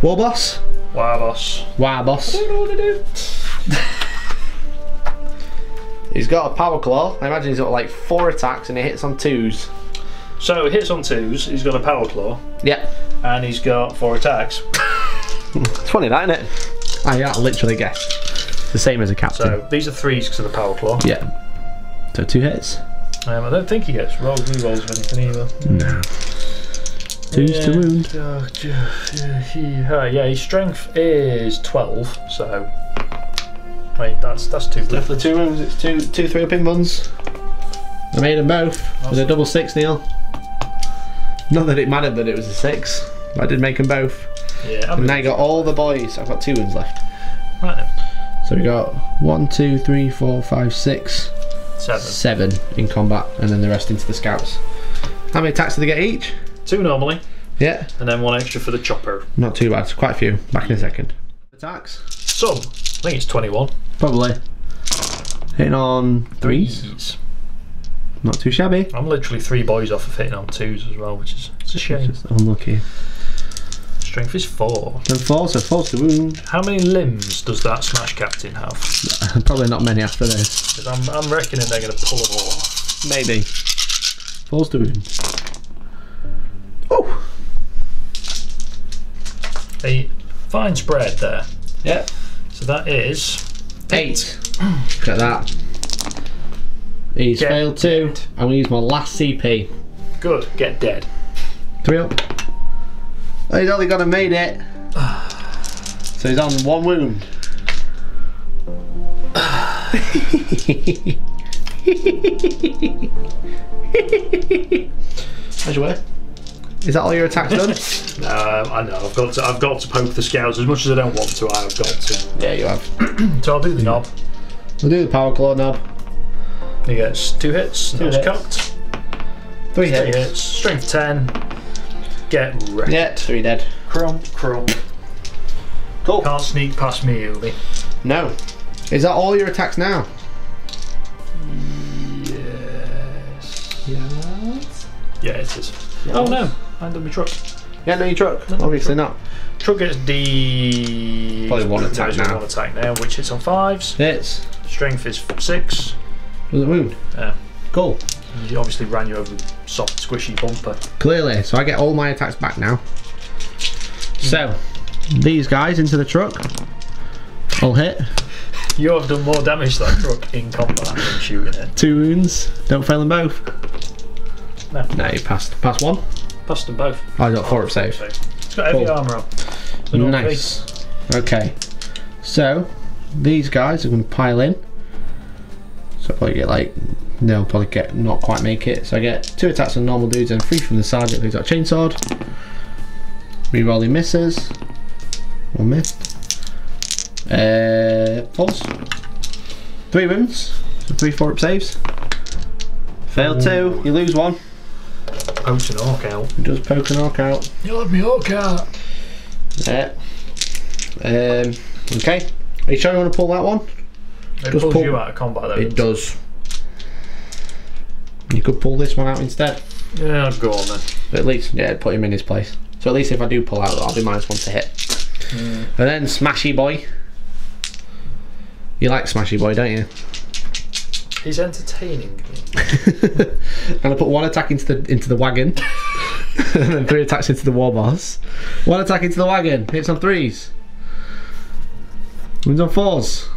War boss. Wow, boss. Wow, boss. I don't know what to do. *laughs* He's got a power claw. I imagine he's got like four attacks and he hits on twos. So hits on twos. He's got a power claw, Yeah. and he's got four attacks. It's funny that, isn't it? I yeah, literally guessed. The same as a captain. So these are threes because of the power claw. yeah. So two hits. Um, I don't think he gets rolls new rolls of anything either. No. Twos to wound. Oh, yeah, he- uh, yeah, his strength is twelve. So, wait, that's that's too good. Definitely two wounds. It's two two three up in ones. I made them both with a double six, Neil. Not that it mattered that it was a six. I did make them both. Yeah, And now you got all the boys. I've got two wounds left. right then. So we got one, two, three, four, five, six, Seven. seven in combat, and then the rest into the scouts. How many attacks do they get each? Two normally, Yeah, and then one extra for the chopper. not too bad. Quite a few. Back in a second. Attacks? Some. I think it's twenty-one. Probably. Hitting on threes. Threes. Not too shabby. I'm literally three boys off of hitting on twos as well, which is it's a shame. Just unlucky. Strength is four. Then four, so four's the wound. How many limbs does that Smash Captain have? *laughs* Probably not many after this. I'm, I'm reckoning they're going to pull them all off. Maybe. Four's the wound. Oh! A fine spread there. Yeah. So that is Eight. Look at that. He's Get failed two. dead. I'm gonna use my last CP. good. Get dead. Three up. Oh, he's only gonna made it. *sighs* So he's on one wound. *sighs* How's your way? Is that all your attacks done? *laughs* Um, I know. I've got to. I've got to poke the scouts as much as I don't want to. I've got to. yeah, you have. *clears throat* So I'll do the knob. We'll do the power claw knob. He gets two hits. Two hits. cocked. Three Three hits. hits. Strength ten. Get wrecked. Yeah, three dead. Crump, crump. Cool. Can't sneak past me, Ubi. No. Is that all your attacks now? Yes. Yes. Yeah, it is. Oh no, I done my truck. Yeah, no, your truck. No, Obviously not. Truck gets D. Probably one attack now. One attack now, which hits on fives. Hits. Strength is six. Was it wound? Yeah. Cool. He obviously ran you over with soft, squishy bumper. Clearly, so I get all my attacks back now. So, these guys into the truck. I'll hit. You have done more damage to that truck in combat than shooting it. Two wounds. Don't fail them both. No, No, you passed. Pass one. passed them both. I got four oh, up save. It's got heavy Cool. armour on. So Nice. Okay. So, these guys are going to pile in. So I probably get like, they'll probably get not quite make it. So I get two attacks on normal dudes and three from the sergeant who's got a chainsword. Rerolling misses. One missed. Uh, falls. Three wounds. So three four up saves. Fail two. You lose one. Pokes an ork out. It does poke an ork out. You let me ork out. Yeah. Um, okay. Are you sure you want to pull that one? It pulls pull- you out of combat though. It doesn't. You could pull this one out instead. Yeah, go on then. At least, yeah, put him in his place. So at least if I do pull out, I'll be minus one to hit. And then Smashy Boy. You like Smashy Boy, don't you? He's entertaining *laughs* and I put one attack into the into the wagon, *laughs* and then three attacks into the war boss. One attack into the wagon. Hits on threes. Wounds on fours.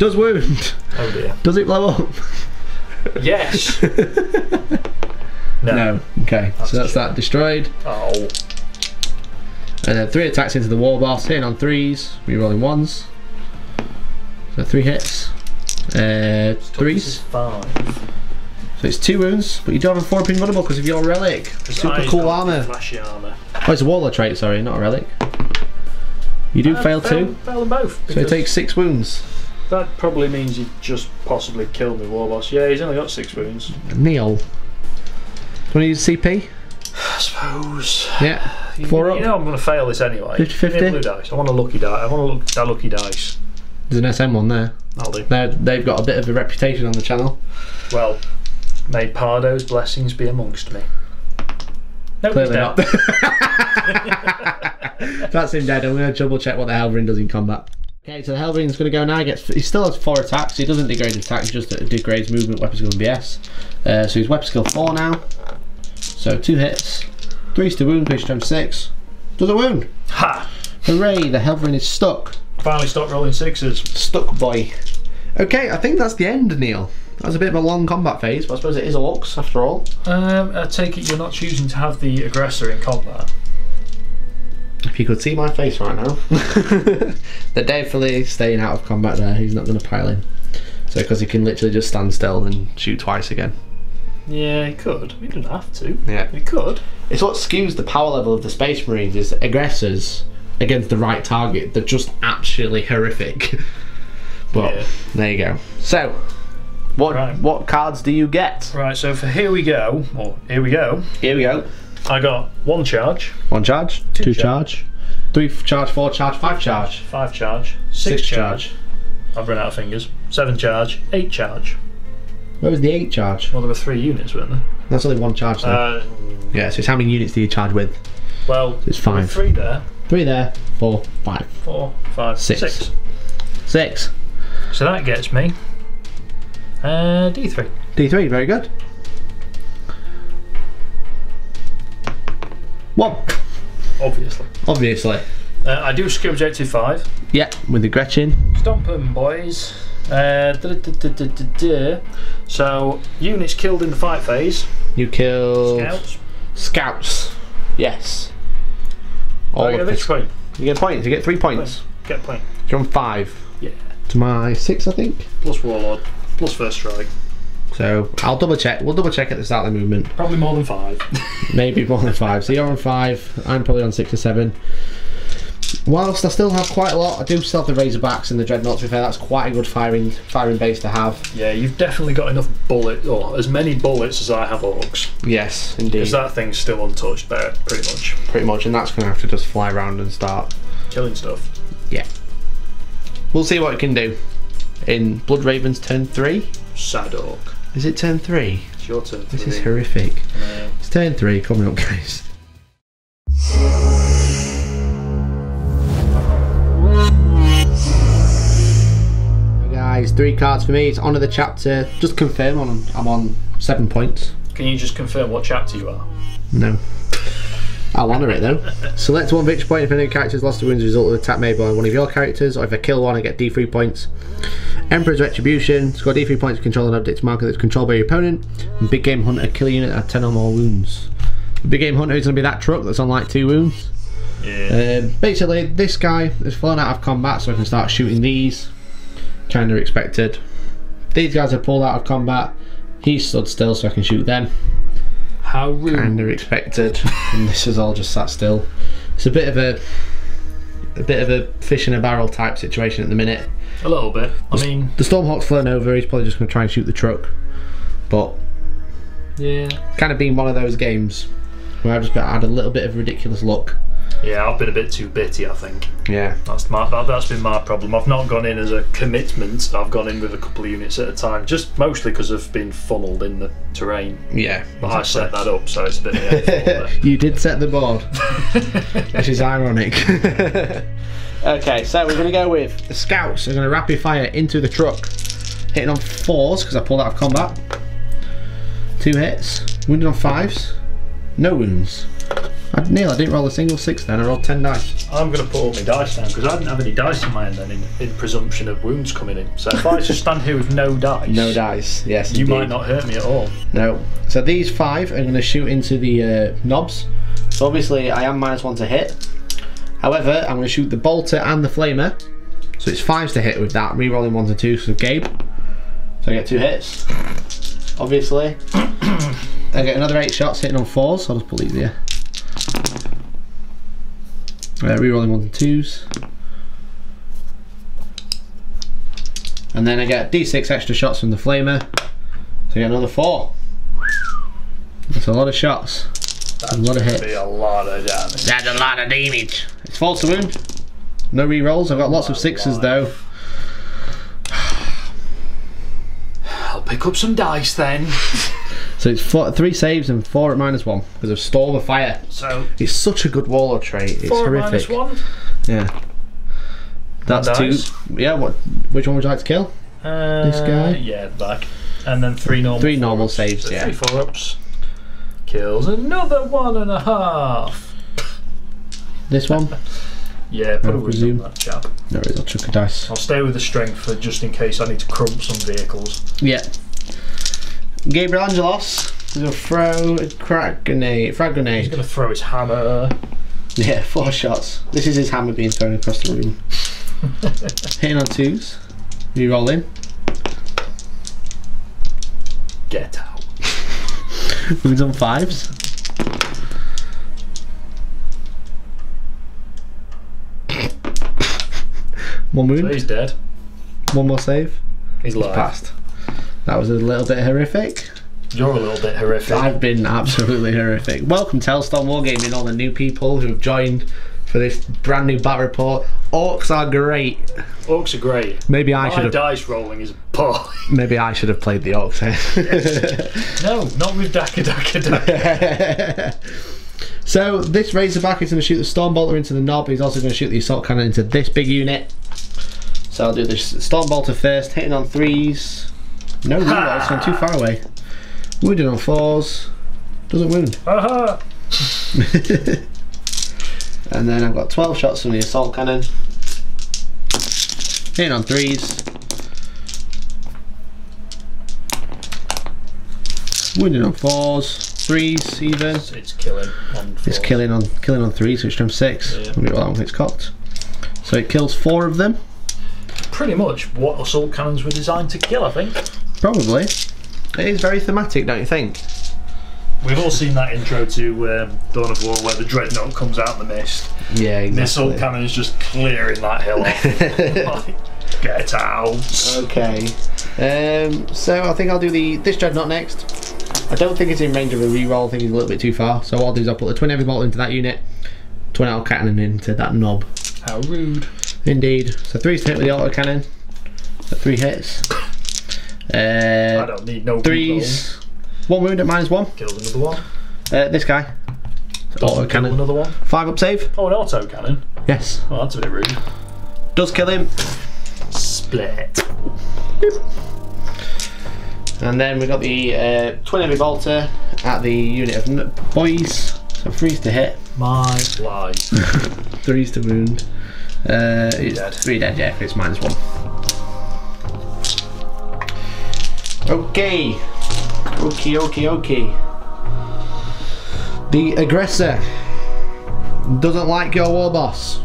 Does wound. Oh dear. Does it blow up? Yes. *laughs* no. No. Okay. so that's that destroyed. Oh. And then three attacks into the war boss, hitting on threes, rerolling ones. So three hits. Uh, threes. five. So it's two wounds, but you don't have a four up invulnerable because of your relic. Super cool armor. Flashy armor. Oh, it's a warlord trait, sorry, not a relic. You do Uh, fail two, Fail them both. so it takes six wounds. That probably means he just possibly killed me, Warboss. Yeah, he's only got six wounds. Neil. Do you want to use CP? I suppose. Yeah. You, Four you up. know I'm going to fail this anyway. 50-50? Give me a blue dice. I want a lucky die. I want a look, that lucky dice. There's an SM one there. I'll do. They're, they've got a bit of a reputation on the channel. Well, may Pardo's blessings be amongst me. No, Clearly not. *laughs* *laughs* That's him dead. I'm going to double check what the Helverin does in combat. Okay, so the Helverin's going to go now. Gets he still has four attacks. He doesn't degrade attacks. He just degrades movement, weapon skill, and BS. Uh, so he's weapon skill four now. So two hits, three to wound, pitch strength six. Does a wound. Ha! Hooray! The Helverin is stuck. Finally stopped rolling sixes. Stuck boy. Okay, I think that's the end, Neil. That was a bit of a long combat phase, but I suppose it is orks after all. Um, I take it you're not choosing to have the aggressor in combat. If you could see my face right now, *laughs* they're definitely staying out of combat there. He's not going to pile in. So, because he can literally just stand still and shoot twice again. Yeah, he could. He doesn't have to. Yeah. He could. It's what skews the power level of the Space Marines is aggressors against the right target. They're just absolutely horrific. *laughs* but Yeah. there you go. So, what Right. what cards do you get? Right, so for here we go, or here we go, Here we go. I got one charge, One charge, Two two charge. charge, three f- charge, four charge, five charge, five charge, six, charge, I've run out of fingers. Seven charge, eight charge. Where was the eight charge? Well, there were three units, weren't there? That's only one charge. Though. Uh, yeah. So it's how many units do you charge with? well, It's there were five. Three there. Three there. Four. Five. Four, five, Six. six. Six. So that gets me uh, D3. D three. Very good. One. Obviously. Obviously. Uh, I do secure objective five. Yeah. With the Gretchin. Stomp 'em, boys. Uh, da- da- da-. So, units killed in the fight phase. You kill Scouts. Scouts. Yes. All Oh, I get a this. point. You get points. You get three points. Get a point. You're on five. Yeah. To my six, I think. Plus Warlord. Plus First Strike. So I'll double check. We'll double check at the start of the movement. Probably more than five. *laughs* Maybe more than five. So you're on five. I'm probably on six or seven. Whilst I still have quite a lot, I do still have the Razorbacks and the Dreadnoughts. To be fair, that's quite a good firing firing base to have. yeah, you've definitely got enough bullets, or as many bullets as I have orks. Yes, indeed. Because that thing's still untouched there, pretty much. Pretty much, and that's going to have to just fly around and start. Killing stuff. Yeah. We'll see what it can do. In Blood Ravens turn three. Sad ork. Is it turn three? It's your turn. This is horrific. Uh, It's turn three coming up, guys. Guys, three cards for me. It's honor the chapter. Just confirm on I'm on seven points. can you just confirm what chapter you are? No. I'll honour it though. *laughs* Select one victory point if any character has lost a win as a result of an attack made by one of your characters, or if I kill one, I get D3 points. Emperor's Retribution, score D3 points to control an object marker that's controlled by your opponent. And Big Game Hunter, kill a unit at 10 or more wounds. The Big Game Hunter is going to be that truck that's on like two wounds. Yeah. Um, basically, this guy has fallen out of combat, so I can start shooting these. Kind of expected. These guys have pulled out of combat. He's stood still, so I can shoot them. How rude. Kind of expected. and this is all just sat still. It's a bit of a a bit of a fish in a barrel type situation at the minute. A little bit. I mean, The Stormhawk's flown over. He's probably just going to try and shoot the truck. But yeah. kind of been one of those games where I've just got had a little bit of ridiculous luck. Yeah, I've been a bit too bitty, I think. Yeah. That's my that, that's been my problem. I've not gone in as a commitment. I've gone in with a couple of units at a time, just mostly because I've been funneled in the terrain. Yeah. But I set that up, so it's a *laughs* bit of my you did set the board, *laughs* which is ironic. *laughs* okay, so we're going to go with the scouts. Are going to rapid fire into the truck, hitting on fours because I pulled out of combat. Two hits, wounded on fives, no wounds. I, Neil, I didn't roll a single six then. I rolled ten dice. I'm going to put all my dice down because I didn't have any dice in my hand then, in, in presumption of wounds coming in. So if I just stand here with no dice, No dice. Yes, you indeed. might not hurt me at all. No. So these five are going to shoot into the uh, nobs. So obviously I am minus one to hit. However, I'm going to shoot the bolter and the flamer. So it's fives to hit with that. Rerolling ones and twos for Gabe. So I get two hits. Obviously. *coughs* I get another eight shots hitting on fours. So I'll just pull these here. Uh, rerolling ones and twos. And then I get d6 extra shots from the flamer. So I get another four. That's a lot of shots. That's A lot of hits. Be a lot of damage. That's a lot of damage. It's false to wound. No re-rolls. I've got lots of sixes though. I'll pick up some dice then. *laughs* So it's four, three saves and four at minus one because of Storm of Fire. So It's such a good warlord trait. It's four horrific. minus one. Yeah. That's dice. two. Yeah. What? Which one would you like to kill? Uh, This guy? Yeah, back. And then three normal. Three normal four-ups. saves, So yeah. Three four ups. Kills another one and a half. This one? *laughs* Yeah, put I a wound presume. on that chap. No, worries, I'll chuck a dice. I'll stay with the strength for just in case I need to crump some vehicles. Yeah. Gabriel Angelos is going to throw a crack grenade. Frag grenade. He's going to throw his hammer. Yeah, four shots. This is his hammer being thrown across the room. *laughs* Hitting on twos. You roll in. Get out. *laughs* Wounds on fives. *laughs* One So he's dead. One more save. He's He's passed. That was a little bit horrific. You're a little bit horrific. I've been absolutely horrific. Welcome to Hellstorm Wargaming, all the new people who have joined for this brand new bat report. Orks are great. Orks are great. Maybe I My should have. dice rolling is poor. *laughs* Maybe I should have played the orks. *laughs* no, not with Dakka Dakka Dakka. *laughs* so this Razorback is going to shoot the Storm Bolter into the nob. He's also going to shoot the Assault Cannon into this big unit. So I'll do the Storm Bolter first, hitting on threes. No wound, it's gone too far away. Wounded on fours. Doesn't wound. Uh-huh. Aha! *laughs* And then I've got 12 shots from the assault cannon. Hitting on threes. Wounded on fours. Threes even. It's killing on It's killing on killing on threes, which from six. Yeah. Let me roll that one when it's cocked. So it kills four of them, Pretty much what assault cannons were designed to kill, I think. Probably. It is very thematic, don't you think? We've all seen that intro to um, Dawn of War where the dreadnought comes out in the mist. Yeah, The assault cannon is just clearing that hill off. *laughs* Like, Get out. Okay. Um, so I think I'll do the this dreadnought next. I don't think it's in range of a reroll. I think it's a little bit too far. So what I'll do is I'll put the twin heavy bolt into that unit, twin auto cannon into that nob. How rude. Indeed. So three to hit with the auto cannon. So three hits. I Uh, don't need no threes. One wound at minus one. Kills another one. Uh, this guy. Auto cannon. another one. Five up save. Oh, an auto cannon. Yes. Oh, that's a bit rude. Does kill him. Split. And then we got the uh, twin heavy bolter at the unit of boys. So threes to hit. My life. *laughs* Threes to wound. Uh, it's dead. Three dead, yeah, it's minus one. Okay. Okay, okay, okay. The aggressor doesn't like your war boss.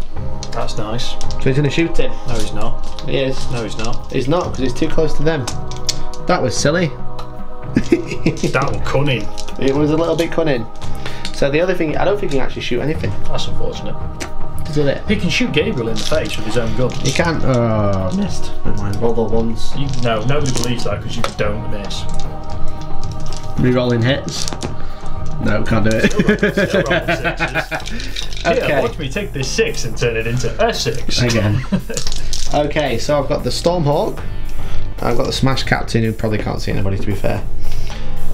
That's nice. So he's gonna shoot him. No, he's not. He is. No, he's not. He's not, because he's too close to them. That was silly. *laughs* That was cunning. It was a little bit cunning. So the other thing, I don't think he can actually shoot anything. That's unfortunate. Is it? He can shoot Gabriel in the face with his own gun. He can't. Uh, oh, missed. Never mind. Roll the ones. You, no, nobody believes that because you don't miss. Rerolling hits. No, can't do it. Still rolling *laughs* sixes. Here, Okay. watch me take this six and turn it into a six. Again. *laughs* okay, so I've got the Stormhawk. I've got the Smash Captain, who probably can't see anybody to be fair.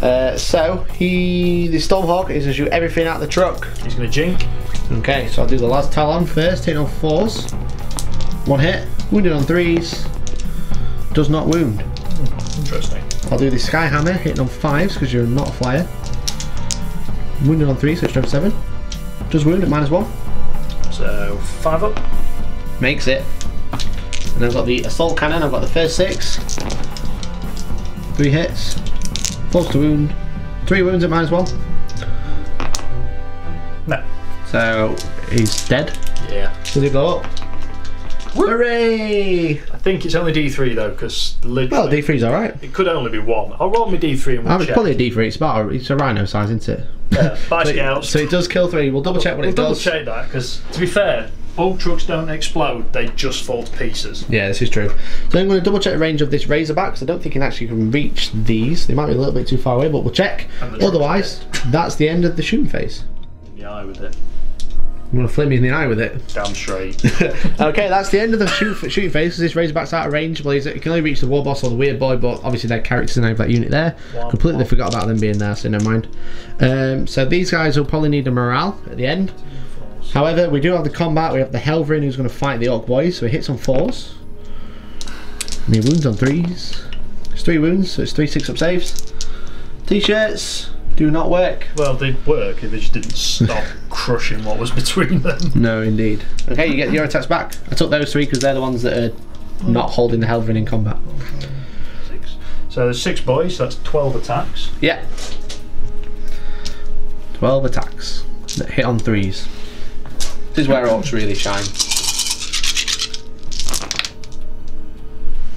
Uh, so he, the Stormhawk, is going to shoot everything out the truck. He's going to jink. Okay, so I'll do the Las-Talon first, hitting on fours. One hit, wounded on threes. Does not wound. Interesting. I'll do the Sky Hammer, hitting on fives because you're not a flyer. Wounded on three, so it's seven. Does wound at minus one. So, five up. Makes it. And I've got the Assault Cannon, I've got the first six. Three hits. Force to wound. Three wounds at minus one. No. So he's dead. Yeah. Does he blow up? Hooray! I think it's only D3 though, because Well, D3's alright. it could only be one. I'll roll my D3 and we'll Oh, it's probably a D3, it's about a, it's a rhino size, isn't it? Yeah, Bye, *laughs* So, so it does kill three. We'll double check what we'll it double does. check that because, to be fair, bulk trucks don't explode; they just fall to pieces. Yeah, this is true. So I'm going to double check the range of this Razorback 'cause I don't think it actually can reach these. They might be a little bit too far away, but we'll check. Otherwise, that's the end of the shooting phase. In the eye with it, I'm going to flame you in the eye with it. damn straight. *laughs* okay, that's the end of the shoot, shooting phase. 'cause this Razorback's out of range. Well, he can only reach the War Boss or the Weird Boy, but obviously their characters and have that unit there. Wow. Completely forgot about them being there, so never mind. Um, so these guys will probably need a morale at the end. However, we do have the combat. We have the Helverin who's going to fight the Ork Boys, so he hits on fours. And he wounds on threes. It's three wounds, so it's three six up saves. T-shirts do not work. well, they'd work if they just didn't stop *laughs* crushing what was between them. No, indeed. Okay, you get your attacks back. I took those three because they're the ones that are not holding the Helverin in combat. Six. So there's six boys. So that's twelve attacks. Yeah. 12 attacks that hit on threes. This is where orks really shine.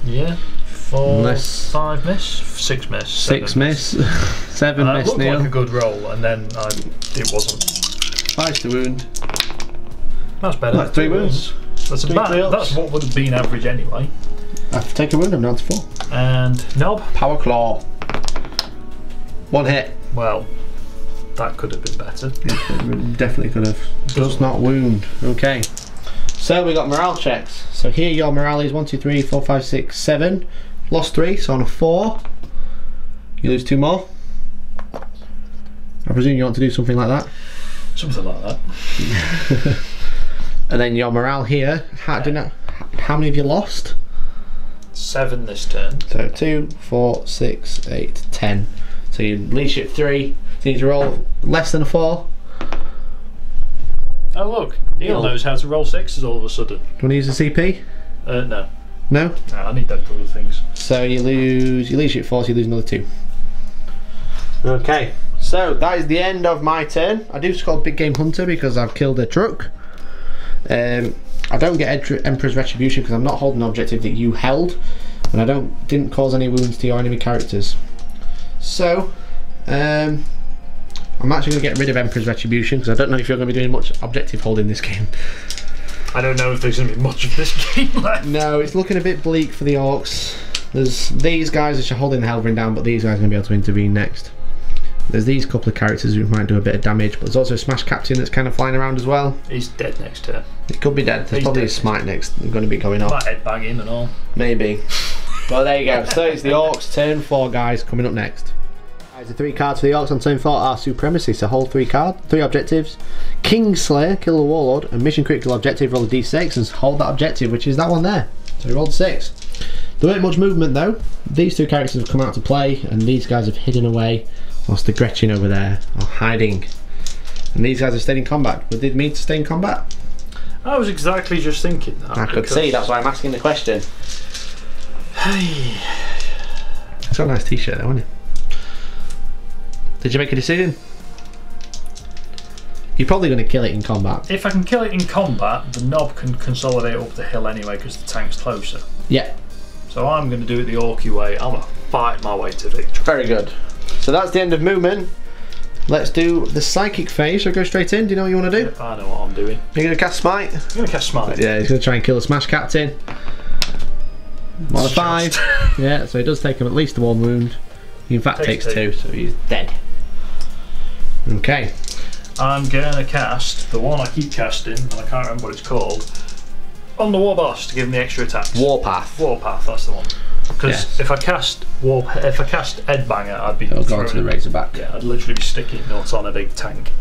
Yeah. Four, Unless- five miss, six miss, Six *laughs* seven miss, seven Uh, it miss, looked Neil. like a good roll, and then I, it wasn't. Five to wound. That's better. That's three wounds. That's Three about. clears. That's what would have been average anyway. I've taken a wound, I'm down to four. And nob. Power claw. One hit. Well, That could have been better. Definitely could have. Does not wound. Okay. So we got morale checks. So here your morale is 1, 2, 3, 4, 5, 6, 7. Lost 3, so on a 4. You lose 2 more. I presume you want to do something like that. Something like that. *laughs* And then your morale here, how, do you know, how many have you lost? Seven this turn. So 2, 4, 6, 8, 10. So you leadership 3. So you need to roll less than a 4. Oh look, Neil knows how to roll sixes all of a sudden. Do you want to use the CP? Uh, no. No? no, I need that for other things. So you lose, you leadership 4, so you lose another 2. Okay, so that is the end of my turn. I do score Big Game Hunter because I've killed a truck. Um, I don't get Emperor's Retribution because I'm not holding an objective that you held, and I don't didn't cause any wounds to your enemy characters. So, um, I'm actually going to get rid of Emperor's Retribution because I don't know if you're going to be doing much objective holding this game. I don't know if there's going to be much of this *laughs* game left. No, it's looking a bit bleak for the Orks. There's these guys which are holding the Helverin down, but these guys are going to be able to intervene next. There's these couple of characters who might do a bit of damage, but there's also a Smash Captain that's kind of flying around as well. He's dead next turn. It could be dead. There's He's probably dead. a Smite next going to be going off. Might headbang him and all. Maybe. *laughs* well, there you go. So it's the Orks turn four guys coming up next. Guys, the three cards for the Orks on turn four are Supremacy, so hold three cards, three objectives. Kingslayer, kill the Warlord, and Mission Critical objective, roll a d6 and hold that objective, which is that one there. So we rolled six. There weren't much movement though. These two characters have come out to play, and these guys have hidden away, whilst the Gretchin over there are hiding. And these guys have stayed in combat. But did mean to stay in combat? I was exactly just thinking that. I could see, that's why I'm asking the question. Hey. *sighs* It's got a nice t-shirt though, hasn't it? Did you make a decision? You're probably going to kill it in combat. If I can kill it in combat, the nob can consolidate up the hill anyway because the tank's closer. Yeah, So I'm going to do it the Orky way. I'm going to fight my way to victory. very good. So that's the end of movement. Let's do the psychic phase. So go straight in. Do you know what you want to do? I know what I'm doing. You're going to cast smite. I'm going to cast Smite. Yeah, he's going to try and kill the smash captain. One of five. *laughs* Yeah, so he does take him at least one wound. He in fact takes, Takes two, two. so he's dead. Okay. I'm going to cast the one I keep casting, and I can't remember what it's called, on the War Boss to give him the extra attacks. Warpath. Warpath, that's the one. Because Yes. if I cast War, if I cast 'Eadbanger, I'd be He'll go to the Razorback. Yeah, I'd literally be sticking nuts on a big tank.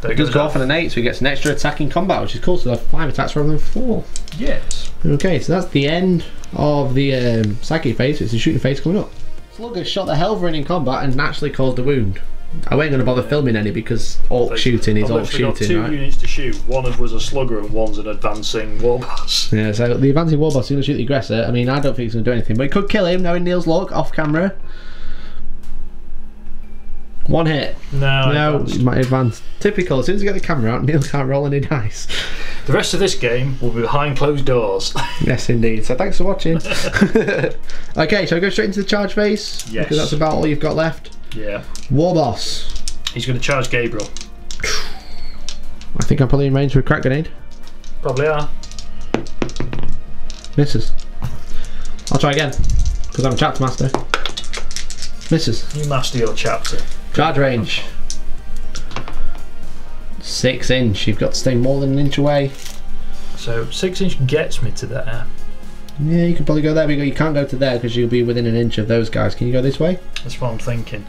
There He does go off on an 8, so he gets an extra attack in combat, which is cool. So they have 5 attacks rather than 4. Yes. Okay, so that's the end of the um, psychic phase. It's the shooting phase coming up. Slugger shot the Helverin in combat and naturally caused a wound. I ain't going to bother filming any because ork shooting is I've ork literally got shooting, two right? units to shoot. One of was a slugger and one's an advancing war boss. *laughs* Yeah, so the advancing warboss is going to shoot the aggressor. I mean, I don't think he's going to do anything, but he could kill him, knowing Neil's luck, off camera. One hit. No, no, advanced. he might advance. Typical, as soon as you get the camera out, *laughs* Neil can't roll any dice. The rest of this game will be behind closed doors. *laughs* Yes, indeed. So thanks for watching. *laughs* okay, so go straight into the charge phase? Yes. Because that's about all you've got left. yeah. War boss. He's going to charge Gabriel. I think I'm probably in range for a crack grenade. Probably are. Misses. I'll try again. Because I'm a chapter master. Misses. You master your chapter. Charge range. Six inch. You've got to stay more than an inch away. So six inch gets me to there. Yeah, you could probably go there. But you can't go to there because you'll be within an inch of those guys. Can you go this way? That's what I'm thinking.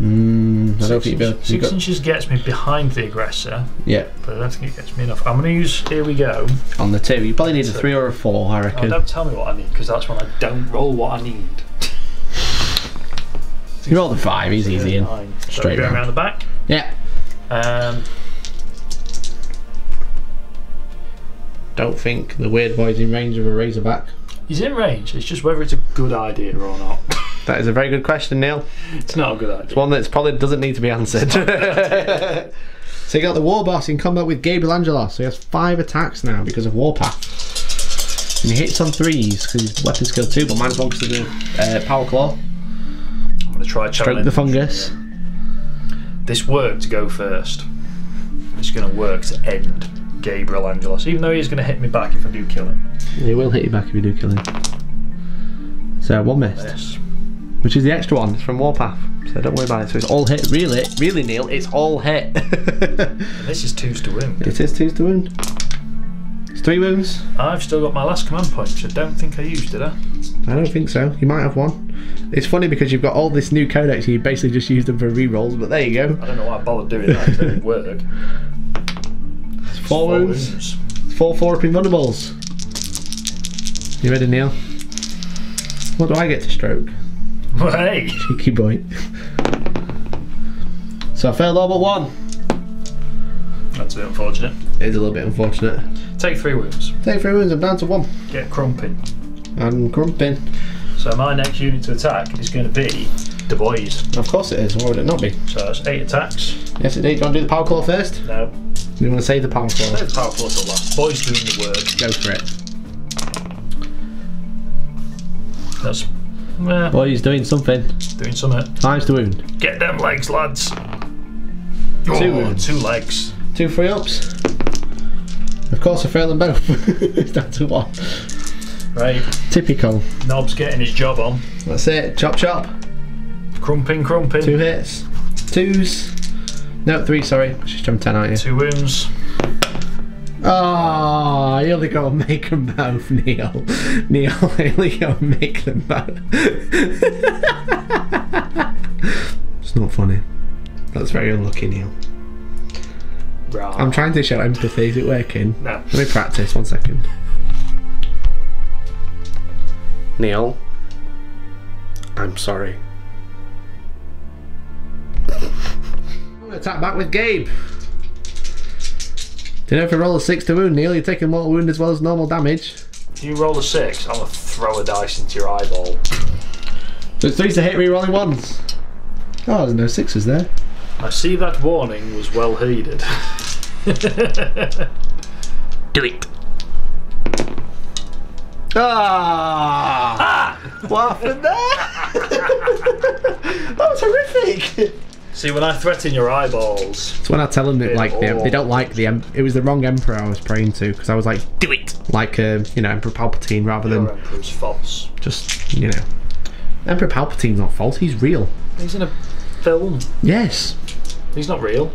Mm, I don't Six, think you'll inch- be able to. six go- inches gets me behind the aggressor, Yeah, but I don't think it gets me enough. I'm going to use. Here we go. on the two. You probably need a three or a four, I Oh, reckon. don't tell me what I need because that's when I don't roll what I need. You roll the five. He's easy in. Nine. So Straight going round. around the back. Yeah. Um, Don't think the weird boy's in range of a razorback. he's in range. It's just whether it's a good idea or not. *laughs* That is a very good question, Neil. it's not a good idea. It's One that probably doesn't need to be answered. *laughs* *laughs* so you got the war boss in combat with Gabriel Angelos. So he has five attacks now because of Warpath. And he hits on threes because he's weapon skill two, but minus one because of the uh, power claw. To try Stroke the fungus. This worked to go first. It's going to work to end Gabriel Angelos, even though he's going to hit me back if I do kill him. He will hit you back if you do kill him. So one missed. Yes. which is the extra one. It's from Warpath, so don't worry about it. So it's all hit. Really, really, Neil, it's all hit. *laughs* This is twos to wound. it is twos to wound. It's three wounds. I've still got my last command point, which I don't think I used, did I? Eh? I don't think so. You might have one. It's funny because you've got all this new codex and you basically just use them for rerolls, but there you go. I don't know why I bothered doing that, It didn't work. It's *laughs* four, wounds. Four four up invulnerables. You ready, Neil? What do I get to stroke? Well, hey, *laughs* Cheeky boy. So I failed all but one. that's a bit unfortunate. It's a little bit unfortunate. Take three wounds. Take three wounds, I'm down to one. Get crumping. And grumping. So my next unit to attack is going to be the boys. Of course it is, why would it not be? So that's eight attacks. Yes it is. Do you want to do the power claw first? No, You want to save the power claw? no power claw till last. Boys doing the work. Go for it. That's eh, Boy, he's doing something. doing something. Times to wound. Get them legs, lads. Oh, Two wounds. two legs. Two free ups. Of course I failed them both. *laughs* it's down to one. Right, Typical. Nob's getting his job on. That's it. Chop chop. Crumping, crumping. Two hits. Twos. No, three, sorry. Just jumped 10, aren't you? Two wounds. Oh, you only got to make them both, Neil. Neil, you only got to make them both. it's not funny. That's very unlucky, Neil. Right. I'm trying to show empathy. Is it working? no. Let me practice. One second. Neil, I'm sorry. I'm gonna attack back with Gabe. Do you know if you roll a six to wound, Neil, you're taking mortal wound as well as normal damage. If you roll a six, I'm gonna throw a dice into your eyeball. So it's threes to hit, re-rolling ones. Oh, there's no sixes there. I see that warning was well heeded. *laughs* *laughs* Do it. Ah! ah! What happened there? *laughs* that was horrific. see, when I threaten your eyeballs, It's when I tell them that like they, they don't like the em- it was the wrong emperor I was praying to because I was like do it like uh, you know Emperor Palpatine rather your than emperor's false. just you know Emperor Palpatine's not false he's real He's in a film. yes He's not real.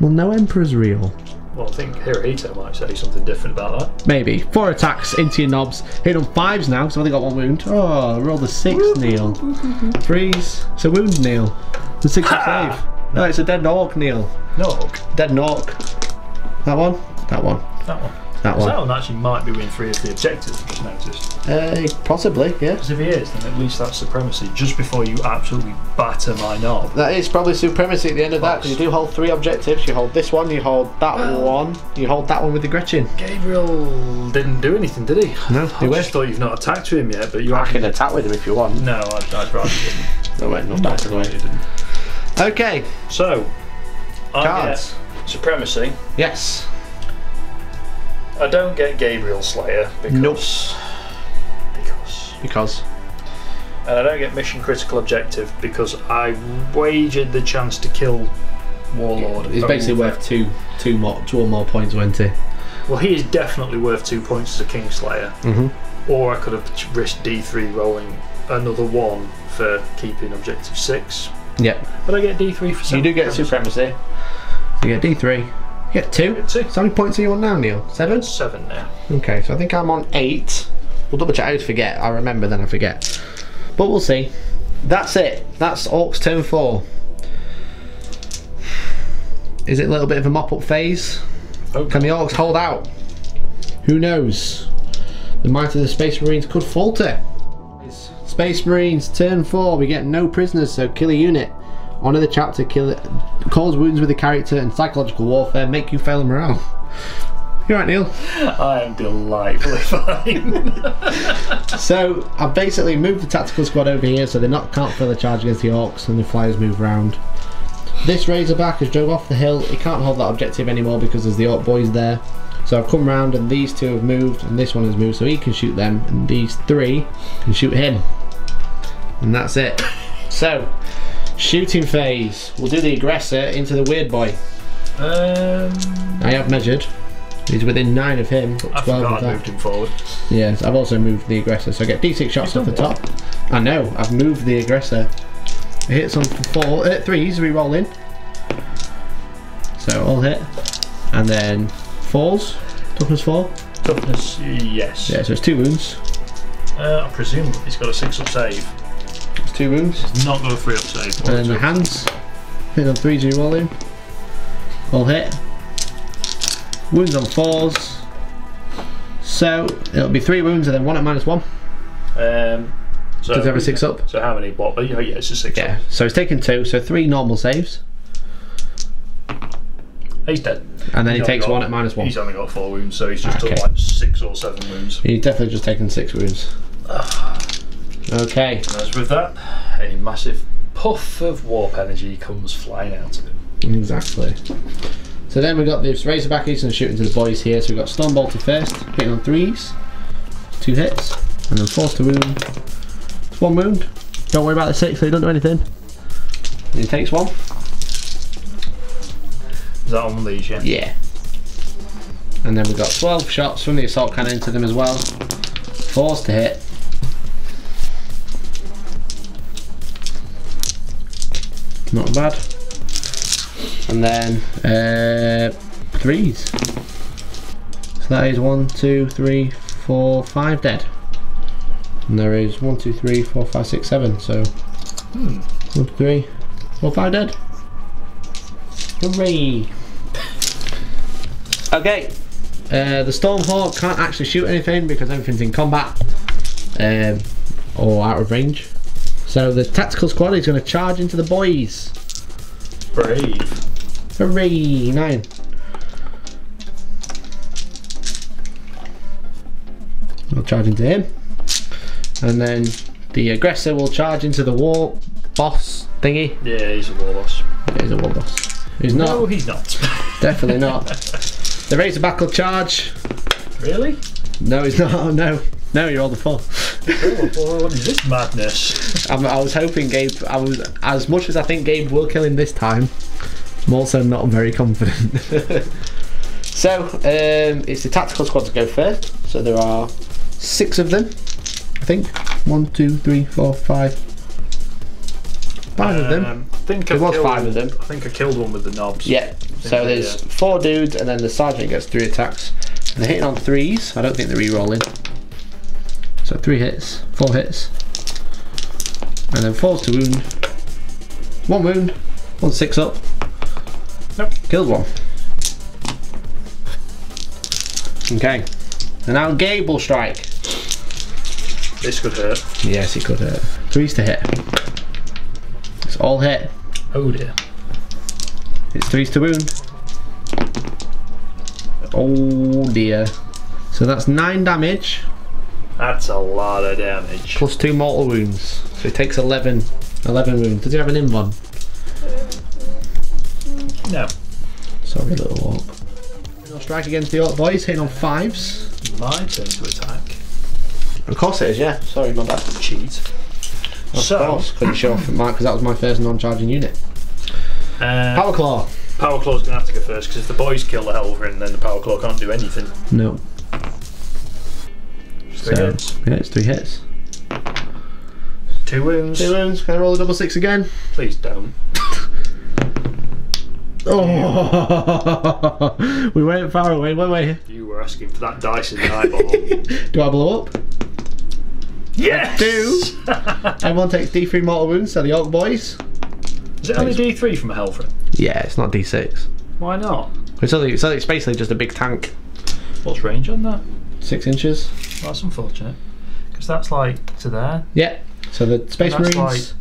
Well no emperor's real. Well, I think Hirohito might say something different about that. maybe. Four attacks into your nobs. Hit on fives now because I've only got one wound. Oh I rolled a six Neil. Freeze it's a wound Neil. The six of Ha! save. No it's a dead ork Neil. No hook. dead ork. That one? That one. That one. That one that one actually might be win three of the objectives, I've just noticed. uh, possibly yeah Because if he is, then at least that's supremacy just before you absolutely batter my nob. That is probably supremacy at the end of that because you do hold three objectives. You hold this one, you hold that one, you hold that one with the Gretchin. Gabriel didn't do anything, did he? No, I he just wished. thought you've not attacked him yet, but you I can attack with him if you want. No, I'd, I'd rather didn't. No, wait, not that way. Okay, So, I cards. supremacy. Yes. I don't get Gabriel Slayer because. Nope. Because. Because. And I don't get mission critical objective because I wagered the chance to kill Warlord. He's basically over- worth two, two more, two or more points, won't it? Well, he is definitely worth two points as a Kingslayer. Mm-hmm. Or I could have risked D3 rolling another one for keeping objective six. Yep. But I get D3 for You do get supremacy. So you get D three. You get two. Two. So how many points are you on now, Neil? Seven. Seven now. Okay, so I think I'm on eight. We'll double check. I always forget. I remember, then I forget. But we'll see. That's it. That's Orks turn four. Is it a little bit of a mop up phase? Oh, Can the Orks hold out? Who knows? The might of the Space Marines could falter. Space Marines, turn four. We get no prisoners, so kill a unit. Honor the chapter, kill it. Cause wounds with the character and psychological warfare. Make you fail morale. You right, Neil? I am delightfully *laughs* fine. *laughs* So I've basically moved the tactical squad over here, so they not can't fill a charge against the orks, and the flyers move round. This Razorback has drove off the hill. He can't hold that objective anymore because there's the ork boys there. So I've come round, and these two have moved, and this one has moved, so he can shoot them, and these three can shoot him, and that's it. *laughs* So shooting phase. We'll do the aggressor into the weird boy. um, I have measured. He's within nine of him, I 12 forgot I moved him forward. Yes, I've also moved the aggressor, so I get D6 shots off the top. I know, I've moved the aggressor. It hits on four, uh, threes, roll in. So all hit. And then falls, toughness four. Toughness, yes. Yeah, so it's two wounds. Uh, I presume he's got a six up save. It's two wounds. Not got a three up save. And then the hands, hit on threes, we roll in. All hit. Wounds on fours. So it'll be three wounds and then one at minus one. Um, so, Does it have a six up? So how many? What? Oh, yeah, it's a six Yeah, so it's taken two, so three normal saves. He's dead. And then he takes got- one at minus one. He's only got four wounds, so he's just Okay. took like six or seven wounds. He's definitely just taken six wounds. Okay, And as with that, a massive puff of warp energy comes flying out of him. exactly. So then we've got this Razorback he's going to the boys here. So we've got Stormbolter first, hitting on threes, two hits, and then force to wound. It's one wound. Don't worry about the six, they don't do anything. And he takes one. Is that on these, yeah? Yeah. And then we've got 12 shots from the assault cannon into them as well. Force to hit. Not bad. And then uh, threes. So that is one, two, three, four, five dead. And there is one, two, three, four, five, six, seven. So one, two, three, four, five dead. Hooray! Okay. Uh, the Stormhawk can't actually shoot anything because everything's in combat um, or out of range. So the tactical squad is going to charge into the boys. Brave. Hooray! Nine. I'll charge into him. And then the aggressor will charge into the war boss thingy. Yeah, he's a warboss. He's a war boss. He's not. No, not. he's not. *laughs* Definitely not. The Razorback will charge. really? No, he's not. *laughs* No. No, you're all the full. Oh, what is this madness? I'm, I was hoping Gabe. I was as much as I think Gabe will kill him this time. I'm also not very confident. *laughs* so um, it's the tactical squad to go first. So there are six of them. I think One, two, three, four, five. one, two, three, four, five, five of them. Um, I think There I was killed, five of them. I think I killed one with the nobs. Yeah. So they- there's yeah. four dudes, and then the sergeant gets three attacks. And they're hitting on threes. I don't think they're re-rolling. So three hits, four hits, and then falls to wound. One wound, one six up. Nope. Killed one. Okay. And now Gable strike. This could hurt. Yes, it could hit. Threes to hit. It's all hit. Oh dear. It's threes to wound. Oh dear. So that's nine damage That's a lot of damage. plus two mortal wounds. So he takes 11, 11 wounds. Does he have an invuln? No. Sorry, little ork. We'll strike against the ork boys, hitting on fives. My turn to attack. Of course it is, yeah. Sorry, my bad. Cheat. Of so, course. Couldn't show off Mark because that was my first non-charging unit. uh, Power Claw. Power Claw's gonna have to go first because if the boys kill the Helverin, then the Power Claw can't do anything. No. Three So, hits. yeah, it's three hits. Two wounds. Two wounds. Can I roll a double six again? Please don't. *laughs* Oh, *laughs* we weren't far away, were we? You were asking for that dice in the eyeball. *laughs* Do I blow up? yes! Do. Everyone takes D3 mortal wounds, so the ork boys. Is it only D3 from a Helverin? Yeah, it's not D6. Why not? It's, only, it's, only, it's basically just a big tank. What's range on that? Six inches. That's unfortunate. Because that's like to there. Yeah. So the Space Marines.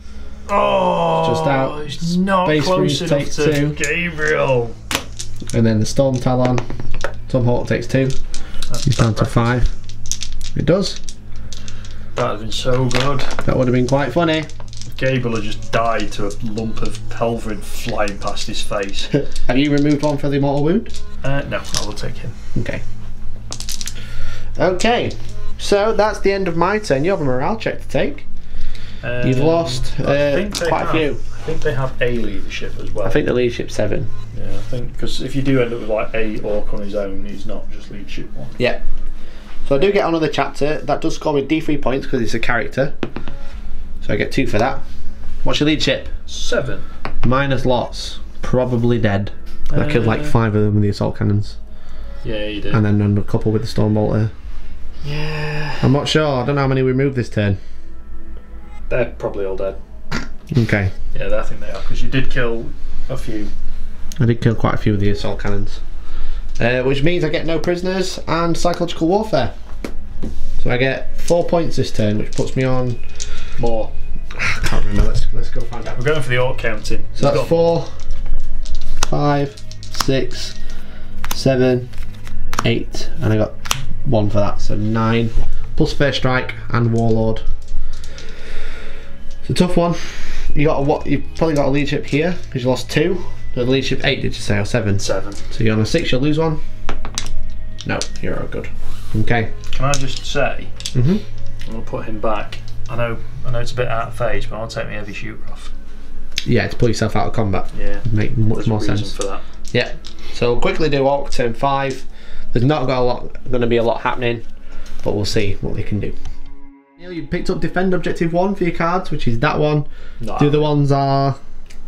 Oh, Just out. It's not Space close Marines enough to two. Gabriel. And then the Storm Talon. Tom Hawk takes two. That's He's down to five. It does. That would have been so good. That would have been quite funny. Gabriel had just died to a lump of Helverin flying past his face. *laughs* Have you removed one for the mortal wound? uh, no, I will take him. Okay. Okay. So that's the end of my turn. You have a morale check to take. You've Um, lost uh, think they quite a few. I think they have a leadership as well. I think the leadership's seven. Yeah. Yeah, I think because if you do end up with like a ork on his own, he's not just leadership one. Yeah. So I do get on another chapter. That does score me D3 points because it's a character. So I get two for that. What's your leadership? Seven. Minus lots. Probably dead. I killed like Uh, five of them with the assault cannons. Yeah, you did. And then a couple with the storm bolter. Yeah, I'm not sure. I don't know how many we moved this turn. they're probably all dead. Okay. Yeah, I think they are because you did kill a few. I did kill quite a few of the assault cannons. Uh, which means I get no prisoners and psychological warfare. So I get four points this turn, which puts me on. More. *sighs* I can't remember. Let's let's go find out. We're going for the ork counting. So We've that's got- four, five, six, seven, eight, and I got one for that, so nine. Plus first strike and warlord. It's a tough one. You got a, what? You probably got a leadership here because you lost two. The leadership eight, did you say, or seven? seven. So you're on a six, you'll lose one. No, you're all good. Okay. Can I just say? Mhm. I'm gonna put him back. I know. I know it's a bit out of phase, but I'll take my heavy shooter off. Yeah, to pull yourself out of combat. Yeah. Make much There's more a sense. for that. Yeah. So we'll quickly do Ork turn five. There's not got a lot going to be a lot happening, but we'll see what we can do. Neil, you picked up defend objective one for your cards, which is that one. Not The other ones are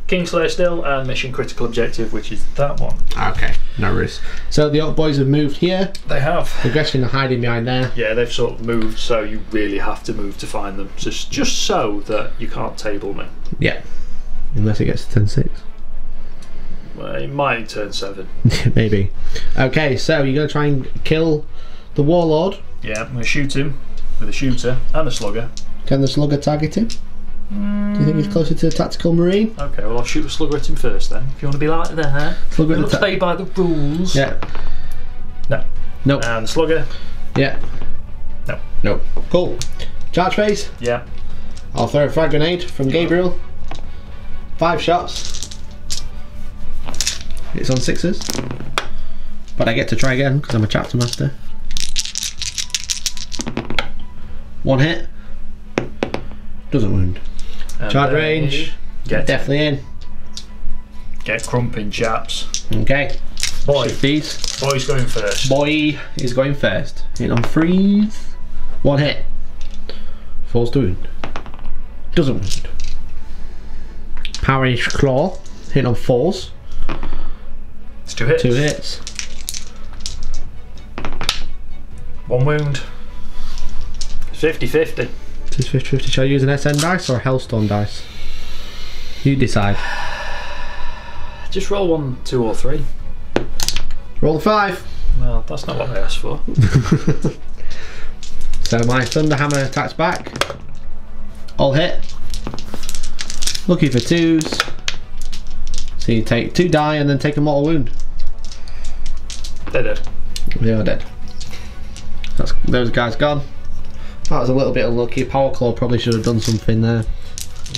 Kingslayer still and mission critical objective, which is that one. okay. No worries. So the Ork boys have moved here. They have. The Gretchin are hiding behind there. Yeah, they've sort of moved, so you really have to move to find them. Just just so that you can't table me. Yeah. Unless it gets to turn six. Well, it might turn seven. *laughs* Maybe. Okay, so you're going to try and kill the Warlord. Yeah, I'm gonna shoot him with a shooter and a slugger. Can the Slugger target him? Do you think he's hmm. closer to the Tactical Marine? Okay, well I'll shoot the slugger at him first then. If you want to be like that, Slugger at the play by the rules. Yeah. No. Nope. And slugger. Yeah. No. Nope. Cool. Charge phase. Yeah. I'll throw a frag grenade from Gabriel. Five shots. It's on sixes. But I get to try again because I'm a chapter master. One hit. Doesn't wound. And Charge range. Get Definitely in. get crumping, chaps. Okay. Boy, Shift these. boy's going first. Boy is going first. Hit on freeze. One hit. Falls to wound. Doesn't wound. Powerish claw. Hit on fours. It's two hits. Two hits. One wound. 50-50. This 50 50. Shall I use an SN dice or a Hellstorm dice? You decide. *sighs* Just roll one, two, or three. Roll a five. Well, that's not what I asked for. *laughs* So my Thunderhammer attacks back. All hit. Lucky for twos. So you take two die and then take a mortal wound. They're dead. They are dead. That's those guys gone. That was a little bit unlucky. Power Claw probably should have done something there.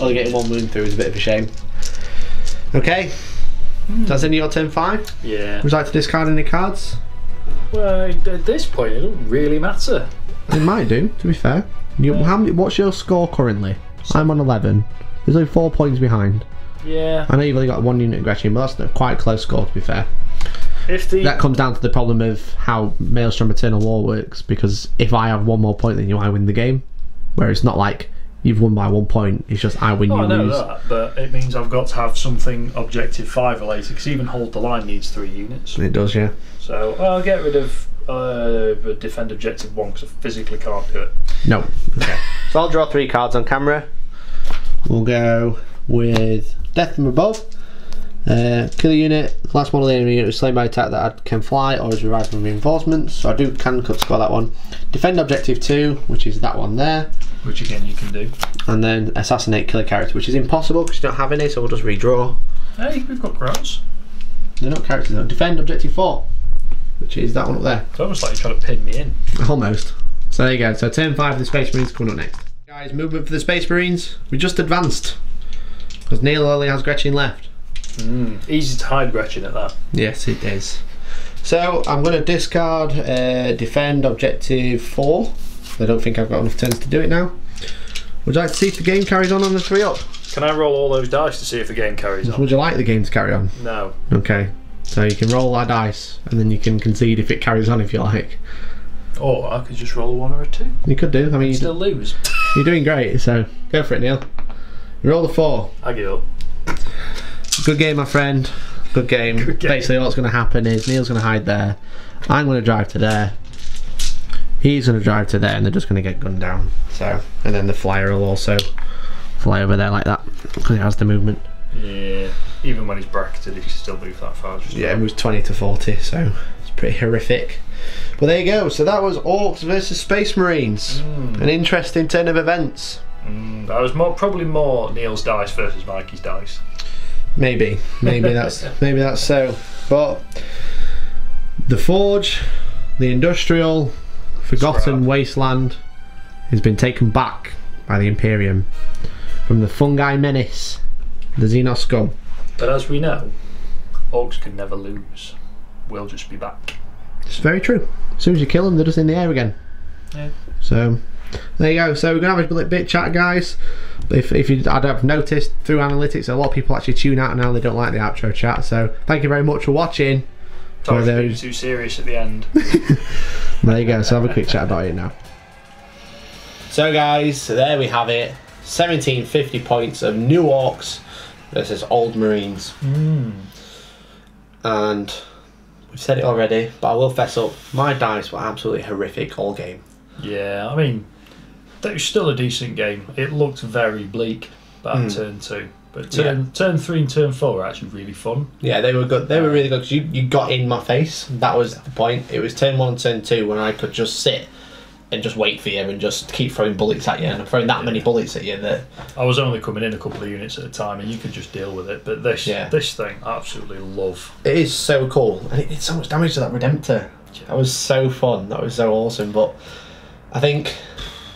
Only getting one wound through is a bit of a shame. Okay. Hmm. That's in your turn five. Yeah. Would you like to discard any cards? Well, at this point, it doesn't really matter. It might do, to be fair. You, how many, what's your score currently? I'm on 11. There's only four points behind. Yeah. I know you've only got one unit Gretchin, but that's a quite close score, to be fair. If the That comes down to the problem of how Maelstrom Eternal War works, because if I have one more point than you, I win the game. Where it's not like you've won by one point, it's just I win, Oh, you I know lose. that, but it means I've got to have something objective five related because even hold the line needs three units. It does, yeah. So I'll get rid of uh, defend objective one because I physically can't do it. No. Okay. *laughs* so I'll draw three cards on camera. We'll go with Death from Above. Uh, kill a unit. Last one of the enemy unit was slain by attack that I can fly or is revived from reinforcements. So I do can cut score that one. Defend objective two, which is that one there. Which again you can do. And then assassinate killer character, which is impossible because you don't have any, so we'll just redraw. Hey, we've got grots. They're not characters though. Defend objective four, which is that one up there. It's almost like you're trying to pin me in. Almost. So there you go. So turn five, the Space Marines coming up next. Guys, movement for the Space Marines. We just advanced because Neil only has Gretchin left. Easy to hide Gretchin at that. Yes, it is. So I'm going to discard uh, defend objective four. I don't think I've got enough turns to do it now. Would you like to see if the game carries on on the three up? Can I roll all those dice to see if the game carries on? Would you like the game to carry on? No. Okay. So you can roll our dice, and then you can concede if it carries on if you like. Or I could just roll a one or a two. You could do. I mean, you Still lose. you're doing great. So go for it, Neil. Roll the four. I give up. Good game, my friend. Good game. Good game. Basically, what's going to happen is Neil's going to hide there. I'm going to drive to there. He's going to drive to there, and they're just going to get gunned down. So, and then the flyer will also fly over there like that because it has the movement. Yeah. Even when he's bracketed, he can still move that far. Yeah, it was 20 to 40, so it's pretty horrific. But there you go. So that was Orks versus Space Marines. Hmm. An interesting turn of events. Mm, that was more probably more Neil's dice versus Mikey's dice. Maybe, maybe that's *laughs* maybe that's so. But the forge, the industrial, forgotten Scrap. wasteland, has been taken back by the Imperium from the fungi menace, the Xenos scum. But as we know, orks can never lose. We'll just be back. It's very true. As soon as you kill them, they're just in the air again. Yeah. So there you go. So we're gonna have a bit, bit chat, guys. If if you I'd have noticed through analytics, a lot of people actually tune out now. They don't like the outro chat. So thank you very much for watching. Thought I was For those- too serious at the end. *laughs* *laughs* There you go. So have a quick chat about it now. So guys, so there we have it. 1750 points of new orks versus old marines. Hmm. And we've said it already, but I will fess up. My dice were absolutely horrific all game. yeah, I mean, that was still a decent game. It looked very bleak but by hmm. turn two. But turn, turn three and turn four were actually really fun. Yeah, they were good. They were uh, really good because you, you got in my face. That was the point. It was turn one, turn two when I could just sit and just wait for you and just keep throwing bullets at you and I'm throwing that many bullets at you that I was only coming in a couple of units at a time, and you could just deal with it. But this, Yeah. this thing, I absolutely love. it is so cool and it did so much damage to that Redemptor. That was so fun. That was so awesome. But I think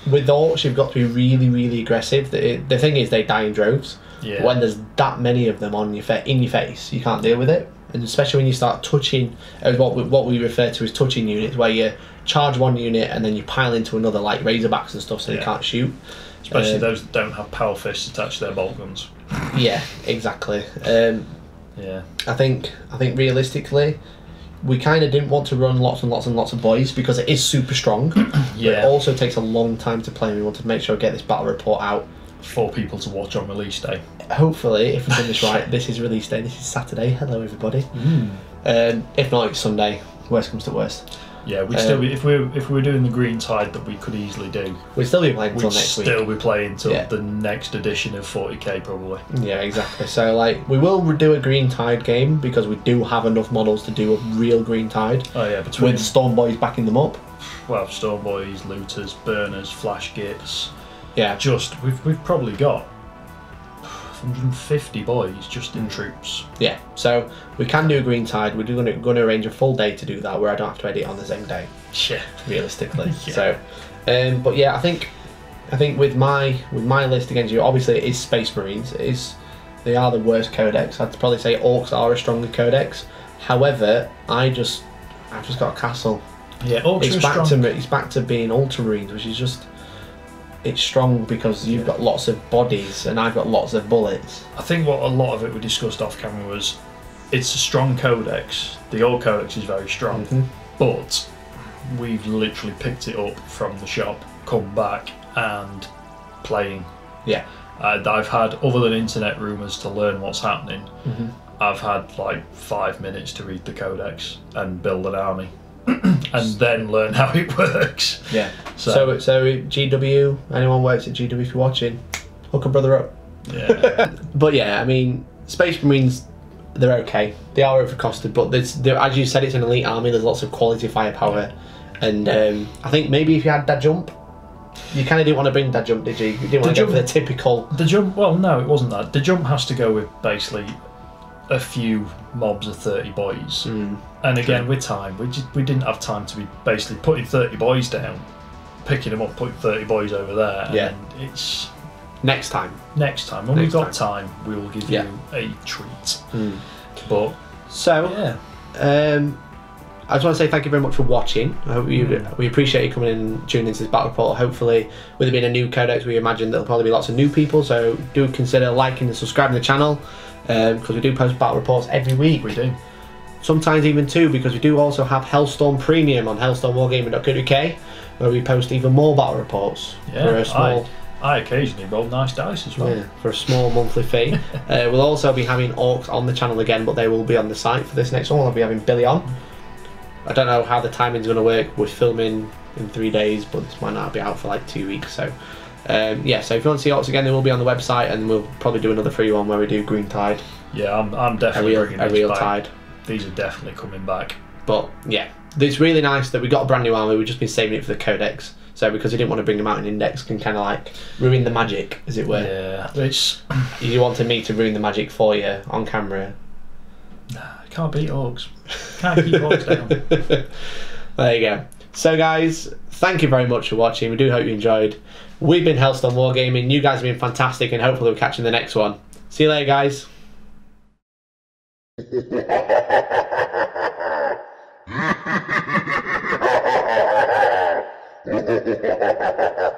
with orks, you've got to be really, really aggressive. The, the thing is, they die in droves. Yeah. When there's that many of them on your fa- in your face, you can't deal with it. And especially when you start touching, as what we, what we refer to as touching units, where you charge one unit and then you pile into another, like razorbacks and stuff, so they can't shoot. Especially Um, those that don't have power fists attached to their bolt guns. Yeah, exactly. Um, Yeah. I think I think realistically, we kind of didn't want to run lots and lots and lots of boys because it is super strong. *clears throat* But it also takes a long time to play. and We wanted to make sure I get this battle report out. For people to watch on release day. Hopefully, if we've done this *laughs* right, this is release day. This is Saturday. Hello, everybody. Um, if not, it's Sunday. Worst comes to worst. Yeah, we'd Um, still be if we if we were doing the green tide that we could easily do. We'll still be playing We'd until next still be playing till Yeah. the next edition of 40k probably. Yeah, exactly. So, like, we will do a Green Tide game because we do have enough models to do a real Green Tide Oh yeah, between with Storm Boys backing them up. well, storm boys, looters, burners, flash gits. Yeah, Just we've we've probably got 150 boys just in troops. Yeah, so we can do a green tide. We're going to going to arrange a full day to do that, where I don't have to edit on the same day, Yeah. realistically. *laughs* Yeah. So, um, but yeah, I think I think with my with my list against you, obviously it is Space Marines. It is they are the worst codex. I'd probably say Orks are a stronger codex. However, I just I've just got a castle. Yeah, ultra It's back strong. to it's back to being Ultramarines, which is just it's strong because you've got lots of bodies and I've got lots of bullets. I think what a lot of it we discussed off camera was it's a strong codex. The old codex is very strong, Mhm. but we've literally picked it up from the shop, come back and playing. Yeah. Uh, I've had other than internet rumors to learn what's happening. Mhm. I've had like five minutes to read the codex and build an army, *clears throat* and then learn how it works. Yeah. So, So, so GW, anyone works at GW if you're watching, hook a brother up. yeah, *laughs* But yeah, I mean, Space Marines, they're okay. They are overcosted, but there's, there, as you said, it's an elite army. There's lots of quality firepower, and um, I think maybe if you had that jump, you kind of didn't want to bring that jump, did you? You didn't want The to go for jump- the typical. The jump, well, no, it wasn't that. The jump has to go with basically a few mobs of 30 boys. Mm, And again, with time, we, just, we didn't have time to be basically putting 30 boys down, picking them up, putting 30 boys over there. Yeah. And it's next time. next time. When Next we've got time. we will give Yeah. you a treat. Mm. But, So, yeah. Um, I just want to say thank you very much for watching. I hope you, Mm. we appreciate you coming in and tuning into this battle report. Hopefully, with it being a new codex, we imagine there'll probably be lots of new people. So do consider liking and subscribing the channel because we do post battle reports every week. We do. sometimes even two, because we do also have Hellstorm Premium on hellstormwargaming.co.uk, where we post even more battle reports Yeah, for a small. I, I occasionally roll nice dice as well. Yeah, for a small monthly fee. *laughs* uh, we'll also be having orks on the channel again, but they will be on the site for this next one. I'll be having Billy on. I don't know how the timing's going to work. We're filming in three days, but this might not be out for like two weeks. So, um, yeah. So if you want to see orks again, they will be on the website, and we'll probably do another free one where we do Green Tide, Yeah, I'm, I'm a definitely real, bringing a real. Tide. These are definitely coming back. But yeah, it's really nice that we got a brand new armor. We've just been saving it for the codex. So because we didn't want to bring them out in index, can kind of like ruin the magic, as it were. Yeah, it's You wanted me to ruin the magic for you on camera. Nah, can't beat orks. Can't keep orks down. *laughs* there you go. So, guys, thank you very much for watching. We do hope you enjoyed. We've been Hellstorm Wargaming. You guys have been fantastic, and hopefully we'll catch you in the next one. See you later, guys. *laughs*